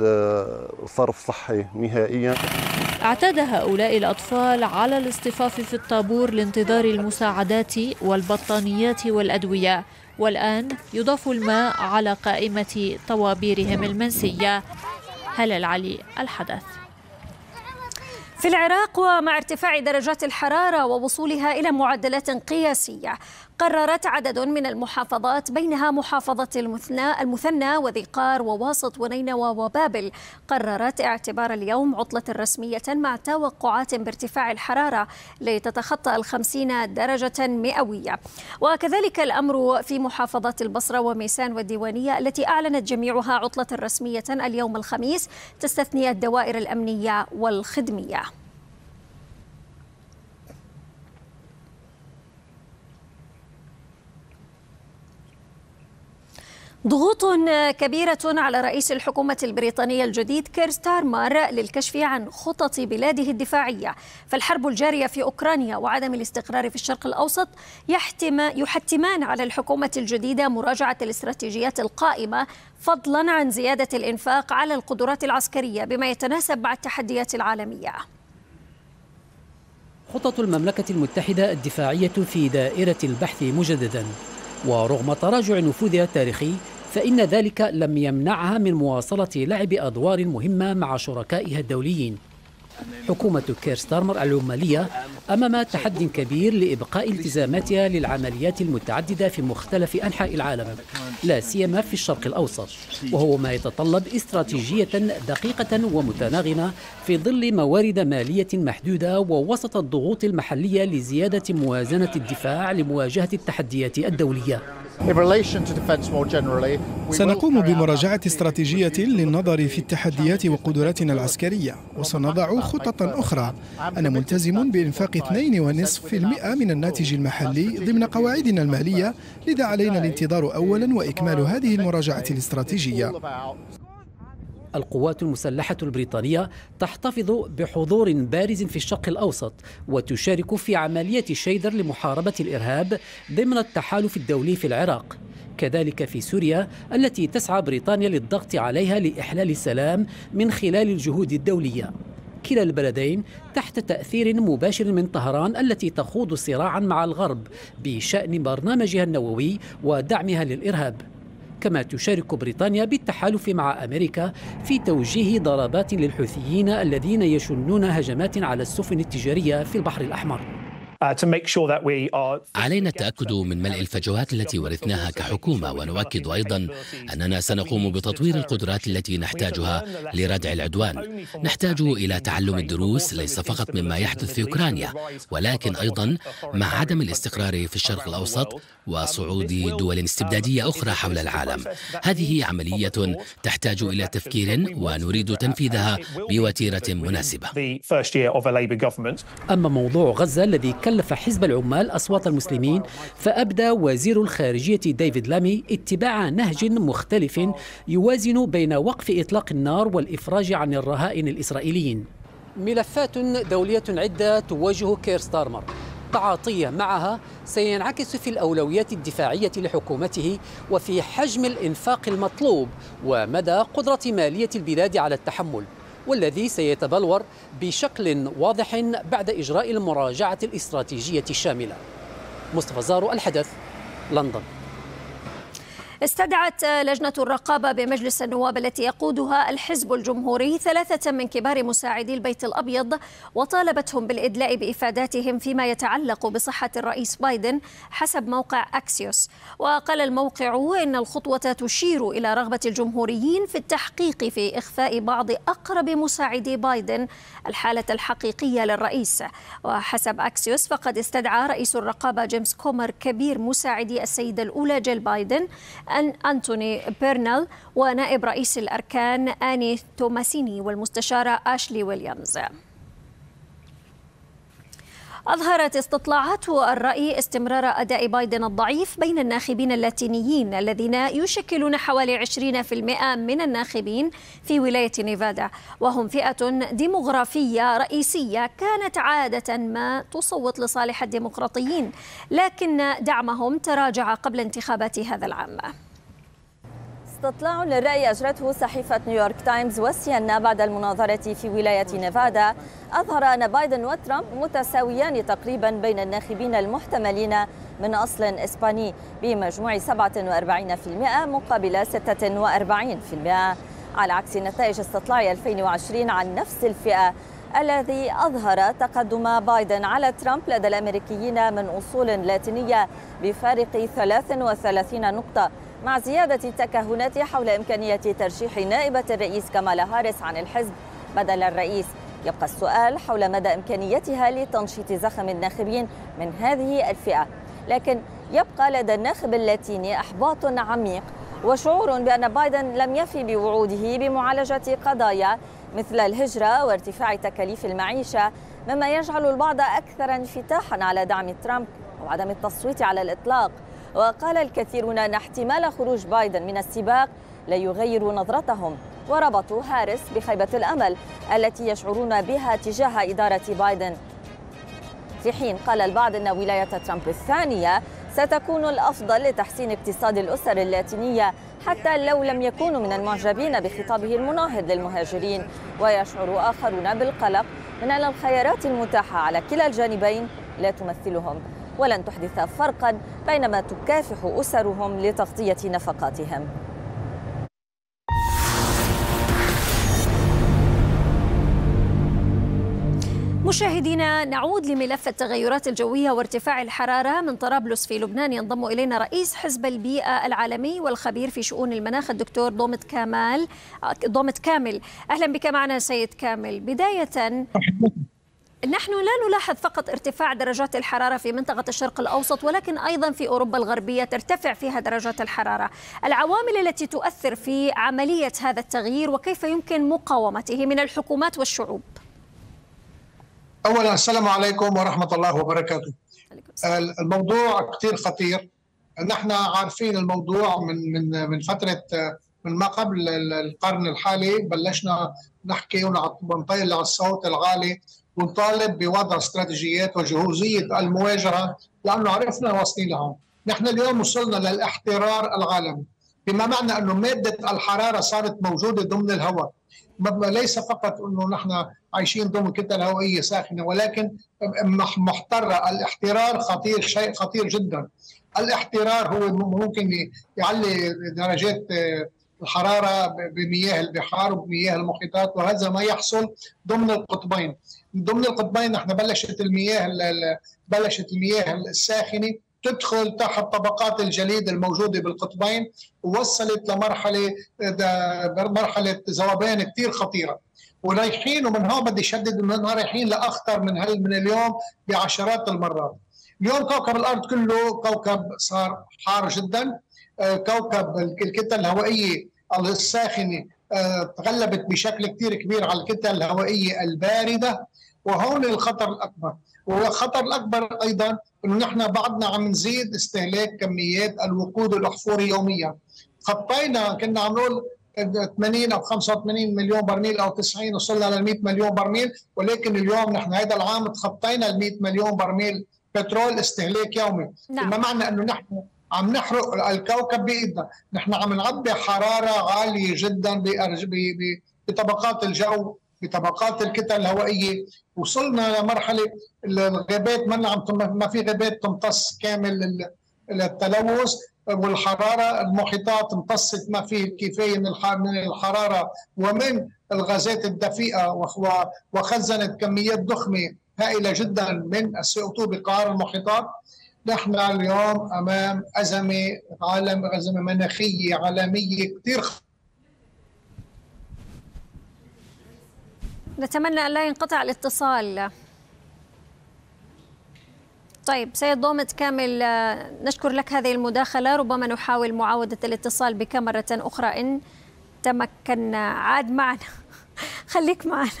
صرف صحي نهائيا. اعتاد هؤلاء الأطفال على الاصطفاف في الطابور لانتظار المساعدات والبطانيات والأدوية. والآن يضاف الماء على قائمة طوابيرهم المنسية. هلا العلي الحدث. في العراق ومع ارتفاع درجات الحرارة ووصولها إلى معدلات قياسية قررت عدد من المحافظات بينها محافظة المثنى, المثنى وذقار وواسط ونينوى وبابل. قررت اعتبار اليوم عطلة رسمية مع توقعات بارتفاع الحرارة لتتخطى الخمسين درجة مئوية. وكذلك الأمر في محافظات البصرة وميسان والديوانية التي أعلنت جميعها عطلة رسمية اليوم الخميس تستثني الدوائر الأمنية والخدمية. ضغوط كبيرة على رئيس الحكومة البريطانية الجديد كير ستارمر للكشف عن خطط بلاده الدفاعية. فالحرب الجارية في أوكرانيا وعدم الاستقرار في الشرق الأوسط يحتم يحتمان على الحكومة الجديدة مراجعة الاستراتيجيات القائمة فضلا عن زيادة الإنفاق على القدرات العسكرية بما يتناسب مع التحديات العالمية. خطط المملكة المتحدة الدفاعية في دائرة البحث مجددا. ورغم تراجع نفوذها التاريخي فإن ذلك لم يمنعها من مواصلة لعب أدوار مهمة مع شركائها الدوليين. حكومة كير ستارمر العمالية أمام تحد كبير لإبقاء التزاماتها للعمليات المتعددة في مختلف أنحاء العالم لا سيما في الشرق الأوسط وهو ما يتطلب استراتيجية دقيقة ومتناغمة في ظل موارد مالية محدودة ووسط الضغوط المحلية لزيادة موازنة الدفاع لمواجهة التحديات الدولية. سنقوم بمراجعة استراتيجية للنظر في التحديات وقدراتنا العسكرية وسنضع خططا أخرى. أنا ملتزم بإنفاق 2.5% من الناتج المحلي ضمن قواعدنا المالية لذا علينا الانتظار أولا وإكمال هذه المراجعة الاستراتيجية. القوات المسلحة البريطانية تحتفظ بحضور بارز في الشرق الأوسط وتشارك في عملية شيدر لمحاربة الإرهاب ضمن التحالف الدولي في العراق. كذلك في سوريا التي تسعى بريطانيا للضغط عليها لإحلال السلام من خلال الجهود الدولية. كلا البلدين تحت تأثير مباشر من طهران التي تخوض صراعا مع الغرب بشأن برنامجها النووي ودعمها للإرهاب. كما تشارك بريطانيا بالتحالف مع أمريكا في توجيه ضربات للحوثيين الذين يشنون هجمات على السفن التجارية في البحر الأحمر. علينا التأكد من ملء الفجوات التي ورثناها كحكومة ونؤكد أيضا أننا سنقوم بتطوير القدرات التي نحتاجها لردع العدوان. نحتاج إلى تعلم الدروس ليس فقط مما يحدث في أوكرانيا ولكن أيضا مع عدم الاستقرار في الشرق الأوسط وصعود دول استبدادية أخرى حول العالم. هذه عملية تحتاج إلى تفكير ونريد تنفيذها بوتيرة مناسبة. أما موضوع غزة الذي كلف حزب العمال أصوات المسلمين فأبدى وزير الخارجية ديفيد لامي اتباع نهج مختلف يوازن بين وقف إطلاق النار والإفراج عن الرهائن الإسرائيليين. ملفات دولية عدة تواجه كير ستارمر. تعاطيه معها سينعكس في الأولويات الدفاعية لحكومته وفي حجم الإنفاق المطلوب ومدى قدرة مالية البلاد على التحمل. والذي سيتبلور بشكل واضح بعد إجراء المراجعة الاستراتيجية الشاملة. مصطفى زارو الحدث لندن. استدعت لجنة الرقابة بمجلس النواب التي يقودها الحزب الجمهوري ثلاثة من كبار مساعدي البيت الأبيض وطالبتهم بالإدلاء بإفاداتهم فيما يتعلق بصحة الرئيس بايدن حسب موقع أكسيوس. وقال الموقع إن الخطوة تشير إلى رغبة الجمهوريين في التحقيق في إخفاء بعض أقرب مساعدي بايدن الحالة الحقيقية للرئيس. وحسب أكسيوس فقد استدعى رئيس الرقابة جيمس كومر كبير مساعدي السيدة الأولى جيل بايدن أن أنتوني برنال ونائب رئيس الأركان آني توماسيني والمستشارة آشلي ويليامز. أظهرت استطلاعات الرأي استمرار أداء بايدن الضعيف بين الناخبين اللاتينيين الذين يشكلون حوالي 20% من الناخبين في ولاية نيفادا. وهم فئة ديمغرافية رئيسية كانت عادة ما تصوت لصالح الديمقراطيين لكن دعمهم تراجع قبل انتخابات هذا العام. استطلاع للرأي أجرته صحيفة نيويورك تايمز وسيانا بعد المناظرة في ولاية نيفادا. أظهر أن بايدن وترامب متساويان تقريبا بين الناخبين المحتملين من أصل إسباني بمجموع 47% مقابل 46% على عكس نتائج استطلاع 2020 عن نفس الفئة الذي أظهر تقدم بايدن على ترامب لدى الأمريكيين من أصول لاتينية بفارق 33 نقطة. مع زيادة التكهنات حول إمكانية ترشيح نائبة الرئيس كمالا هاريس عن الحزب. بدل الرئيس يبقى السؤال حول مدى إمكانيتها لتنشيط زخم الناخبين من هذه الفئة. لكن يبقى لدى الناخب اللاتيني إحباط عميق وشعور بأن بايدن لم يفي بوعوده بمعالجة قضايا مثل الهجرة وارتفاع تكاليف المعيشة مما يجعل البعض أكثر انفتاحا على دعم ترامب وعدم التصويت على الإطلاق. وقال الكثيرون أن احتمال خروج بايدن من السباق لا يغير نظرتهم. وربطوا هاريس بخيبة الأمل التي يشعرون بها تجاه إدارة بايدن. في حين قال البعض أن ولاية ترامب الثانية ستكون الأفضل لتحسين اقتصاد الأسر اللاتينية حتى لو لم يكونوا من المعجبين بخطابه المناهض للمهاجرين. ويشعر آخرون بالقلق من أن الخيارات المتاحة على كلا الجانبين لا تمثلهم ولن تحدث فرقا بينما تكافح أسرهم لتغطية نفقاتهم. مشاهدينا نعود لملف التغيرات الجوية وارتفاع الحرارة من طرابلس في لبنان. ينضم إلينا رئيس حزب البيئة العالمي والخبير في شؤون المناخ الدكتور ضومت كامل ضومت كامل. أهلا بك معنا سيد كامل. بداية نحن لا نلاحظ فقط ارتفاع درجات الحرارة في منطقة الشرق الأوسط ولكن أيضا في أوروبا الغربية ترتفع فيها درجات الحرارة. العوامل التي تؤثر في عملية هذا التغيير وكيف يمكن مقاومته من الحكومات والشعوب؟ اولا السلام عليكم ورحمة الله وبركاته. الموضوع كثير خطير. نحن عارفين الموضوع من من من فترة من ما قبل القرن الحالي. بلشنا نحكي ونطيل على الصوت العالي ونطالب بوضع استراتيجيات وجهوزية المواجهة لأنه عرفنا واصلين لهم نحن اليوم وصلنا للاحترار العالمي. بما معنى أنه مادة الحرارة صارت موجودة ضمن الهواء. ليس فقط أنه نحن عايشين ضمن كتل هوائية ساخنة ولكن محتره الاحترار خطير شيء خطير جدا. الاحترار هو ممكن يعلي درجات الحرارة بمياه البحار وبمياه المحيطات وهذا ما يحصل ضمن القطبين. ضمن القطبين نحن بلشت المياه بلشت المياه الساخنة تدخل تحت طبقات الجليد الموجودة بالقطبين ووصلت لمرحلة مرحلة ذوبان كثير خطيرة. ورايحين ومن هون بدي شدد من رايحين لأخطر من هل من اليوم بعشرات المرات. اليوم كوكب الأرض كله كوكب صار حار جدا. كوكب الكتل الهوائية الساخنة تغلبت بشكل كثير كبير على الكتل الهوائية الباردة. وهون الخطر الأكبر. والخطر الأكبر أيضا إنه نحن بعدنا عم نزيد استهلاك كميات الوقود الأحفوري يوميا. خطينا كنا عم نقول 80 أو 85 مليون برميل أو 90 وصلنا لل 100 مليون برميل. ولكن اليوم نحن هذا العام تخطينا ال 100 مليون برميل بترول استهلاك يومي. نعم. بما معنى إنه نحن عم نحرق الكوكب بإيدنا. نحن عم نعبي حرارة عالية جدا بطبقات الجو. بطبقات الكتل الهوائية. وصلنا لمرحلة الغابات ما عم ما في غابات تمتص كامل التلوث والحرارة المحيطات امتصت ما فيه الكفايه من الحرارة ومن الغازات الدفيئة وخزنت كميات ضخمة هائلة جدا من السي أو بقعار المحيطات. نحن اليوم أمام أزمة عالم أزمة مناخية عالمية كثير نتمنى أن لا ينقطع الاتصال. طيب سيد ضومت كامل نشكر لك هذه المداخلة. ربما نحاول معاودة الاتصال بك مرة أخرى إن تمكن. عاد معنا. خليك معنا.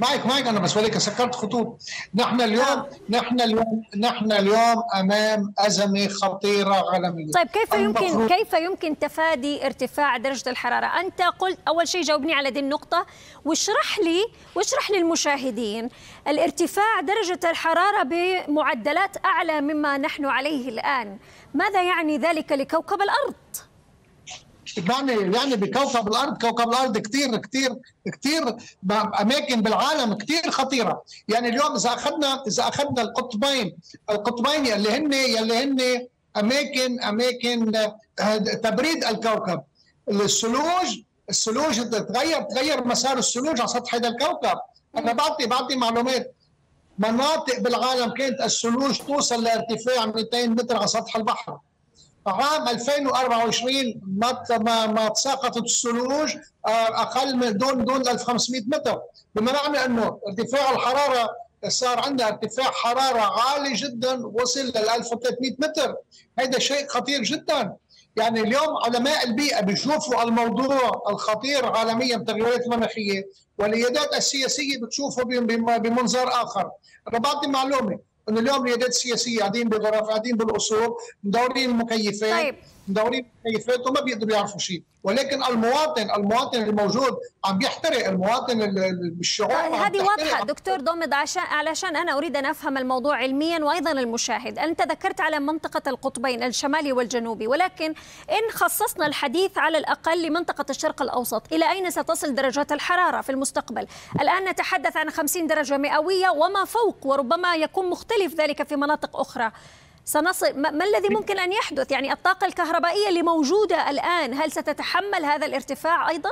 معك معك أنا بس ولكن سكرت خطوط. نحن اليوم نحن اليوم نحن اليوم أمام أزمة خطيرة عالميه طيب كيف يمكن كيف يمكن تفادي ارتفاع درجة الحرارة؟ أنت قلت أول شيء جاوبني على هذه النقطة واشرح لي واشرح للمشاهدين الارتفاع درجة الحرارة بمعدلات أعلى مما نحن عليه الآن. ماذا يعني ذلك لكوكب الأرض؟ يعني يعني بكوكب الأرض كوكب الأرض كثير كثير كثير أماكن بالعالم كثير خطيرة. يعني اليوم إذا أخذنا إذا أخذنا القطبين القطبين اللي هن يلي هن أماكن أماكن تبريد الكوكب. الثلوج الثلوج تغير تغير مسار الثلوج على سطح هذا الكوكب. أنا بعطي بعطي معلومات. مناطق بالعالم كانت الثلوج توصل لارتفاع 200 متر على سطح البحر. عام 2024 ما ما تساقطت الثلوج أقل من دون دون 1500 متر. بما معنى أنه ارتفاع الحرارة صار عندنا ارتفاع حرارة عالي جدا وصل لل 1300 متر. هذا شيء خطير جدا. يعني اليوم علماء البيئة بيشوفوا الموضوع الخطير عالميا بالتغيرات المناخية والقيادات السياسية بتشوفه بمنظار آخر. أنا بعطي معلومه إنه اليوم القيادات السياسيه قاعدين بغرف قاعدين بالقصور مدورين المكيفات طيب. مدورين المكيفات وما بيقدروا يعرفوا شيء. ولكن المواطن المواطن الموجود عم بيحترق المواطن بالشعور هذه واضحة. دكتور ضمد عشان علشان أنا أريد أن أفهم الموضوع علميا وأيضا المشاهد. أنت ذكرت على منطقة القطبين الشمالي والجنوبي ولكن إن خصصنا الحديث على الأقل لمنطقة الشرق الأوسط إلى أين ستصل درجات الحرارة في المستقبل؟ الآن نتحدث عن 50 درجة مئوية وما فوق وربما يكون مختلف ذلك في مناطق أخرى. سنصل ما الذي ممكن أن يحدث؟ يعني الطاقة الكهربائية اللي موجودة الآن هل ستتحمل هذا الارتفاع أيضا؟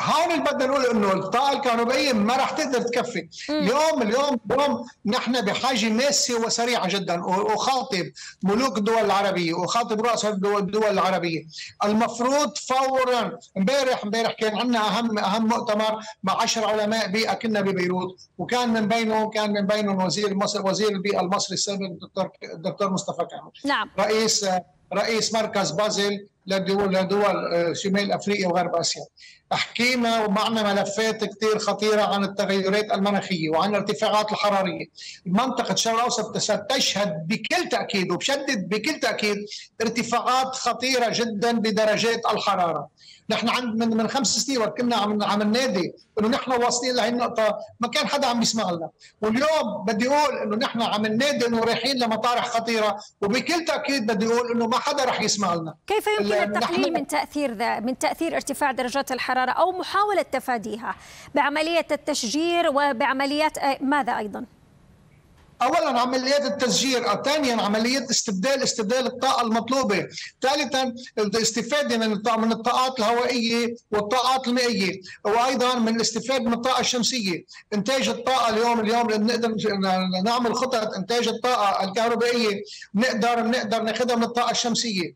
هون اللي بدنا نقول إنه الطاقه الكهربائيه ما راح تقدر تكفي. اليوم اليوم اليوم نحن بحاجة ماسه وسريعة جدا. واخاطب ملوك الدول العربية واخاطب رؤساء الدول العربية. المفروض فورا امبارح امبارح كان عندنا اهم أهم مؤتمر مع 10 علماء بيئه كنا ببيروت. وكان من بينهم كان من بينهم وزير مصر وزير البيئة المصري السابق الدكتور الدكتور مصطفى كامل. نعم. رئيس رئيس مركز بازل لدول لدول شمال أفريقيا وغرب آسيا. حكينا ومعنا ملفات كثير خطيرة عن التغيرات المناخية وعن الارتفاعات الحرارية. منطقة الشرق الأوسط تشهد بكل تأكيد وبشدد بكل تأكيد ارتفاعات خطيرة جدا بدرجات الحرارة. نحن عند من من خمس سنين وقت كنا عم عم ننادي إنه نحن واصلين لهي النقطة. ما كان حدا عم يسمع لنا واليوم بدي أقول إنه نحن عم ننادي إنه رايحين لمطارح خطيرة وبكل تأكيد بدي أقول إنه ما حدا رح يسمع لنا كيف يمكن التقليل من تأثير ذا من تأثير ارتفاع درجات الحرارة أو محاولة تفاديها بعملية التشجير وبعمليات ماذا أيضا؟ اولا عمليات التسجير ثانيا عمليات استبدال استبدال الطاقة المطلوبة ثالثا الاستفادة من من الطاقات الهوائية والطاقات المائية وأيضا من الاستفادة من الطاقة الشمسية. إنتاج الطاقة اليوم اليوم نقدر نعمل خطط إنتاج الطاقة الكهربائية. نقدر نقدر ناخذها من الطاقة الشمسية.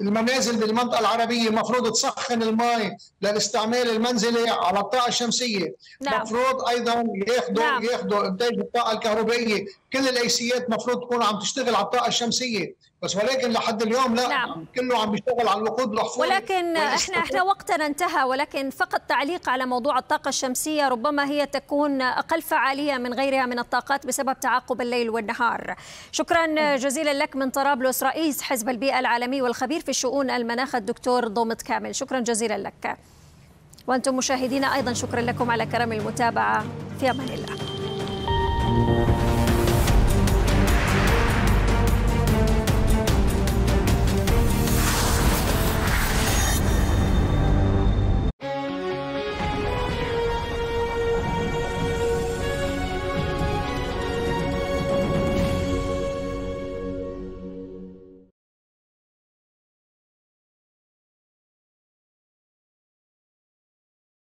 المنازل بالمنطقة العربية مفروض تسخن الماء للاستعمال المنزلي على الطاقة الشمسية نعم. مفروض أيضا ياخذوا نعم. ياخذوا إنتاج الطاقة الكهربائية كل الايسيات مفروض تكون عم تشتغل على الطاقة الشمسية بس ولكن لحد اليوم لا نعم. كله عم بيشتغل على الوقود الاحفوري ولكن إحنا إحنا وقتنا انتهى ولكن فقط تعليق على موضوع الطاقة الشمسية ربما هي تكون أقل فعالية من غيرها من الطاقات بسبب تعاقب الليل والنهار. شكرا جزيلا لك من طرابلس رئيس حزب البيئة العالمي والخبير في شؤون المناخ الدكتور ضومت كامل. شكرا جزيلا لك. وأنتم مشاهدينا أيضا شكرا لكم على كرم المتابعة. في أمان الله.